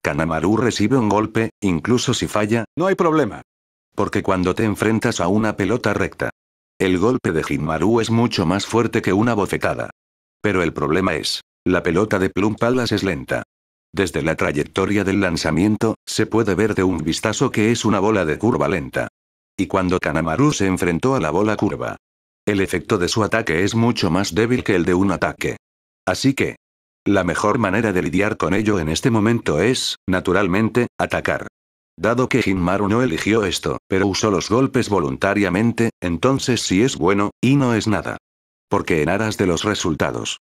Kanamaru recibe un golpe, incluso si falla, no hay problema. Porque cuando te enfrentas a una pelota recta, el golpe de Jinmaru es mucho más fuerte que una bofetada. Pero el problema es, la pelota de Plum Palas es lenta. Desde la trayectoria del lanzamiento, se puede ver de un vistazo que es una bola de curva lenta. Y cuando Kanamaru se enfrentó a la bola curva, el efecto de su ataque es mucho más débil que el de un ataque. Así que, La mejor manera de lidiar con ello en este momento es, naturalmente, atacar. Dado que Hinmaru no eligió esto, pero usó los golpes voluntariamente, entonces sí es bueno, y no es nada. Porque en aras de los resultados.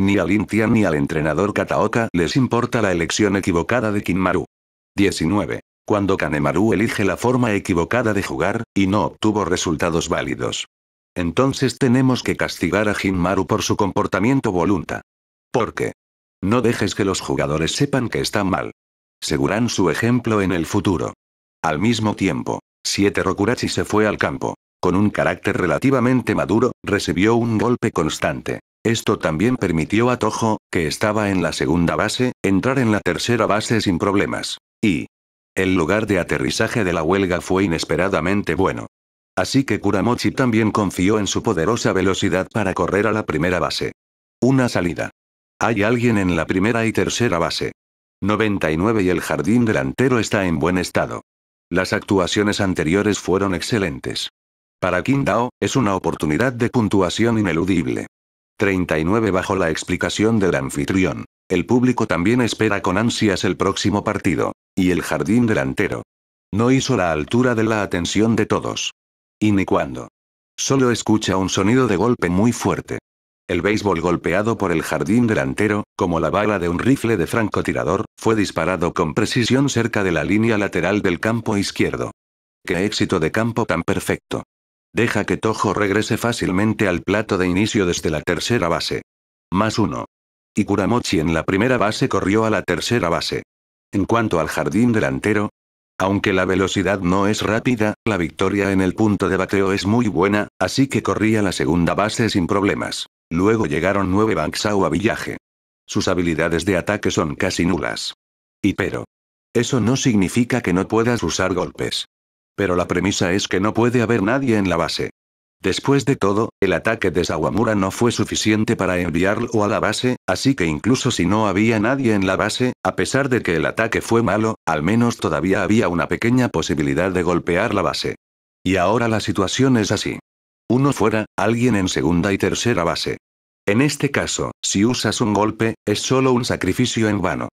Ni al Intian ni al entrenador Kataoka les importa la elección equivocada de Kinmaru. 19. Cuando Kanemaru elige la forma equivocada de jugar, y no obtuvo resultados válidos. Entonces tenemos que castigar a Hinmaru por su comportamiento volunta. ¿Por qué? No dejes que los jugadores sepan que están mal. Seguirán su ejemplo en el futuro. Al mismo tiempo, Siete Rokurachi se fue al campo. Con un carácter relativamente maduro, recibió un golpe constante. Esto también permitió a Tojo, que estaba en la segunda base, entrar en la tercera base sin problemas. Y. El lugar de aterrizaje de la huelga fue inesperadamente bueno. Así que Kuramochi también confió en su poderosa velocidad para correr a la primera base. Una salida. Hay alguien en la primera y tercera base. 99 y el jardín delantero está en buen estado. Las actuaciones anteriores fueron excelentes. Para Qingdao, es una oportunidad de puntuación ineludible. 39 bajo la explicación del anfitrión. El público también espera con ansias el próximo partido. Y el jardín delantero. No hizo la altura de la atención de todos. Y ni cuando. Solo escucha un sonido de golpe muy fuerte. El béisbol golpeado por el jardín delantero, como la bala de un rifle de francotirador, fue disparado con precisión cerca de la línea lateral del campo izquierdo. ¡Qué éxito de campo tan perfecto! Deja que Tojo regrese fácilmente al plato de inicio desde la tercera base. Más uno. Y Kuramochi en la primera base corrió a la tercera base. En cuanto al jardín delantero, aunque la velocidad no es rápida, la victoria en el punto de bateo es muy buena, así que corría la segunda base sin problemas. Luego llegaron nueve Banksao a Villaje. Sus habilidades de ataque son casi nulas. Y pero. Eso no significa que no puedas usar golpes. Pero la premisa es que no puede haber nadie en la base. Después de todo, el ataque de Sawamura no fue suficiente para enviarlo a la base, así que incluso si no había nadie en la base, a pesar de que el ataque fue malo, al menos todavía había una pequeña posibilidad de golpear la base. Y ahora la situación es así. Uno fuera, alguien en segunda y tercera base. En este caso, si usas un golpe, es solo un sacrificio en vano.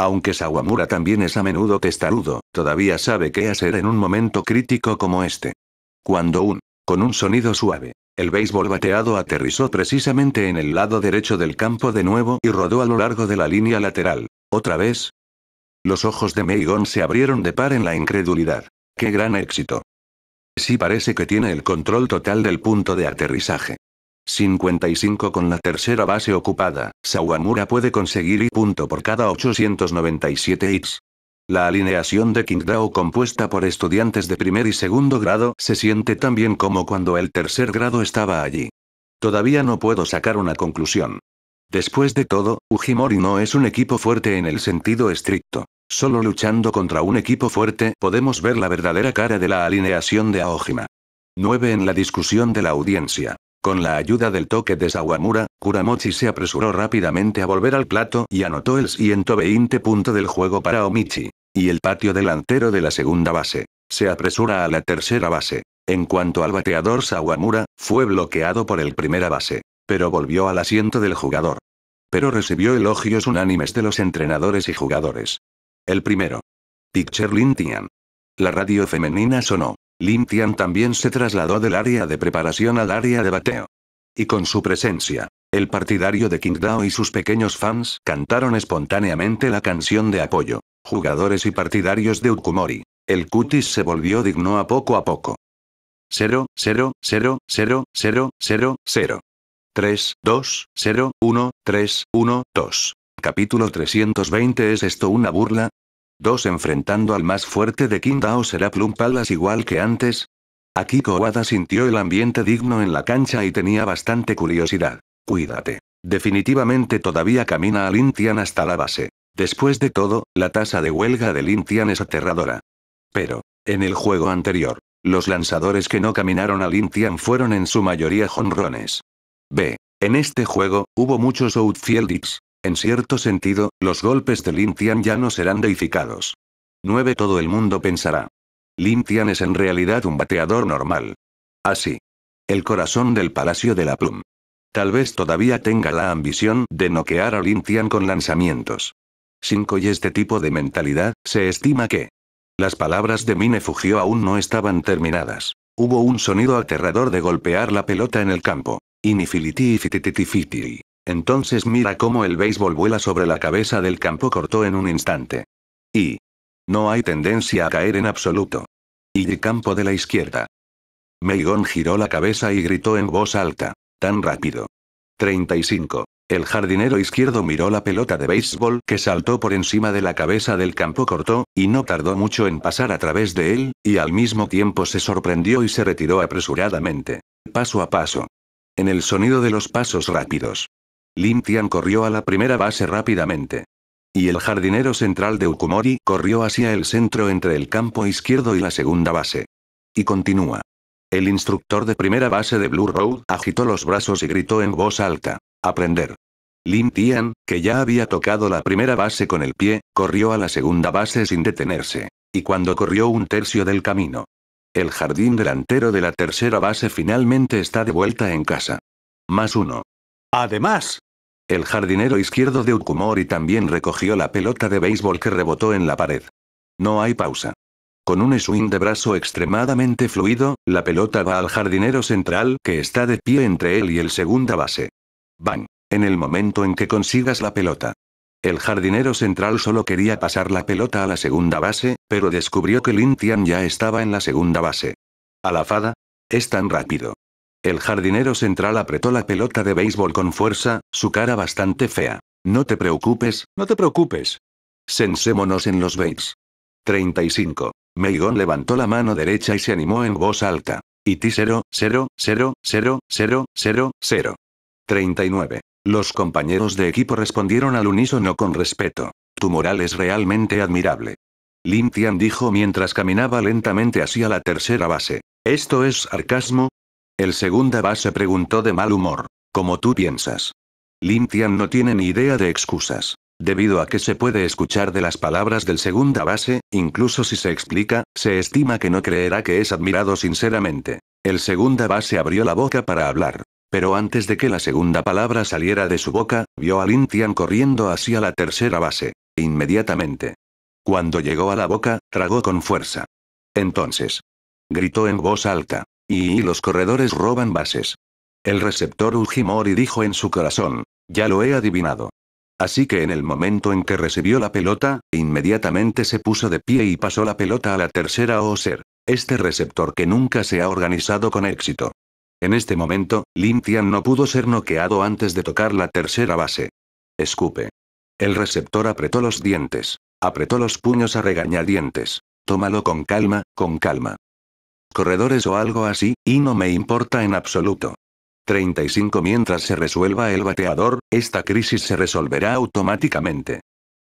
Aunque Sawamura también es a menudo testarudo, todavía sabe qué hacer en un momento crítico como este. Cuando un, con un sonido suave, el béisbol bateado aterrizó precisamente en el lado derecho del campo de nuevo y rodó a lo largo de la línea lateral. ¿Otra vez? Los ojos de Meigon se abrieron de par en la incredulidad. ¡Qué gran éxito! Sí parece que tiene el control total del punto de aterrizaje. 55 con la tercera base ocupada, Sawamura puede conseguir I punto por cada 897 hits. La alineación de Qingdao compuesta por estudiantes de primer y segundo grado se siente tan bien como cuando el tercer grado estaba allí. Todavía no puedo sacar una conclusión. Después de todo, Ujimori no es un equipo fuerte en el sentido estricto. Solo luchando contra un equipo fuerte podemos ver la verdadera cara de la alineación de Aojima. 9 en la discusión de la audiencia. Con la ayuda del toque de Sawamura, Kuramochi se apresuró rápidamente a volver al plato y anotó el 120 punto del juego para Omichi. Y el patio delantero de la segunda base. Se apresura a la tercera base. En cuanto al bateador Sawamura, fue bloqueado por el primera base. Pero volvió al asiento del jugador. Pero recibió elogios unánimes de los entrenadores y jugadores. El primero. Teacher Lintian. La radio femenina sonó. Lintian también se trasladó del área de preparación al área de bateo. Y con su presencia, el partidario de Qingdao y sus pequeños fans cantaron espontáneamente la canción de apoyo. Jugadores y partidarios de Ukumori. El cutis se volvió digno a poco a poco. 0, 0, 0, 0, 0, 0, 0. 3, 2, 0, 1, 3, 1, 2. Capítulo 320 ¿Es esto una burla? 2 Enfrentando al más fuerte de Qingdao será Plum Palace igual que antes. Akiko Wada sintió el ambiente digno en la cancha y tenía bastante curiosidad. Cuídate. Definitivamente todavía camina a Lintian hasta la base. Después de todo, la tasa de huelga de Lintian es aterradora. Pero, en el juego anterior, los lanzadores que no caminaron a Lintian fueron en su mayoría jonrones. B. En este juego, hubo muchos outfielders, en cierto sentido, los golpes de Lintian ya no serán deificados. 9. Todo el mundo pensará. Lintian es en realidad un bateador normal. Así. El corazón del Palacio de la Plum. Tal vez todavía tenga la ambición de noquear a Lintian con lanzamientos. 5 y este tipo de mentalidad, se estima que. Las palabras de Mine Fugio aún no estaban terminadas. Hubo un sonido aterrador de golpear la pelota en el campo. Inifiliti y Entonces mira cómo el béisbol vuela sobre la cabeza del campo cortó en un instante. Y. No hay tendencia a caer en absoluto. Y campo de la izquierda. Meigon giró la cabeza y gritó en voz alta. Tan rápido. 35. El jardinero izquierdo miró la pelota de béisbol que saltó por encima de la cabeza del campo cortó, y no tardó mucho en pasar a través de él, y al mismo tiempo se sorprendió y se retiró apresuradamente. Paso a paso. En el sonido de los pasos rápidos. Tian corrió a la primera base rápidamente. Y el jardinero central de Ukumori corrió hacia el centro entre el campo izquierdo y la segunda base. Y continúa. El instructor de primera base de Blue Road agitó los brazos y gritó en voz alta. Aprender. Lim Tian, que ya había tocado la primera base con el pie, corrió a la segunda base sin detenerse. Y cuando corrió un tercio del camino. El jardín delantero de la tercera base finalmente está de vuelta en casa. Más uno. Además. El jardinero izquierdo de Ukumori también recogió la pelota de béisbol que rebotó en la pared. No hay pausa. Con un swing de brazo extremadamente fluido, la pelota va al jardinero central que está de pie entre él y el segunda base. Bang. En el momento en que consigas la pelota. El jardinero central solo quería pasar la pelota a la segunda base, pero descubrió que Lin Tian ya estaba en la segunda base. ¿A la fada? Es tan rápido. El jardinero central apretó la pelota de béisbol con fuerza, su cara bastante fea. No te preocupes, no te preocupes. Sensémonos en los baits. 35. Meigon levantó la mano derecha y se animó en voz alta. Y ti 0, 0, 0, 0, 0, 0, 0. 39. Los compañeros de equipo respondieron al unísono con respeto. Tu moral es realmente admirable. Lin Tian dijo mientras caminaba lentamente hacia la tercera base. ¿Esto es sarcasmo? El segunda base preguntó de mal humor. Como tú piensas. Lin Tian no tiene ni idea de excusas. Debido a que se puede escuchar de las palabras del segunda base, incluso si se explica, se estima que no creerá que es admirado sinceramente. El segunda base abrió la boca para hablar. Pero antes de que la segunda palabra saliera de su boca, vio a Lin Tian corriendo hacia la tercera base. Inmediatamente. Cuando llegó a la boca, tragó con fuerza. Entonces. Gritó en voz alta. Y los corredores roban bases. El receptor Ujimori dijo en su corazón. Ya lo he adivinado. Así que en el momento en que recibió la pelota, inmediatamente se puso de pie y pasó la pelota a la tercera o ser. Este receptor que nunca se ha organizado con éxito. En este momento, Lin Tian no pudo ser noqueado antes de tocar la tercera base. Escupe. El receptor apretó los dientes. Apretó los puños a regañadientes. Tómalo con calma, con calma. Corredores o algo así, y no me importa en absoluto. 35 Mientras se resuelva el bateador, esta crisis se resolverá automáticamente.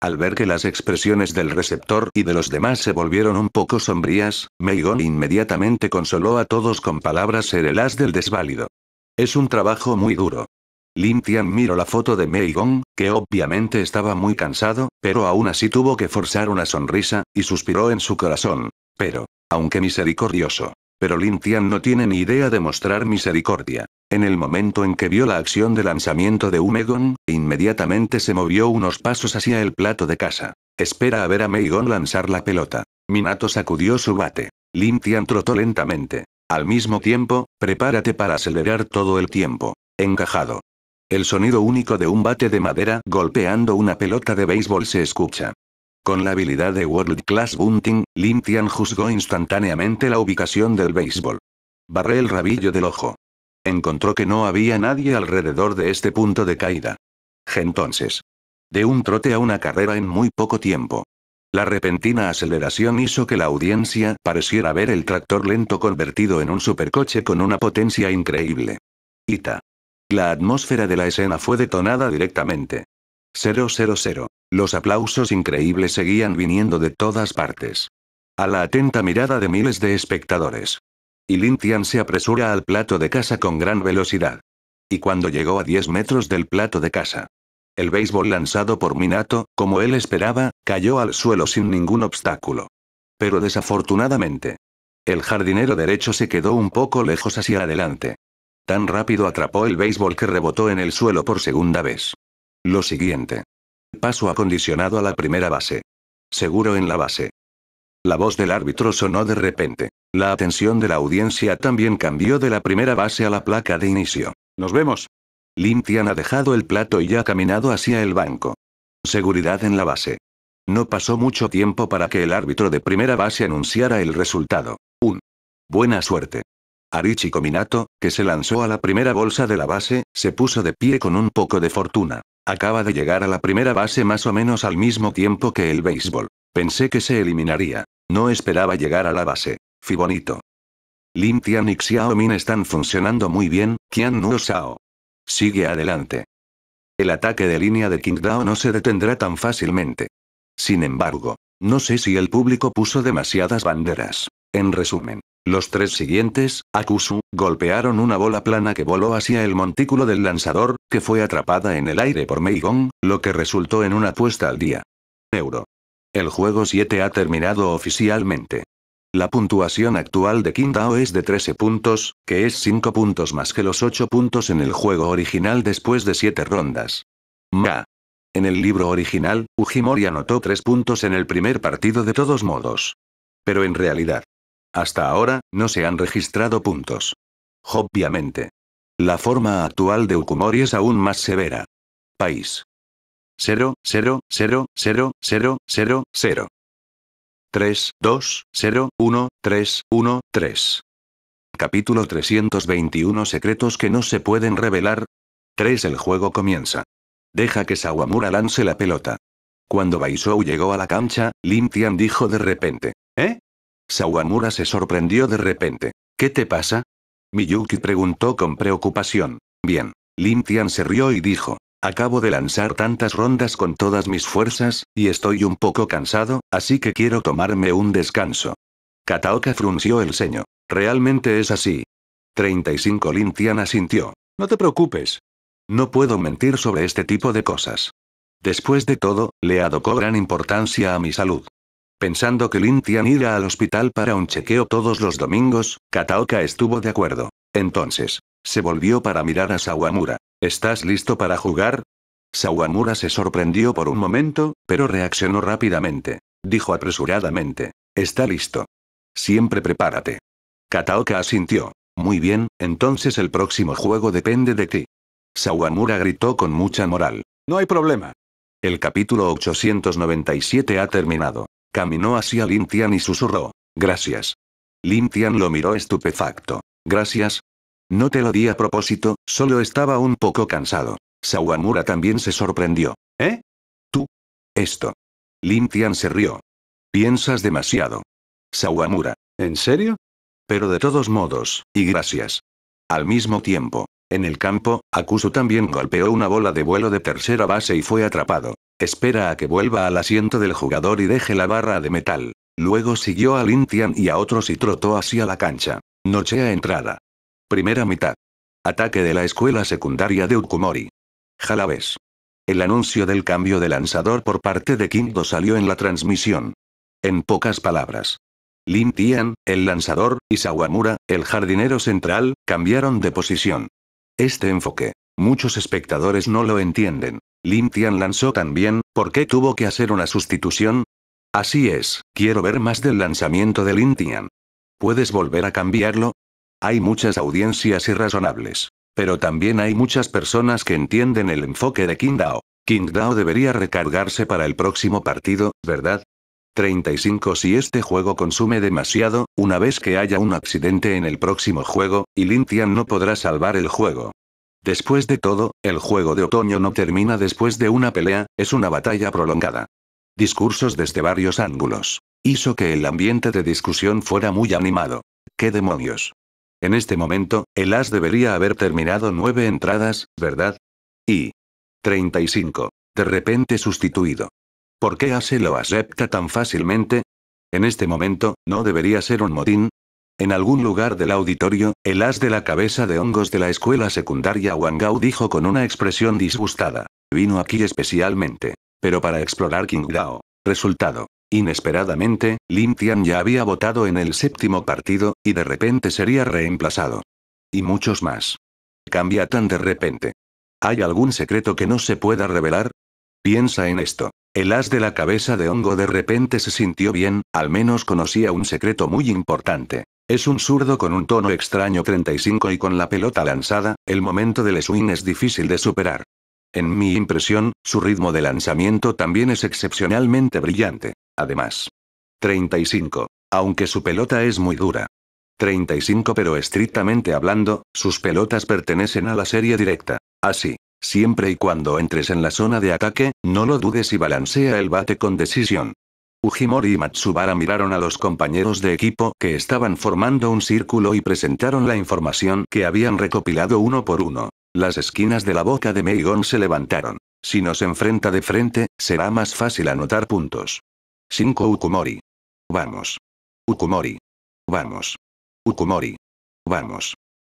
Al ver que las expresiones del receptor y de los demás se volvieron un poco sombrías, Meigon inmediatamente consoló a todos con palabras serelas del desválido. Es un trabajo muy duro. Lin Tian miró la foto de Meigon, que obviamente estaba muy cansado, pero aún así tuvo que forzar una sonrisa, y suspiró en su corazón. Pero, aunque misericordioso. Pero Lin Tian no tiene ni idea de mostrar misericordia. En el momento en que vio la acción de lanzamiento de Umegon, inmediatamente se movió unos pasos hacia el plato de casa. Espera a ver a Meigon lanzar la pelota. Minato sacudió su bate. Lin Tian trotó lentamente. Al mismo tiempo, prepárate para acelerar todo el tiempo. Encajado. El sonido único de un bate de madera golpeando una pelota de béisbol se escucha. Con la habilidad de World Class Bunting, Lin Tian juzgó instantáneamente la ubicación del béisbol. Barré el rabillo del ojo. Encontró que no había nadie alrededor de este punto de caída. Entonces. De un trote a una carrera en muy poco tiempo. La repentina aceleración hizo que la audiencia pareciera ver el tractor lento convertido en un supercoche con una potencia increíble. Ita. La atmósfera de la escena fue detonada directamente. 000. Los aplausos increíbles seguían viniendo de todas partes. A la atenta mirada de miles de espectadores. Y Lintian se apresura al plato de casa con gran velocidad. Y cuando llegó a 10 metros del plato de casa. El béisbol lanzado por Minato, como él esperaba, cayó al suelo sin ningún obstáculo. Pero desafortunadamente. El jardinero derecho se quedó un poco lejos hacia adelante. Tan rápido atrapó el béisbol que rebotó en el suelo por segunda vez. Lo siguiente. Paso acondicionado a la primera base. Seguro en la base. La voz del árbitro sonó de repente. La atención de la audiencia también cambió de la primera base a la placa de inicio. Nos vemos. Limpian ha dejado el plato y ha caminado hacia el banco. Seguridad en la base. No pasó mucho tiempo para que el árbitro de primera base anunciara el resultado. Un. Buena suerte. Arichi Kominato, que se lanzó a la primera bolsa de la base, se puso de pie con un poco de fortuna. Acaba de llegar a la primera base más o menos al mismo tiempo que el béisbol. Pensé que se eliminaría. No esperaba llegar a la base. Fibonito. Lim Tian y Xiao Min están funcionando muy bien, Qian Nuo Sao. Sigue adelante. El ataque de línea de Qingdao no se detendrá tan fácilmente. Sin embargo, no sé si el público puso demasiadas banderas. En resumen, los tres siguientes, Akusu, golpearon una bola plana que voló hacia el montículo del lanzador, que fue atrapada en el aire por Meigong, lo que resultó en una apuesta al día. Euro. El juego 7 ha terminado oficialmente. La puntuación actual de Qingdao es de 13 puntos, que es 5 puntos más que los 8 puntos en el juego original después de 7 rondas. Ma. En el libro original, Ujimori anotó 3 puntos en el primer partido de todos modos. Pero en realidad, hasta ahora, no se han registrado puntos. Obviamente. La forma actual de Ukumori es aún más severa. País. 0, 0, 0, 0, 0, 0, 0. 3, 2, 0, 1, 3, 1, 3. Capítulo 321 Secretos que no se pueden revelar. 3 El juego comienza. Deja que Sawamura lance la pelota. Cuando Baishou llegó a la cancha, Lim Tian dijo de repente. ¿Eh? Sawamura se sorprendió de repente. ¿Qué te pasa? Miyuki preguntó con preocupación. Bien. Lim Tian se rió y dijo. Acabo de lanzar tantas rondas con todas mis fuerzas, y estoy un poco cansado, así que quiero tomarme un descanso. Kataoka frunció el ceño. Realmente es así. 35 Lim Tian asintió. No te preocupes. No puedo mentir sobre este tipo de cosas. Después de todo, le adocó gran importancia a mi salud. Pensando que Lin Tian iría al hospital para un chequeo todos los domingos, Kataoka estuvo de acuerdo. Entonces, se volvió para mirar a Sawamura. ¿Estás listo para jugar? Sawamura se sorprendió por un momento, pero reaccionó rápidamente. Dijo apresuradamente. Está listo. Siempre prepárate. Kataoka asintió. Muy bien, entonces el próximo juego depende de ti. Sawamura gritó con mucha moral. No hay problema. El capítulo 897 ha terminado. Caminó hacia Lin Tian y susurró. Gracias. Lin Tian lo miró estupefacto. Gracias. No te lo di a propósito, solo estaba un poco cansado. Sawamura también se sorprendió. ¿Eh? Tú. Esto. Lin Tian se rió. Piensas demasiado. Sawamura. ¿En serio? Pero de todos modos, y gracias. Al mismo tiempo, en el campo, Akusu también golpeó una bola de vuelo de tercera base y fue atrapado. Espera a que vuelva al asiento del jugador y deje la barra de metal. Luego siguió a Lintian y a otros y trotó hacia la cancha. Nochea entrada. Primera mitad. Ataque de la escuela secundaria de Ukumori. Jalabes. El anuncio del cambio de lanzador por parte de Kingdo salió en la transmisión. En pocas palabras. Lin Tian, el lanzador, y Sawamura, el jardinero central, cambiaron de posición. Este enfoque. Muchos espectadores no lo entienden. Lin Tian lanzó también, ¿por qué tuvo que hacer una sustitución? Así es, quiero ver más del lanzamiento de Lin Tian. ¿Puedes volver a cambiarlo? Hay muchas audiencias irrazonables. Pero también hay muchas personas que entienden el enfoque de Qingdao. Qingdao debería recargarse para el próximo partido, ¿verdad? 35 Si este juego consume demasiado, una vez que haya un accidente en el próximo juego, y Lin Tian no podrá salvar el juego. Después de todo, el juego de otoño no termina después de una pelea, es una batalla prolongada. Discursos desde varios ángulos. Hizo que el ambiente de discusión fuera muy animado. ¿Qué demonios? En este momento, el as debería haber terminado nueve entradas, ¿verdad? Y. 35. De repente sustituido. ¿Por qué Ase lo acepta tan fácilmente? En este momento, ¿no debería ser un motín? En algún lugar del auditorio, el as de la cabeza de hongos de la escuela secundaria Wangao dijo con una expresión disgustada. Vino aquí especialmente. Pero para explorar Qingdao. Resultado. Inesperadamente, Lim Tian ya había votado en el séptimo partido, y de repente sería reemplazado. Y muchos más. Cambia tan de repente. ¿Hay algún secreto que no se pueda revelar? Piensa en esto. El as de la cabeza de hongo de repente se sintió bien, al menos conocía un secreto muy importante. Es un zurdo con un tono extraño 35 y con la pelota lanzada, el momento del swing es difícil de superar. En mi impresión, su ritmo de lanzamiento también es excepcionalmente brillante. Además. 35. Aunque su pelota es muy dura. 35 pero estrictamente hablando, sus pelotas pertenecen a la serie directa. Así. Siempre y cuando entres en la zona de ataque, no lo dudes y balancea el bate con decisión. Ujimori y Matsubara miraron a los compañeros de equipo que estaban formando un círculo y presentaron la información que habían recopilado uno por uno. Las esquinas de la boca de Meigon se levantaron. Si nos enfrenta de frente, será más fácil anotar puntos. 5 Ukumori. Vamos. Ukumori. Vamos. Ukumori. Vamos.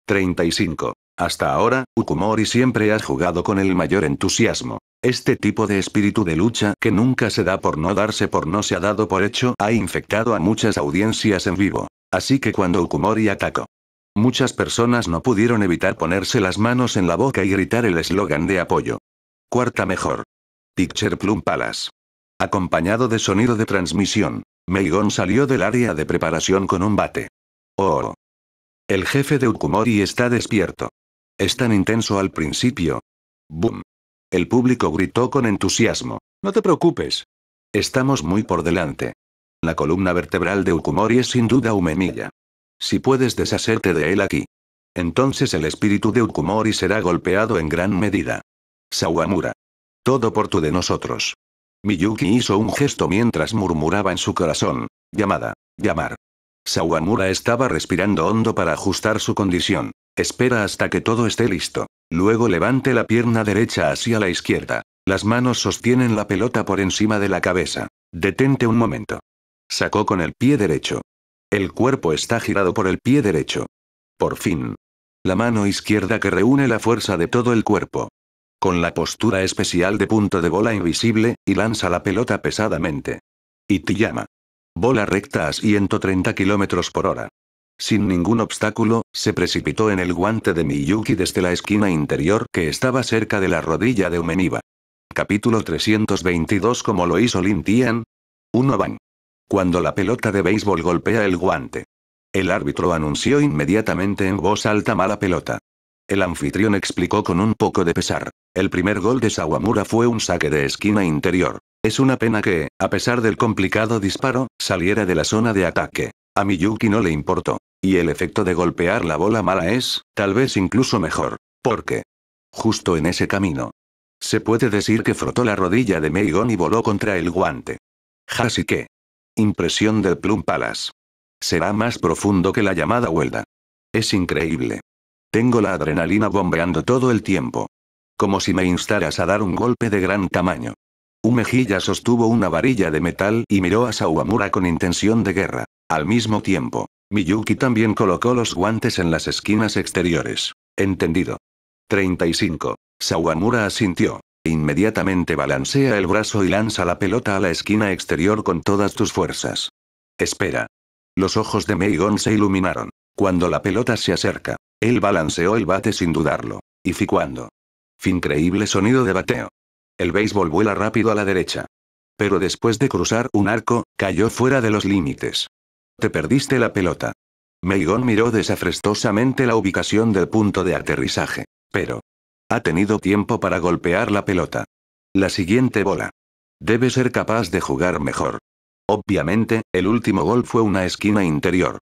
35. Hasta ahora, Ukumori siempre ha jugado con el mayor entusiasmo. Este tipo de espíritu de lucha que nunca se da por no darse por no se ha dado por hecho ha infectado a muchas audiencias en vivo. Así que cuando Ukumori atacó, muchas personas no pudieron evitar ponerse las manos en la boca y gritar el eslogan de apoyo. Cuarta mejor. Picture Plum Palace. Acompañado de sonido de transmisión, Meigon salió del área de preparación con un bate. Oh. El jefe de Ukumori está despierto. Es tan intenso al principio. Boom. El público gritó con entusiasmo. No te preocupes. Estamos muy por delante. La columna vertebral de Ukumori es sin duda Umemilla. Si puedes deshacerte de él aquí. Entonces el espíritu de Ukumori será golpeado en gran medida. Sawamura. Todo por tu de nosotros. Miyuki hizo un gesto mientras murmuraba en su corazón. Llamada. Llamar. Sawamura estaba respirando hondo para ajustar su condición. Espera hasta que todo esté listo. Luego levante la pierna derecha hacia la izquierda. Las manos sostienen la pelota por encima de la cabeza. Detente un momento. Sacó con el pie derecho. El cuerpo está girado por el pie derecho. Por fin. La mano izquierda que reúne la fuerza de todo el cuerpo. Con la postura especial de punto de bola invisible, y lanza la pelota pesadamente. Y te llama. Bola recta a 130 km por hora. Sin ningún obstáculo, se precipitó en el guante de Miyuki desde la esquina interior que estaba cerca de la rodilla de Umeniba. Capítulo 322 Como lo hizo Lin Tian. 1 van. Cuando la pelota de béisbol golpea el guante. El árbitro anunció inmediatamente en voz alta mala pelota. El anfitrión explicó con un poco de pesar. El primer gol de Sawamura fue un saque de esquina interior. Es una pena que, a pesar del complicado disparo, saliera de la zona de ataque. A Miyuki no le importó. Y el efecto de golpear la bola mala es, tal vez incluso mejor. Porque. Justo en ese camino. Se puede decir que frotó la rodilla de Meigon y voló contra el guante. Así que. Impresión del Plum Palace. Será más profundo que la llamada huelga. Es increíble. Tengo la adrenalina bombeando todo el tiempo. Como si me instaras a dar un golpe de gran tamaño. Un mejilla sostuvo una varilla de metal y miró a Sawamura con intención de guerra. Al mismo tiempo, Miyuki también colocó los guantes en las esquinas exteriores. Entendido. 35. Sawamura asintió. Inmediatamente balancea el brazo y lanza la pelota a la esquina exterior con todas tus fuerzas. Espera. Los ojos de Meigon se iluminaron. Cuando la pelota se acerca, él balanceó el bate sin dudarlo. Y ficuando. Increíble sonido de bateo. El béisbol vuela rápido a la derecha. Pero después de cruzar un arco, cayó fuera de los límites. Te perdiste la pelota. Meigon miró desafrestosamente la ubicación del punto de aterrizaje. Pero. Ha tenido tiempo para golpear la pelota. La siguiente bola. Debe ser capaz de jugar mejor. Obviamente, el último gol fue una esquina interior.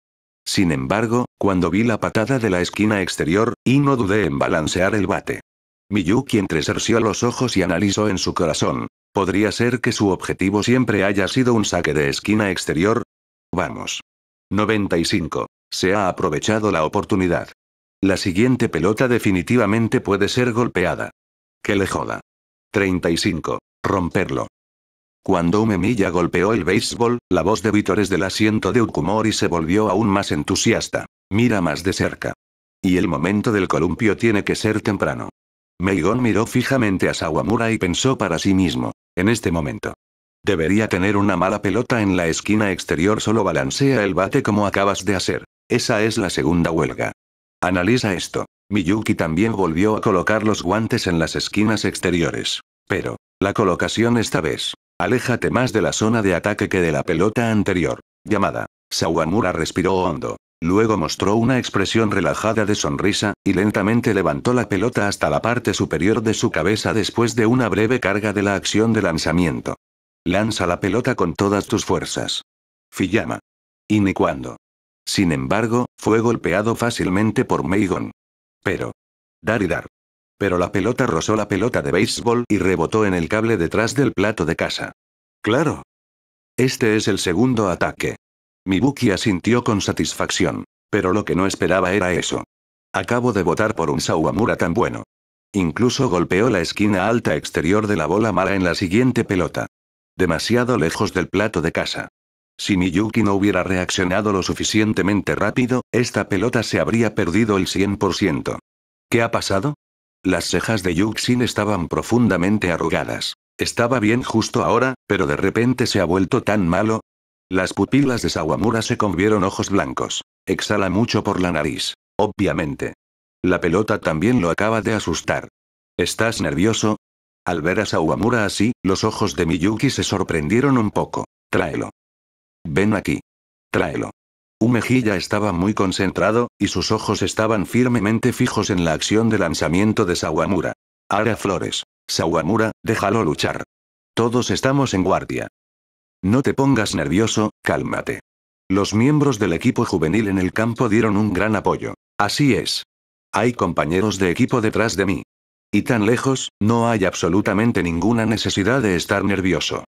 Sin embargo, cuando vi la patada de la esquina exterior, y no dudé en balancear el bate. Miyuki entrecerció los ojos y analizó en su corazón. ¿Podría ser que su objetivo siempre haya sido un saque de esquina exterior? Vamos. 95. Se ha aprovechado la oportunidad. La siguiente pelota definitivamente puede ser golpeada. Que le joda. 35. Romperlo. Cuando Umemilla golpeó el béisbol, la voz de Vítores del asiento de Ukumori se volvió aún más entusiasta. Mira más de cerca. Y el momento del columpio tiene que ser temprano. Meigon miró fijamente a Sawamura y pensó para sí mismo. En este momento. Debería tener una mala pelota en la esquina exterior, solo balancea el bate como acabas de hacer. Esa es la segunda huelga. Analiza esto. Miyuki también volvió a colocar los guantes en las esquinas exteriores. Pero, la colocación esta vez. Aléjate más de la zona de ataque que de la pelota anterior. Llamada. Sawamura respiró hondo. Luego mostró una expresión relajada de sonrisa, y lentamente levantó la pelota hasta la parte superior de su cabeza después de una breve carga de la acción de lanzamiento. Lanza la pelota con todas tus fuerzas. Fiyama. Y ni cuando. Sin embargo, fue golpeado fácilmente por Meigon. Pero. Dar y dar. Pero la pelota rozó la pelota de béisbol y rebotó en el cable detrás del plato de casa. Claro. Este es el segundo ataque. Mibuki asintió con satisfacción. Pero lo que no esperaba era eso. Acabo de votar por un Sawamura tan bueno. Incluso golpeó la esquina alta exterior de la bola mala en la siguiente pelota. Demasiado lejos del plato de casa. Si Miyuki no hubiera reaccionado lo suficientemente rápido, esta pelota se habría perdido el 100%. ¿Qué ha pasado? Las cejas de Yuxin estaban profundamente arrugadas. Estaba bien justo ahora, pero de repente se ha vuelto tan malo, las pupilas de Sawamura se convieron ojos blancos. Exhala mucho por la nariz. Obviamente. La pelota también lo acaba de asustar. ¿Estás nervioso? Al ver a Sawamura así, los ojos de Miyuki se sorprendieron un poco. Tráelo. Ven aquí. Tráelo. Un mejilla estaba muy concentrado, y sus ojos estaban firmemente fijos en la acción de lanzamiento de Sawamura. Ara Flores. Sawamura, déjalo luchar. Todos estamos en guardia. No te pongas nervioso, cálmate. Los miembros del equipo juvenil en el campo dieron un gran apoyo. Así es. Hay compañeros de equipo detrás de mí. Y tan lejos, no hay absolutamente ninguna necesidad de estar nervioso.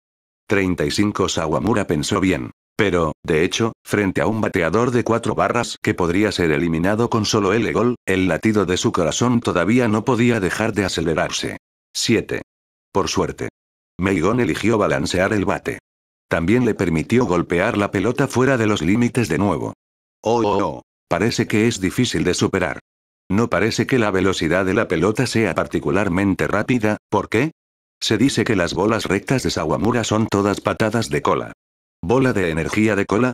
35 Sawamura pensó bien. Pero, de hecho, frente a un bateador de cuatro barras que podría ser eliminado con solo el gol, el latido de su corazón todavía no podía dejar de acelerarse. 7. Por suerte. Meigon eligió balancear el bate. También le permitió golpear la pelota fuera de los límites de nuevo. Oh, oh, oh, parece que es difícil de superar. No parece que la velocidad de la pelota sea particularmente rápida, ¿por qué? Se dice que las bolas rectas de Sawamura son todas patadas de cola. ¿Bola de energía de cola?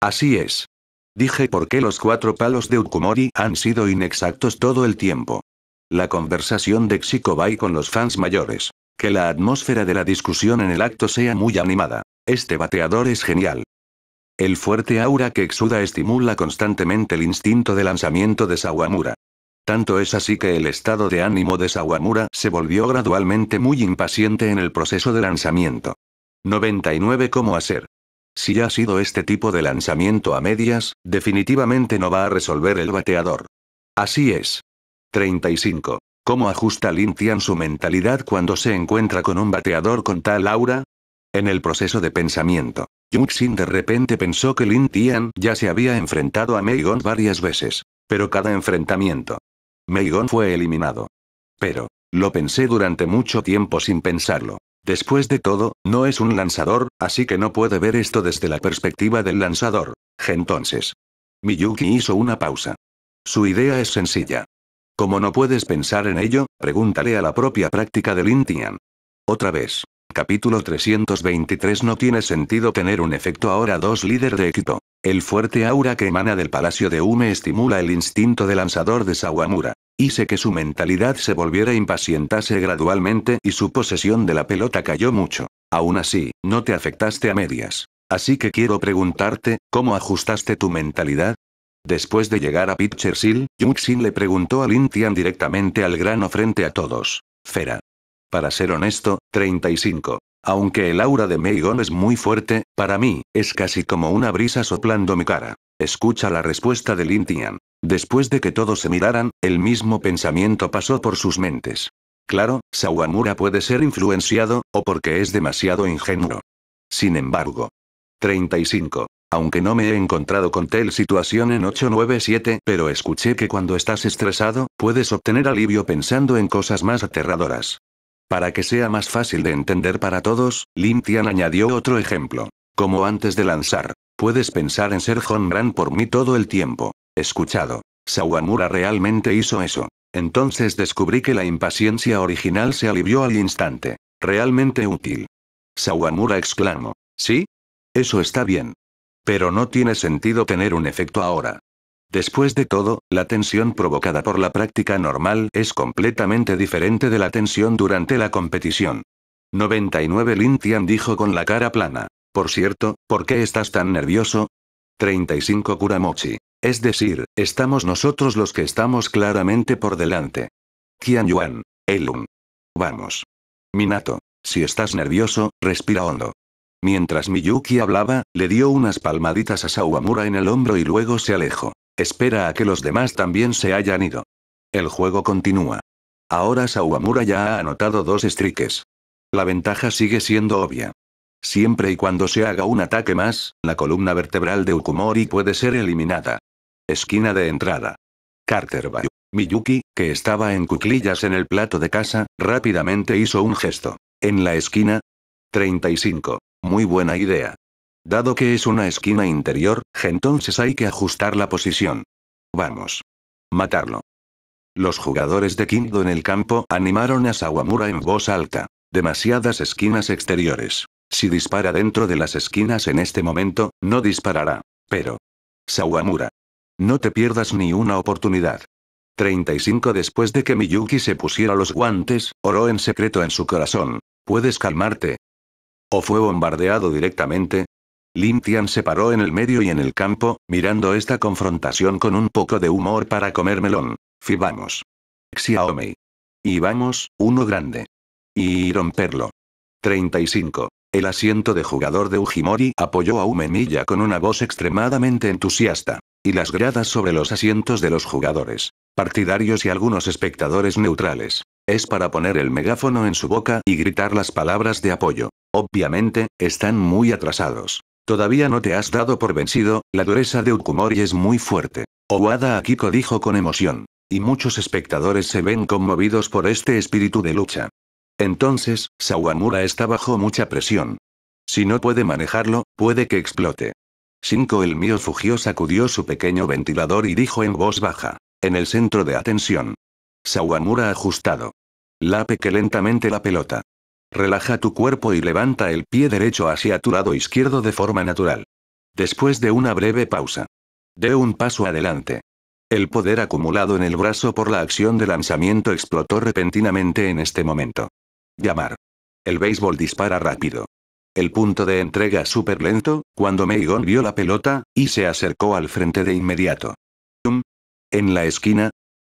Así es. Dije por qué los cuatro palos de Ukumori han sido inexactos todo el tiempo. La conversación de Xikobai con los fans mayores. Que la atmósfera de la discusión en el acto sea muy animada. Este bateador es genial. El fuerte aura que exuda estimula constantemente el instinto de lanzamiento de Sawamura. Tanto es así que el estado de ánimo de Sawamura se volvió gradualmente muy impaciente en el proceso de lanzamiento. 99 ¿Cómo hacer? Si ha sido este tipo de lanzamiento a medias, definitivamente no va a resolver el bateador. Así es. 35. ¿Cómo ajusta Lin Tian su mentalidad cuando se encuentra con un bateador con tal aura? En el proceso de pensamiento, Yuxin de repente pensó que Lin Tian ya se había enfrentado a Meigon varias veces. Pero cada enfrentamiento. Meigon fue eliminado. Pero, lo pensé durante mucho tiempo sin pensarlo. Después de todo, no es un lanzador, así que no puede ver esto desde la perspectiva del lanzador. Entonces. Miyuki hizo una pausa. Su idea es sencilla. Como no puedes pensar en ello, pregúntale a la propia práctica de Lin Tian. Otra vez. Capítulo 323 No tiene sentido tener un efecto ahora 2 líder de equipo. El fuerte aura que emana del Palacio de Ume estimula el instinto de lanzador de Sawamura. Hice que su mentalidad se volviera impacientase gradualmente y su posesión de la pelota cayó mucho. Aún así, no te afectaste a medias. Así que quiero preguntarte, ¿cómo ajustaste tu mentalidad? Después de llegar a Pitcher Hill, Yuxin le preguntó a Lin Tian directamente al grano frente a todos. Fera. Para ser honesto, 35. Aunque el aura de Meigon es muy fuerte, para mí, es casi como una brisa soplando mi cara. Escucha la respuesta de Lin Tian. Después de que todos se miraran, el mismo pensamiento pasó por sus mentes. Claro, Sawamura puede ser influenciado, o porque es demasiado ingenuo. Sin embargo. 35. Aunque no me he encontrado con tal situación en 897, pero escuché que cuando estás estresado, puedes obtener alivio pensando en cosas más aterradoras. Para que sea más fácil de entender para todos, Lin Tian añadió otro ejemplo. Como antes de lanzar. Puedes pensar en ser Honran por mí todo el tiempo. Escuchado. Sawamura realmente hizo eso. Entonces descubrí que la impaciencia original se alivió al instante. Realmente útil. Sawamura exclamó. ¿Sí? Eso está bien. Pero no tiene sentido tener un efecto ahora. Después de todo, la tensión provocada por la práctica normal es completamente diferente de la tensión durante la competición. 99 Lin Tian dijo con la cara plana. Por cierto, ¿por qué estás tan nervioso? 35 Kuramochi. Es decir, estamos nosotros los que estamos claramente por delante. Qian Yuan. Elun. Vamos. Minato. Si estás nervioso, respira hondo. Mientras Miyuki hablaba, le dio unas palmaditas a Sawamura en el hombro y luego se alejó. Espera a que los demás también se hayan ido. El juego continúa. Ahora Sawamura ya ha anotado dos strikes. La ventaja sigue siendo obvia. Siempre y cuando se haga un ataque más, la columna vertebral de Ukumori puede ser eliminada. Esquina de entrada. Carter Bayu. Miyuki, que estaba en cuclillas en el plato de casa, rápidamente hizo un gesto. En la esquina. 35. Muy buena idea. Dado que es una esquina interior, entonces hay que ajustar la posición. Vamos. Matarlo. Los jugadores de Kingdo en el campo animaron a Sawamura en voz alta. Demasiadas esquinas exteriores. Si dispara dentro de las esquinas en este momento, no disparará. Pero. Sawamura. No te pierdas ni una oportunidad. 35 Después de que Miyuki se pusiera los guantes, oró en secreto en su corazón. ¿Puedes calmarte? ¿O fue bombardeado directamente? Lin Tian se paró en el medio y en el campo, mirando esta confrontación con un poco de humor para comer melón. Fibamos. Xiaomei. Y vamos, uno grande. Y romperlo. 35. El asiento de jugador de Ujimori apoyó a Umemilla con una voz extremadamente entusiasta. Y las gradas sobre los asientos de los jugadores. Partidarios y algunos espectadores neutrales. Es para poner el megáfono en su boca y gritar las palabras de apoyo. Obviamente, están muy atrasados. Todavía no te has dado por vencido, la dureza de Ukumori es muy fuerte. Owada Akiko dijo con emoción. Y muchos espectadores se ven conmovidos por este espíritu de lucha. Entonces, Sawamura está bajo mucha presión. Si no puede manejarlo, puede que explote. Cinco El mío Fugio sacudió su pequeño ventilador y dijo en voz baja. En el centro de atención. Sawamura ajustado. Lape lentamente la pelota. Relaja tu cuerpo y levanta el pie derecho hacia tu lado izquierdo de forma natural. Después de una breve pausa. De un paso adelante. El poder acumulado en el brazo por la acción de lanzamiento explotó repentinamente en este momento. Llamar. El béisbol dispara rápido. El punto de entrega súper lento, cuando Meigon vio la pelota, y se acercó al frente de inmediato. En la esquina.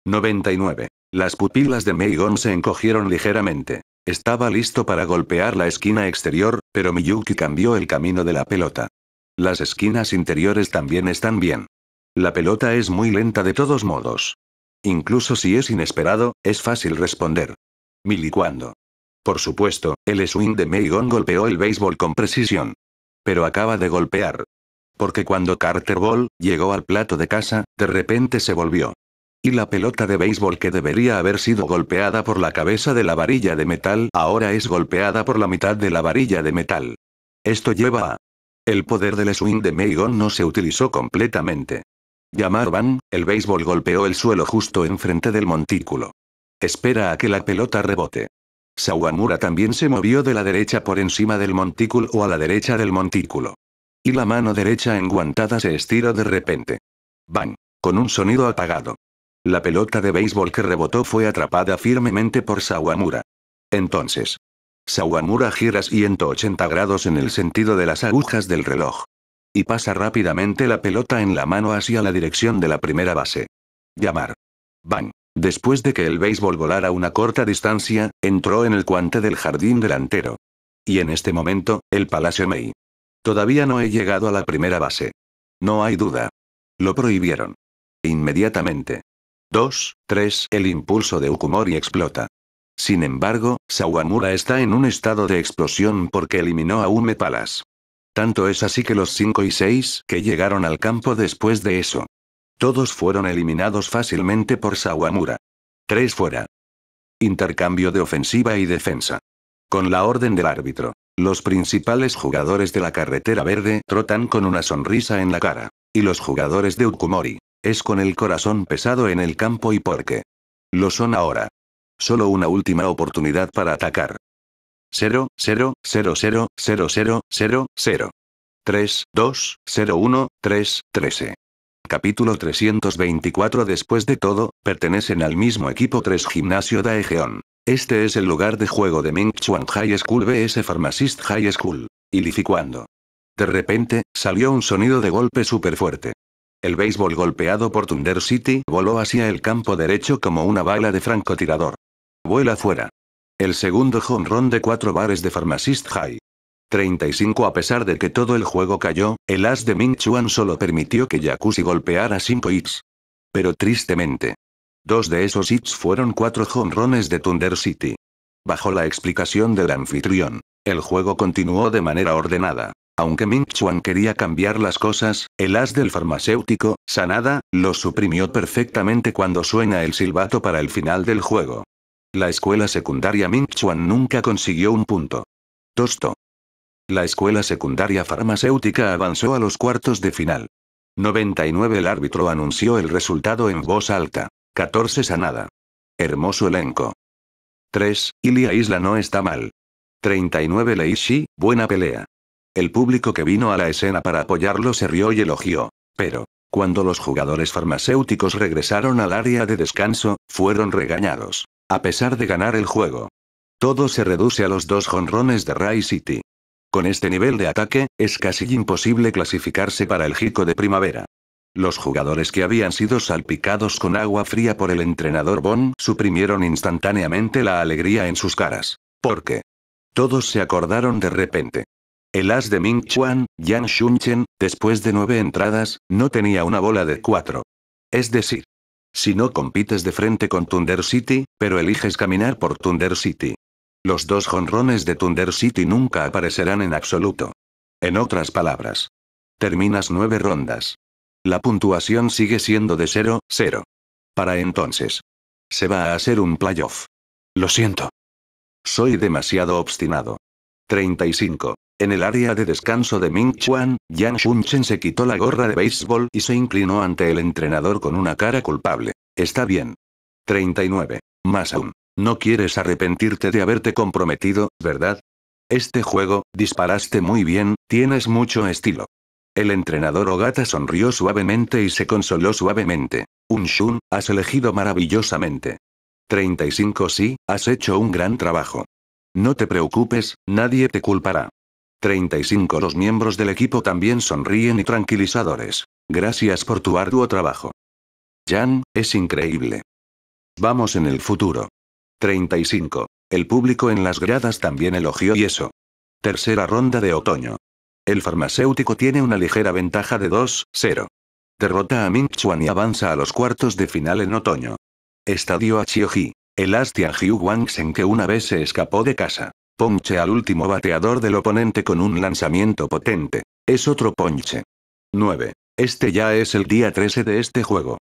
99. Las pupilas de Meigon se encogieron ligeramente. Estaba listo para golpear la esquina exterior, pero Miyuki cambió el camino de la pelota. Las esquinas interiores también están bien. La pelota es muy lenta de todos modos. Incluso si es inesperado, es fácil responder. Milicuando. Por supuesto, el swing de Meigon golpeó el béisbol con precisión. Pero acaba de golpear. Porque cuando Carter Ball llegó al plato de casa, de repente se volvió. Y la pelota de béisbol que debería haber sido golpeada por la cabeza de la varilla de metal ahora es golpeada por la mitad de la varilla de metal. Esto lleva a... El poder del swing de Meigon no se utilizó completamente. Llamar Van, el béisbol golpeó el suelo justo enfrente del montículo. Espera a que la pelota rebote. Sawamura también se movió de la derecha por encima del montículo o a la derecha del montículo. Y la mano derecha enguantada se estiró de repente. Van. Con un sonido apagado. La pelota de béisbol que rebotó fue atrapada firmemente por Sawamura. Entonces. Sawamura gira 180 grados en el sentido de las agujas del reloj. Y pasa rápidamente la pelota en la mano hacia la dirección de la primera base. Llamar. Bang. Después de que el béisbol volara una corta distancia, entró en el guante del jardín delantero. Y en este momento, el Palacio Mei. Todavía no he llegado a la primera base. No hay duda. Lo prohibieron. Inmediatamente. 2, 3. El impulso de Ukumori explota. Sin embargo, Sawamura está en un estado de explosión porque eliminó a Ume Palas. Tanto es así que los 5 y 6 que llegaron al campo después de eso. Todos fueron eliminados fácilmente por Sawamura. 3 fuera. Intercambio de ofensiva y defensa. Con la orden del árbitro, los principales jugadores de la carretera verde trotan con una sonrisa en la cara. Y los jugadores de Ukumori, es con el corazón pesado en el campo y porque. Lo son ahora. Solo una última oportunidad para atacar. 0, 0, 0, 0, 0, 0, 0, 0. 3, 2, 0, 1, 3, 13. Capítulo 324 Después de todo, pertenecen al mismo equipo 3 Gimnasio Daejeon. Este es el lugar de juego de Ming Chuan High School vs Pharmacist High School. Y cuando. De repente, salió un sonido de golpe súper fuerte. El béisbol golpeado por Thunder City voló hacia el campo derecho como una bala de francotirador. Vuela fuera. El segundo home run de cuatro bares de Pharmacist High. 35 A pesar de que todo el juego cayó, el as de Ming Chuan solo permitió que Jacuzzi golpeara 5 hits. Pero tristemente. Dos de esos hits fueron cuatro jonrones de Thunder City. Bajo la explicación del anfitrión, el juego continuó de manera ordenada. Aunque Ming Chuan quería cambiar las cosas, el as del farmacéutico, Sanada, lo suprimió perfectamente cuando suena el silbato para el final del juego. La escuela secundaria Ming Chuan nunca consiguió un punto. Tosto. La escuela secundaria farmacéutica avanzó a los cuartos de final. 99 El árbitro anunció el resultado en voz alta. 14 Sanada. Hermoso elenco. 3. Ilia Isla no está mal. 39 Leishi, buena pelea. El público que vino a la escena para apoyarlo se rió y elogió. Pero, cuando los jugadores farmacéuticos regresaron al área de descanso, fueron regañados. A pesar de ganar el juego. Todo se reduce a los dos jonrones de Ray City. Con este nivel de ataque, es casi imposible clasificarse para el Jico de primavera. Los jugadores que habían sido salpicados con agua fría por el entrenador Bon suprimieron instantáneamente la alegría en sus caras. Porque. Todos se acordaron de repente. El as de Ming Chuan, Yang Shunchen, después de nueve entradas, no tenía una bola de cuatro. Es decir, si no compites de frente con Thunder City, pero eliges caminar por Thunder City. Los dos jonrones de Thunder City nunca aparecerán en absoluto. En otras palabras. Terminas nueve rondas. La puntuación sigue siendo de 0-0. Para entonces. Se va a hacer un playoff. Lo siento. Soy demasiado obstinado. 35. En el área de descanso de Ming Chuan, Yang Shunchen se quitó la gorra de béisbol y se inclinó ante el entrenador con una cara culpable. Está bien. 39. Más aún. No quieres arrepentirte de haberte comprometido, ¿verdad? Este juego, disparaste muy bien, tienes mucho estilo. El entrenador Ogata sonrió suavemente y se consoló suavemente. Un Shun, has elegido maravillosamente. 35 Sí, has hecho un gran trabajo. No te preocupes, nadie te culpará. 35 Los miembros del equipo también sonríen y tranquilizadores. Gracias por tu arduo trabajo. Jan, es increíble. Vamos en el futuro. 35. El público en las gradas también elogió y eso. Tercera ronda de otoño. El farmacéutico tiene una ligera ventaja de 2-0. Derrota a Ming Chuan y avanza a los cuartos de final en otoño. Estadio Achioji. El as Tianjiu Wangsen que una vez se escapó de casa. Ponche al último bateador del oponente con un lanzamiento potente. Es otro ponche. 9. Este ya es el día 13 de este juego.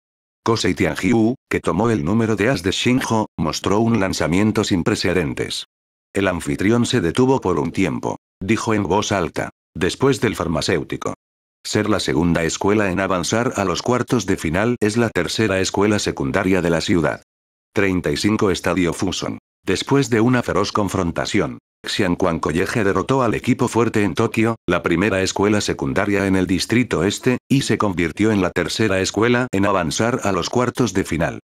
Kosei Tianjiu, que tomó el número de as de Shinjo, mostró un lanzamiento sin precedentes. El anfitrión se detuvo por un tiempo. Dijo en voz alta. Después del farmacéutico. Ser la segunda escuela en avanzar a los cuartos de final es la tercera escuela secundaria de la ciudad. 35 Estadio Fuson. Después de una feroz confrontación, Xianquan College derrotó al equipo fuerte en Tokio, la primera escuela secundaria en el distrito este, y se convirtió en la tercera escuela en avanzar a los cuartos de final.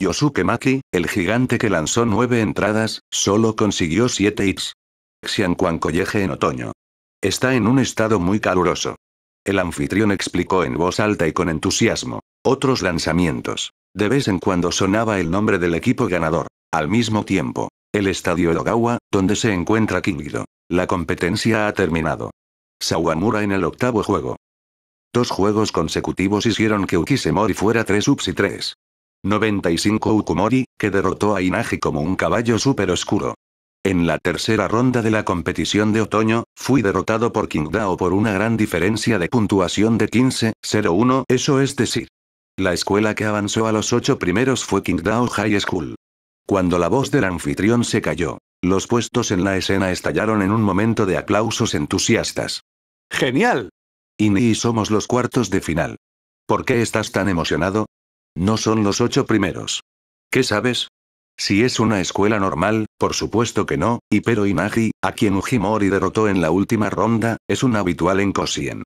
Yosuke Maki, el gigante que lanzó nueve entradas, solo consiguió siete hits. Xianquan College en otoño. Está en un estado muy caluroso. El anfitrión explicó en voz alta y con entusiasmo. Otros lanzamientos. De vez en cuando sonaba el nombre del equipo ganador. Al mismo tiempo, el estadio Edogawa, donde se encuentra Kingido. La competencia ha terminado. Sawamura en el octavo juego. Dos juegos consecutivos hicieron que Ukisemori fuera 3 ups y 3. 95 Ukumori, que derrotó a Inagi como un caballo súper oscuro. En la tercera ronda de la competición de otoño, fui derrotado por Qingdao por una gran diferencia de puntuación de 15-0-1, eso es decir. La escuela que avanzó a los ocho primeros fue Qingdao High School. Cuando la voz del anfitrión se cayó, los puestos en la escena estallaron en un momento de aplausos entusiastas. ¡Genial! Y ni somos los cuartos de final. ¿Por qué estás tan emocionado? No son los ocho primeros. ¿Qué sabes? Si es una escuela normal, por supuesto que no, y pero Inagi, a quien Ujimori derrotó en la última ronda, es un habitual en Kosien.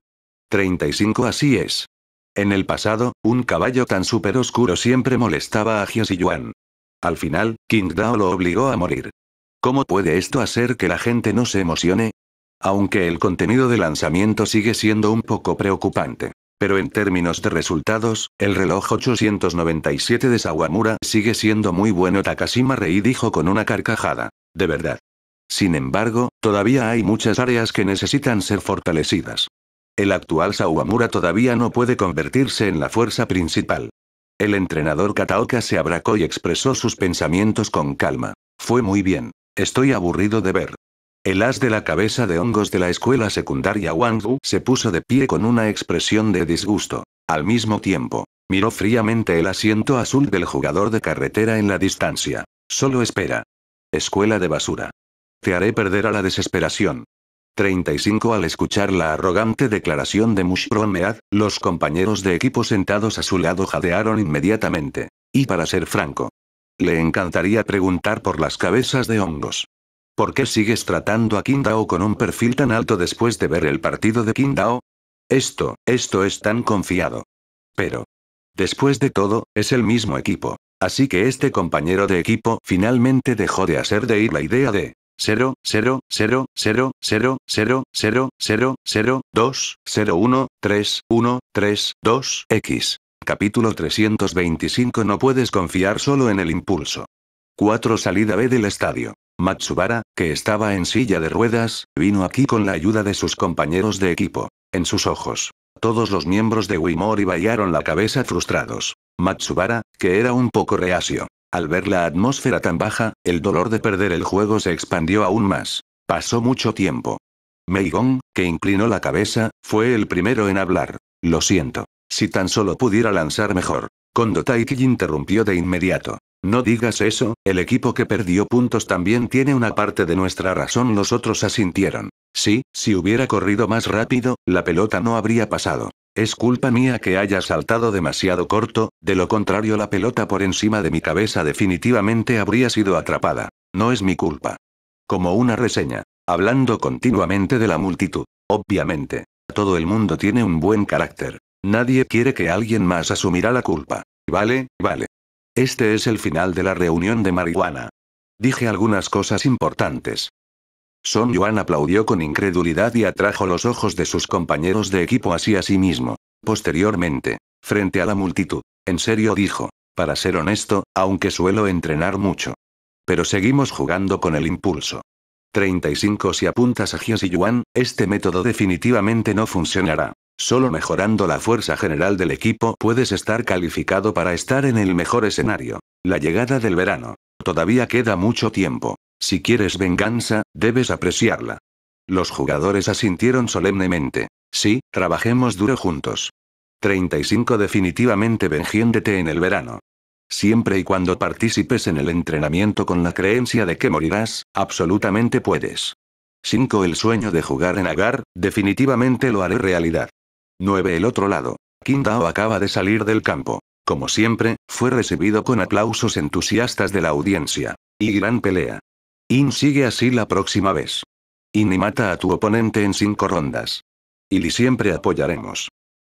35 Así es. En el pasado, un caballo tan súper oscuro siempre molestaba a Jias y Yuan. Al final, King Dao lo obligó a morir. ¿Cómo puede esto hacer que la gente no se emocione? Aunque el contenido de lanzamiento sigue siendo un poco preocupante. Pero en términos de resultados, el reloj 897 de Sawamura sigue siendo muy bueno. Takashima Rei dijo con una carcajada. De verdad. Sin embargo, todavía hay muchas áreas que necesitan ser fortalecidas. El actual Sawamura todavía no puede convertirse en la fuerza principal. El entrenador Kataoka se abracó y expresó sus pensamientos con calma. Fue muy bien. Estoy aburrido de ver. El as de la cabeza de hongos de la escuela secundaria Wangwu se puso de pie con una expresión de disgusto. Al mismo tiempo, miró fríamente el asiento azul del jugador de carretera en la distancia. Solo espera. Escuela de basura. Te haré perder a la desesperación. 35 Al escuchar la arrogante declaración de Mushron Mead, los compañeros de equipo sentados a su lado jadearon inmediatamente. Y para ser franco, le encantaría preguntar por las cabezas de hongos. ¿Por qué sigues tratando a Qingdao con un perfil tan alto después de ver el partido de Qingdao? Esto, esto es tan confiado. Pero. Después de todo, es el mismo equipo. Así que este compañero de equipo finalmente dejó de hacer de ir la idea de 0, 0, 0, 0, 0, 0, 0, 0, 0, 2, 0, 1, 3, 1, 3, 2, X. Capítulo 325 No puedes confiar solo en el impulso. 4 Salida B del estadio. Matsubara, que estaba en silla de ruedas, vino aquí con la ayuda de sus compañeros de equipo. En sus ojos. Todos los miembros de Wimori vallaron la cabeza frustrados. Matsubara, que era un poco reacio. Al ver la atmósfera tan baja, el dolor de perder el juego se expandió aún más. Pasó mucho tiempo. Meigong, que inclinó la cabeza, fue el primero en hablar. Lo siento. Si tan solo pudiera lanzar mejor. Kondo Taiki interrumpió de inmediato. No digas eso, el equipo que perdió puntos también tiene una parte de nuestra razón. Los otros asintieron. Sí, si hubiera corrido más rápido, la pelota no habría pasado. Es culpa mía que haya saltado demasiado corto, de lo contrario la pelota por encima de mi cabeza definitivamente habría sido atrapada. No es mi culpa. Como una reseña. Hablando continuamente de la multitud. Obviamente. Todo el mundo tiene un buen carácter. Nadie quiere que alguien más asumirá la culpa. Vale, vale. Este es el final de la reunión de marihuana. Dije algunas cosas importantes. Son Yuan aplaudió con incredulidad y atrajo los ojos de sus compañeros de equipo hacia sí mismo. Posteriormente, frente a la multitud, en serio dijo, para ser honesto, aunque suelo entrenar mucho. Pero seguimos jugando con el impulso. 35 Si apuntas a Jias y Yuan, este método definitivamente no funcionará. Solo mejorando la fuerza general del equipo puedes estar calificado para estar en el mejor escenario. La llegada del verano. Todavía queda mucho tiempo. Si quieres venganza, debes apreciarla. Los jugadores asintieron solemnemente. Sí, trabajemos duro juntos. 35 Definitivamente vengiéndete en el verano. Siempre y cuando participes en el entrenamiento con la creencia de que morirás, absolutamente puedes. 5 El sueño de jugar en Agar, definitivamente lo haré realidad. 9. El otro lado. Qingdao acaba de salir del campo. Como siempre, fue recibido con aplausos entusiastas de la audiencia. Y gran pelea. In sigue así la próxima vez. In y mata a tu oponente en cinco rondas. Y li siempre apoyaremos.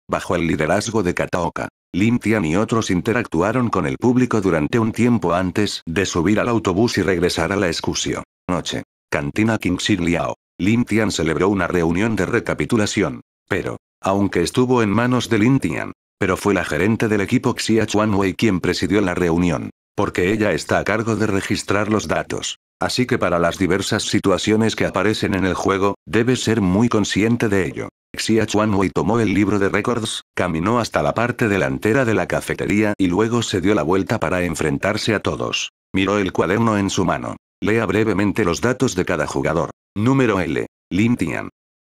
Bajo el liderazgo de Kataoka, Lin Tian y otros interactuaron con el público durante un tiempo antes de subir al autobús y regresar a la excursión. Noche. Cantina King Liao. Lin Tian celebró una reunión de recapitulación. Pero, aunque estuvo en manos de Lin Tian. Pero fue la gerente del equipo Xia Chuanwei quien presidió la reunión. Porque ella está a cargo de registrar los datos. Así que para las diversas situaciones que aparecen en el juego, debes ser muy consciente de ello. Xia Chuanwei tomó el libro de récords, caminó hasta la parte delantera de la cafetería y luego se dio la vuelta para enfrentarse a todos. Miró el cuaderno en su mano. Lea brevemente los datos de cada jugador. Número L. Lin Tian.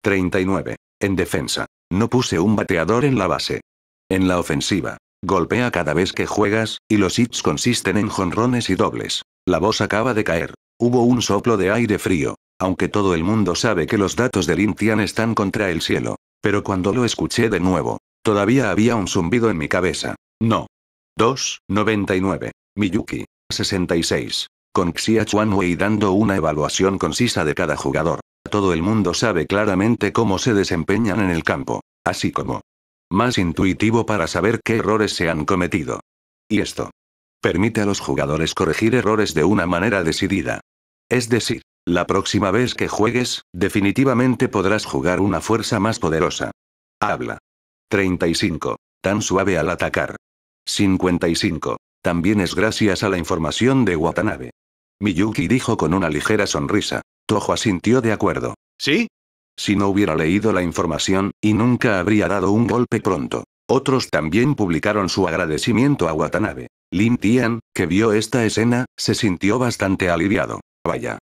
39. En defensa. No puse un bateador en la base. En la ofensiva. Golpea cada vez que juegas, y los hits consisten en jonrones y dobles. La voz acaba de caer. Hubo un soplo de aire frío. Aunque todo el mundo sabe que los datos de Lintian están contra el cielo. Pero cuando lo escuché de nuevo, todavía había un zumbido en mi cabeza. No. 2, 99. Miyuki. 66. Con Xia Chuanwei dando una evaluación concisa de cada jugador. Todo el mundo sabe claramente cómo se desempeñan en el campo. Así como Más intuitivo para saber qué errores se han cometido. Y esto. Permite a los jugadores corregir errores de una manera decidida. Es decir, la próxima vez que juegues, definitivamente podrás jugar una fuerza más poderosa. Habla. 35. Tan suave al atacar. 55. También es gracias a la información de Watanabe. Miyuki dijo con una ligera sonrisa. Tojo asintió de acuerdo. ¿Sí? Si no hubiera leído la información, y nunca habría dado un golpe pronto. Otros también publicaron su agradecimiento a Watanabe. Lin Tian, que vio esta escena, se sintió bastante aliviado. Vaya.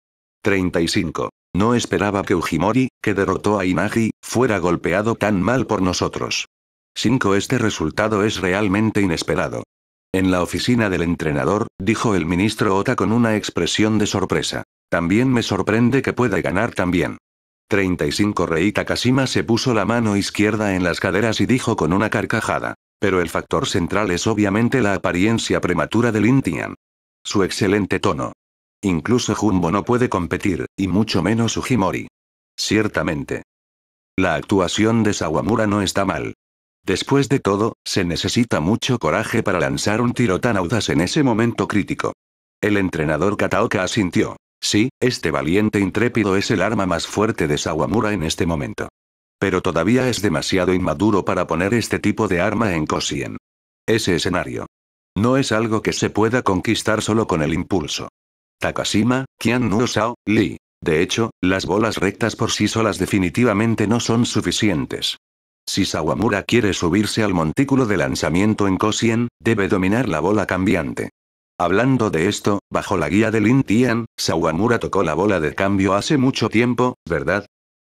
35. No esperaba que Ujimori, que derrotó a Inagi, fuera golpeado tan mal por nosotros. 5. Este resultado es realmente inesperado. En la oficina del entrenador, dijo el ministro Ota con una expresión de sorpresa. También me sorprende que pueda ganar también. 35 Rei Takashima se puso la mano izquierda en las caderas y dijo con una carcajada. Pero el factor central es obviamente la apariencia prematura de Lin Tian. Su excelente tono. Incluso Jumbo no puede competir, y mucho menos Ujimori. Ciertamente. La actuación de Sawamura no está mal. Después de todo, se necesita mucho coraje para lanzar un tiro tan audaz en ese momento crítico. El entrenador Kataoka asintió. Sí, este valiente intrépido es el arma más fuerte de Sawamura en este momento. Pero todavía es demasiado inmaduro para poner este tipo de arma en Kosien. Ese escenario. No es algo que se pueda conquistar solo con el impulso. Takashima, Qian no Sao, Li. De hecho, las bolas rectas por sí solas definitivamente no son suficientes. Si Sawamura quiere subirse al montículo de lanzamiento en Kosien, debe dominar la bola cambiante. Hablando de esto, bajo la guía de Lin Tian, Sawamura tocó la bola de cambio hace mucho tiempo, ¿verdad?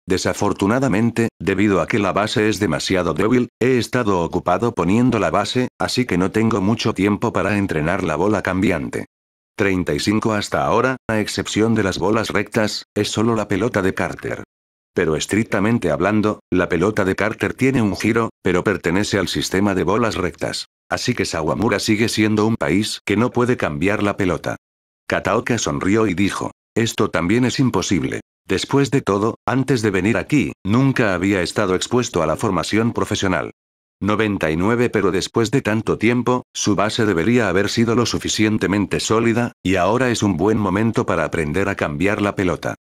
Desafortunadamente, debido a que la base es demasiado débil, he estado ocupado poniendo la base, así que no tengo mucho tiempo para entrenar la bola cambiante. 35 hasta ahora, a excepción de las bolas rectas, es solo la pelota de Carter. Pero estrictamente hablando, la pelota de Carter tiene un giro, pero pertenece al sistema de bolas rectas. Así que Sawamura sigue siendo un país que no puede cambiar la pelota. Kataoka sonrió y dijo. Esto también es imposible. Después de todo, antes de venir aquí, nunca había estado expuesto a la formación profesional. 99 pero después de tanto tiempo, su base debería haber sido lo suficientemente sólida, y ahora es un buen momento para aprender a cambiar la pelota.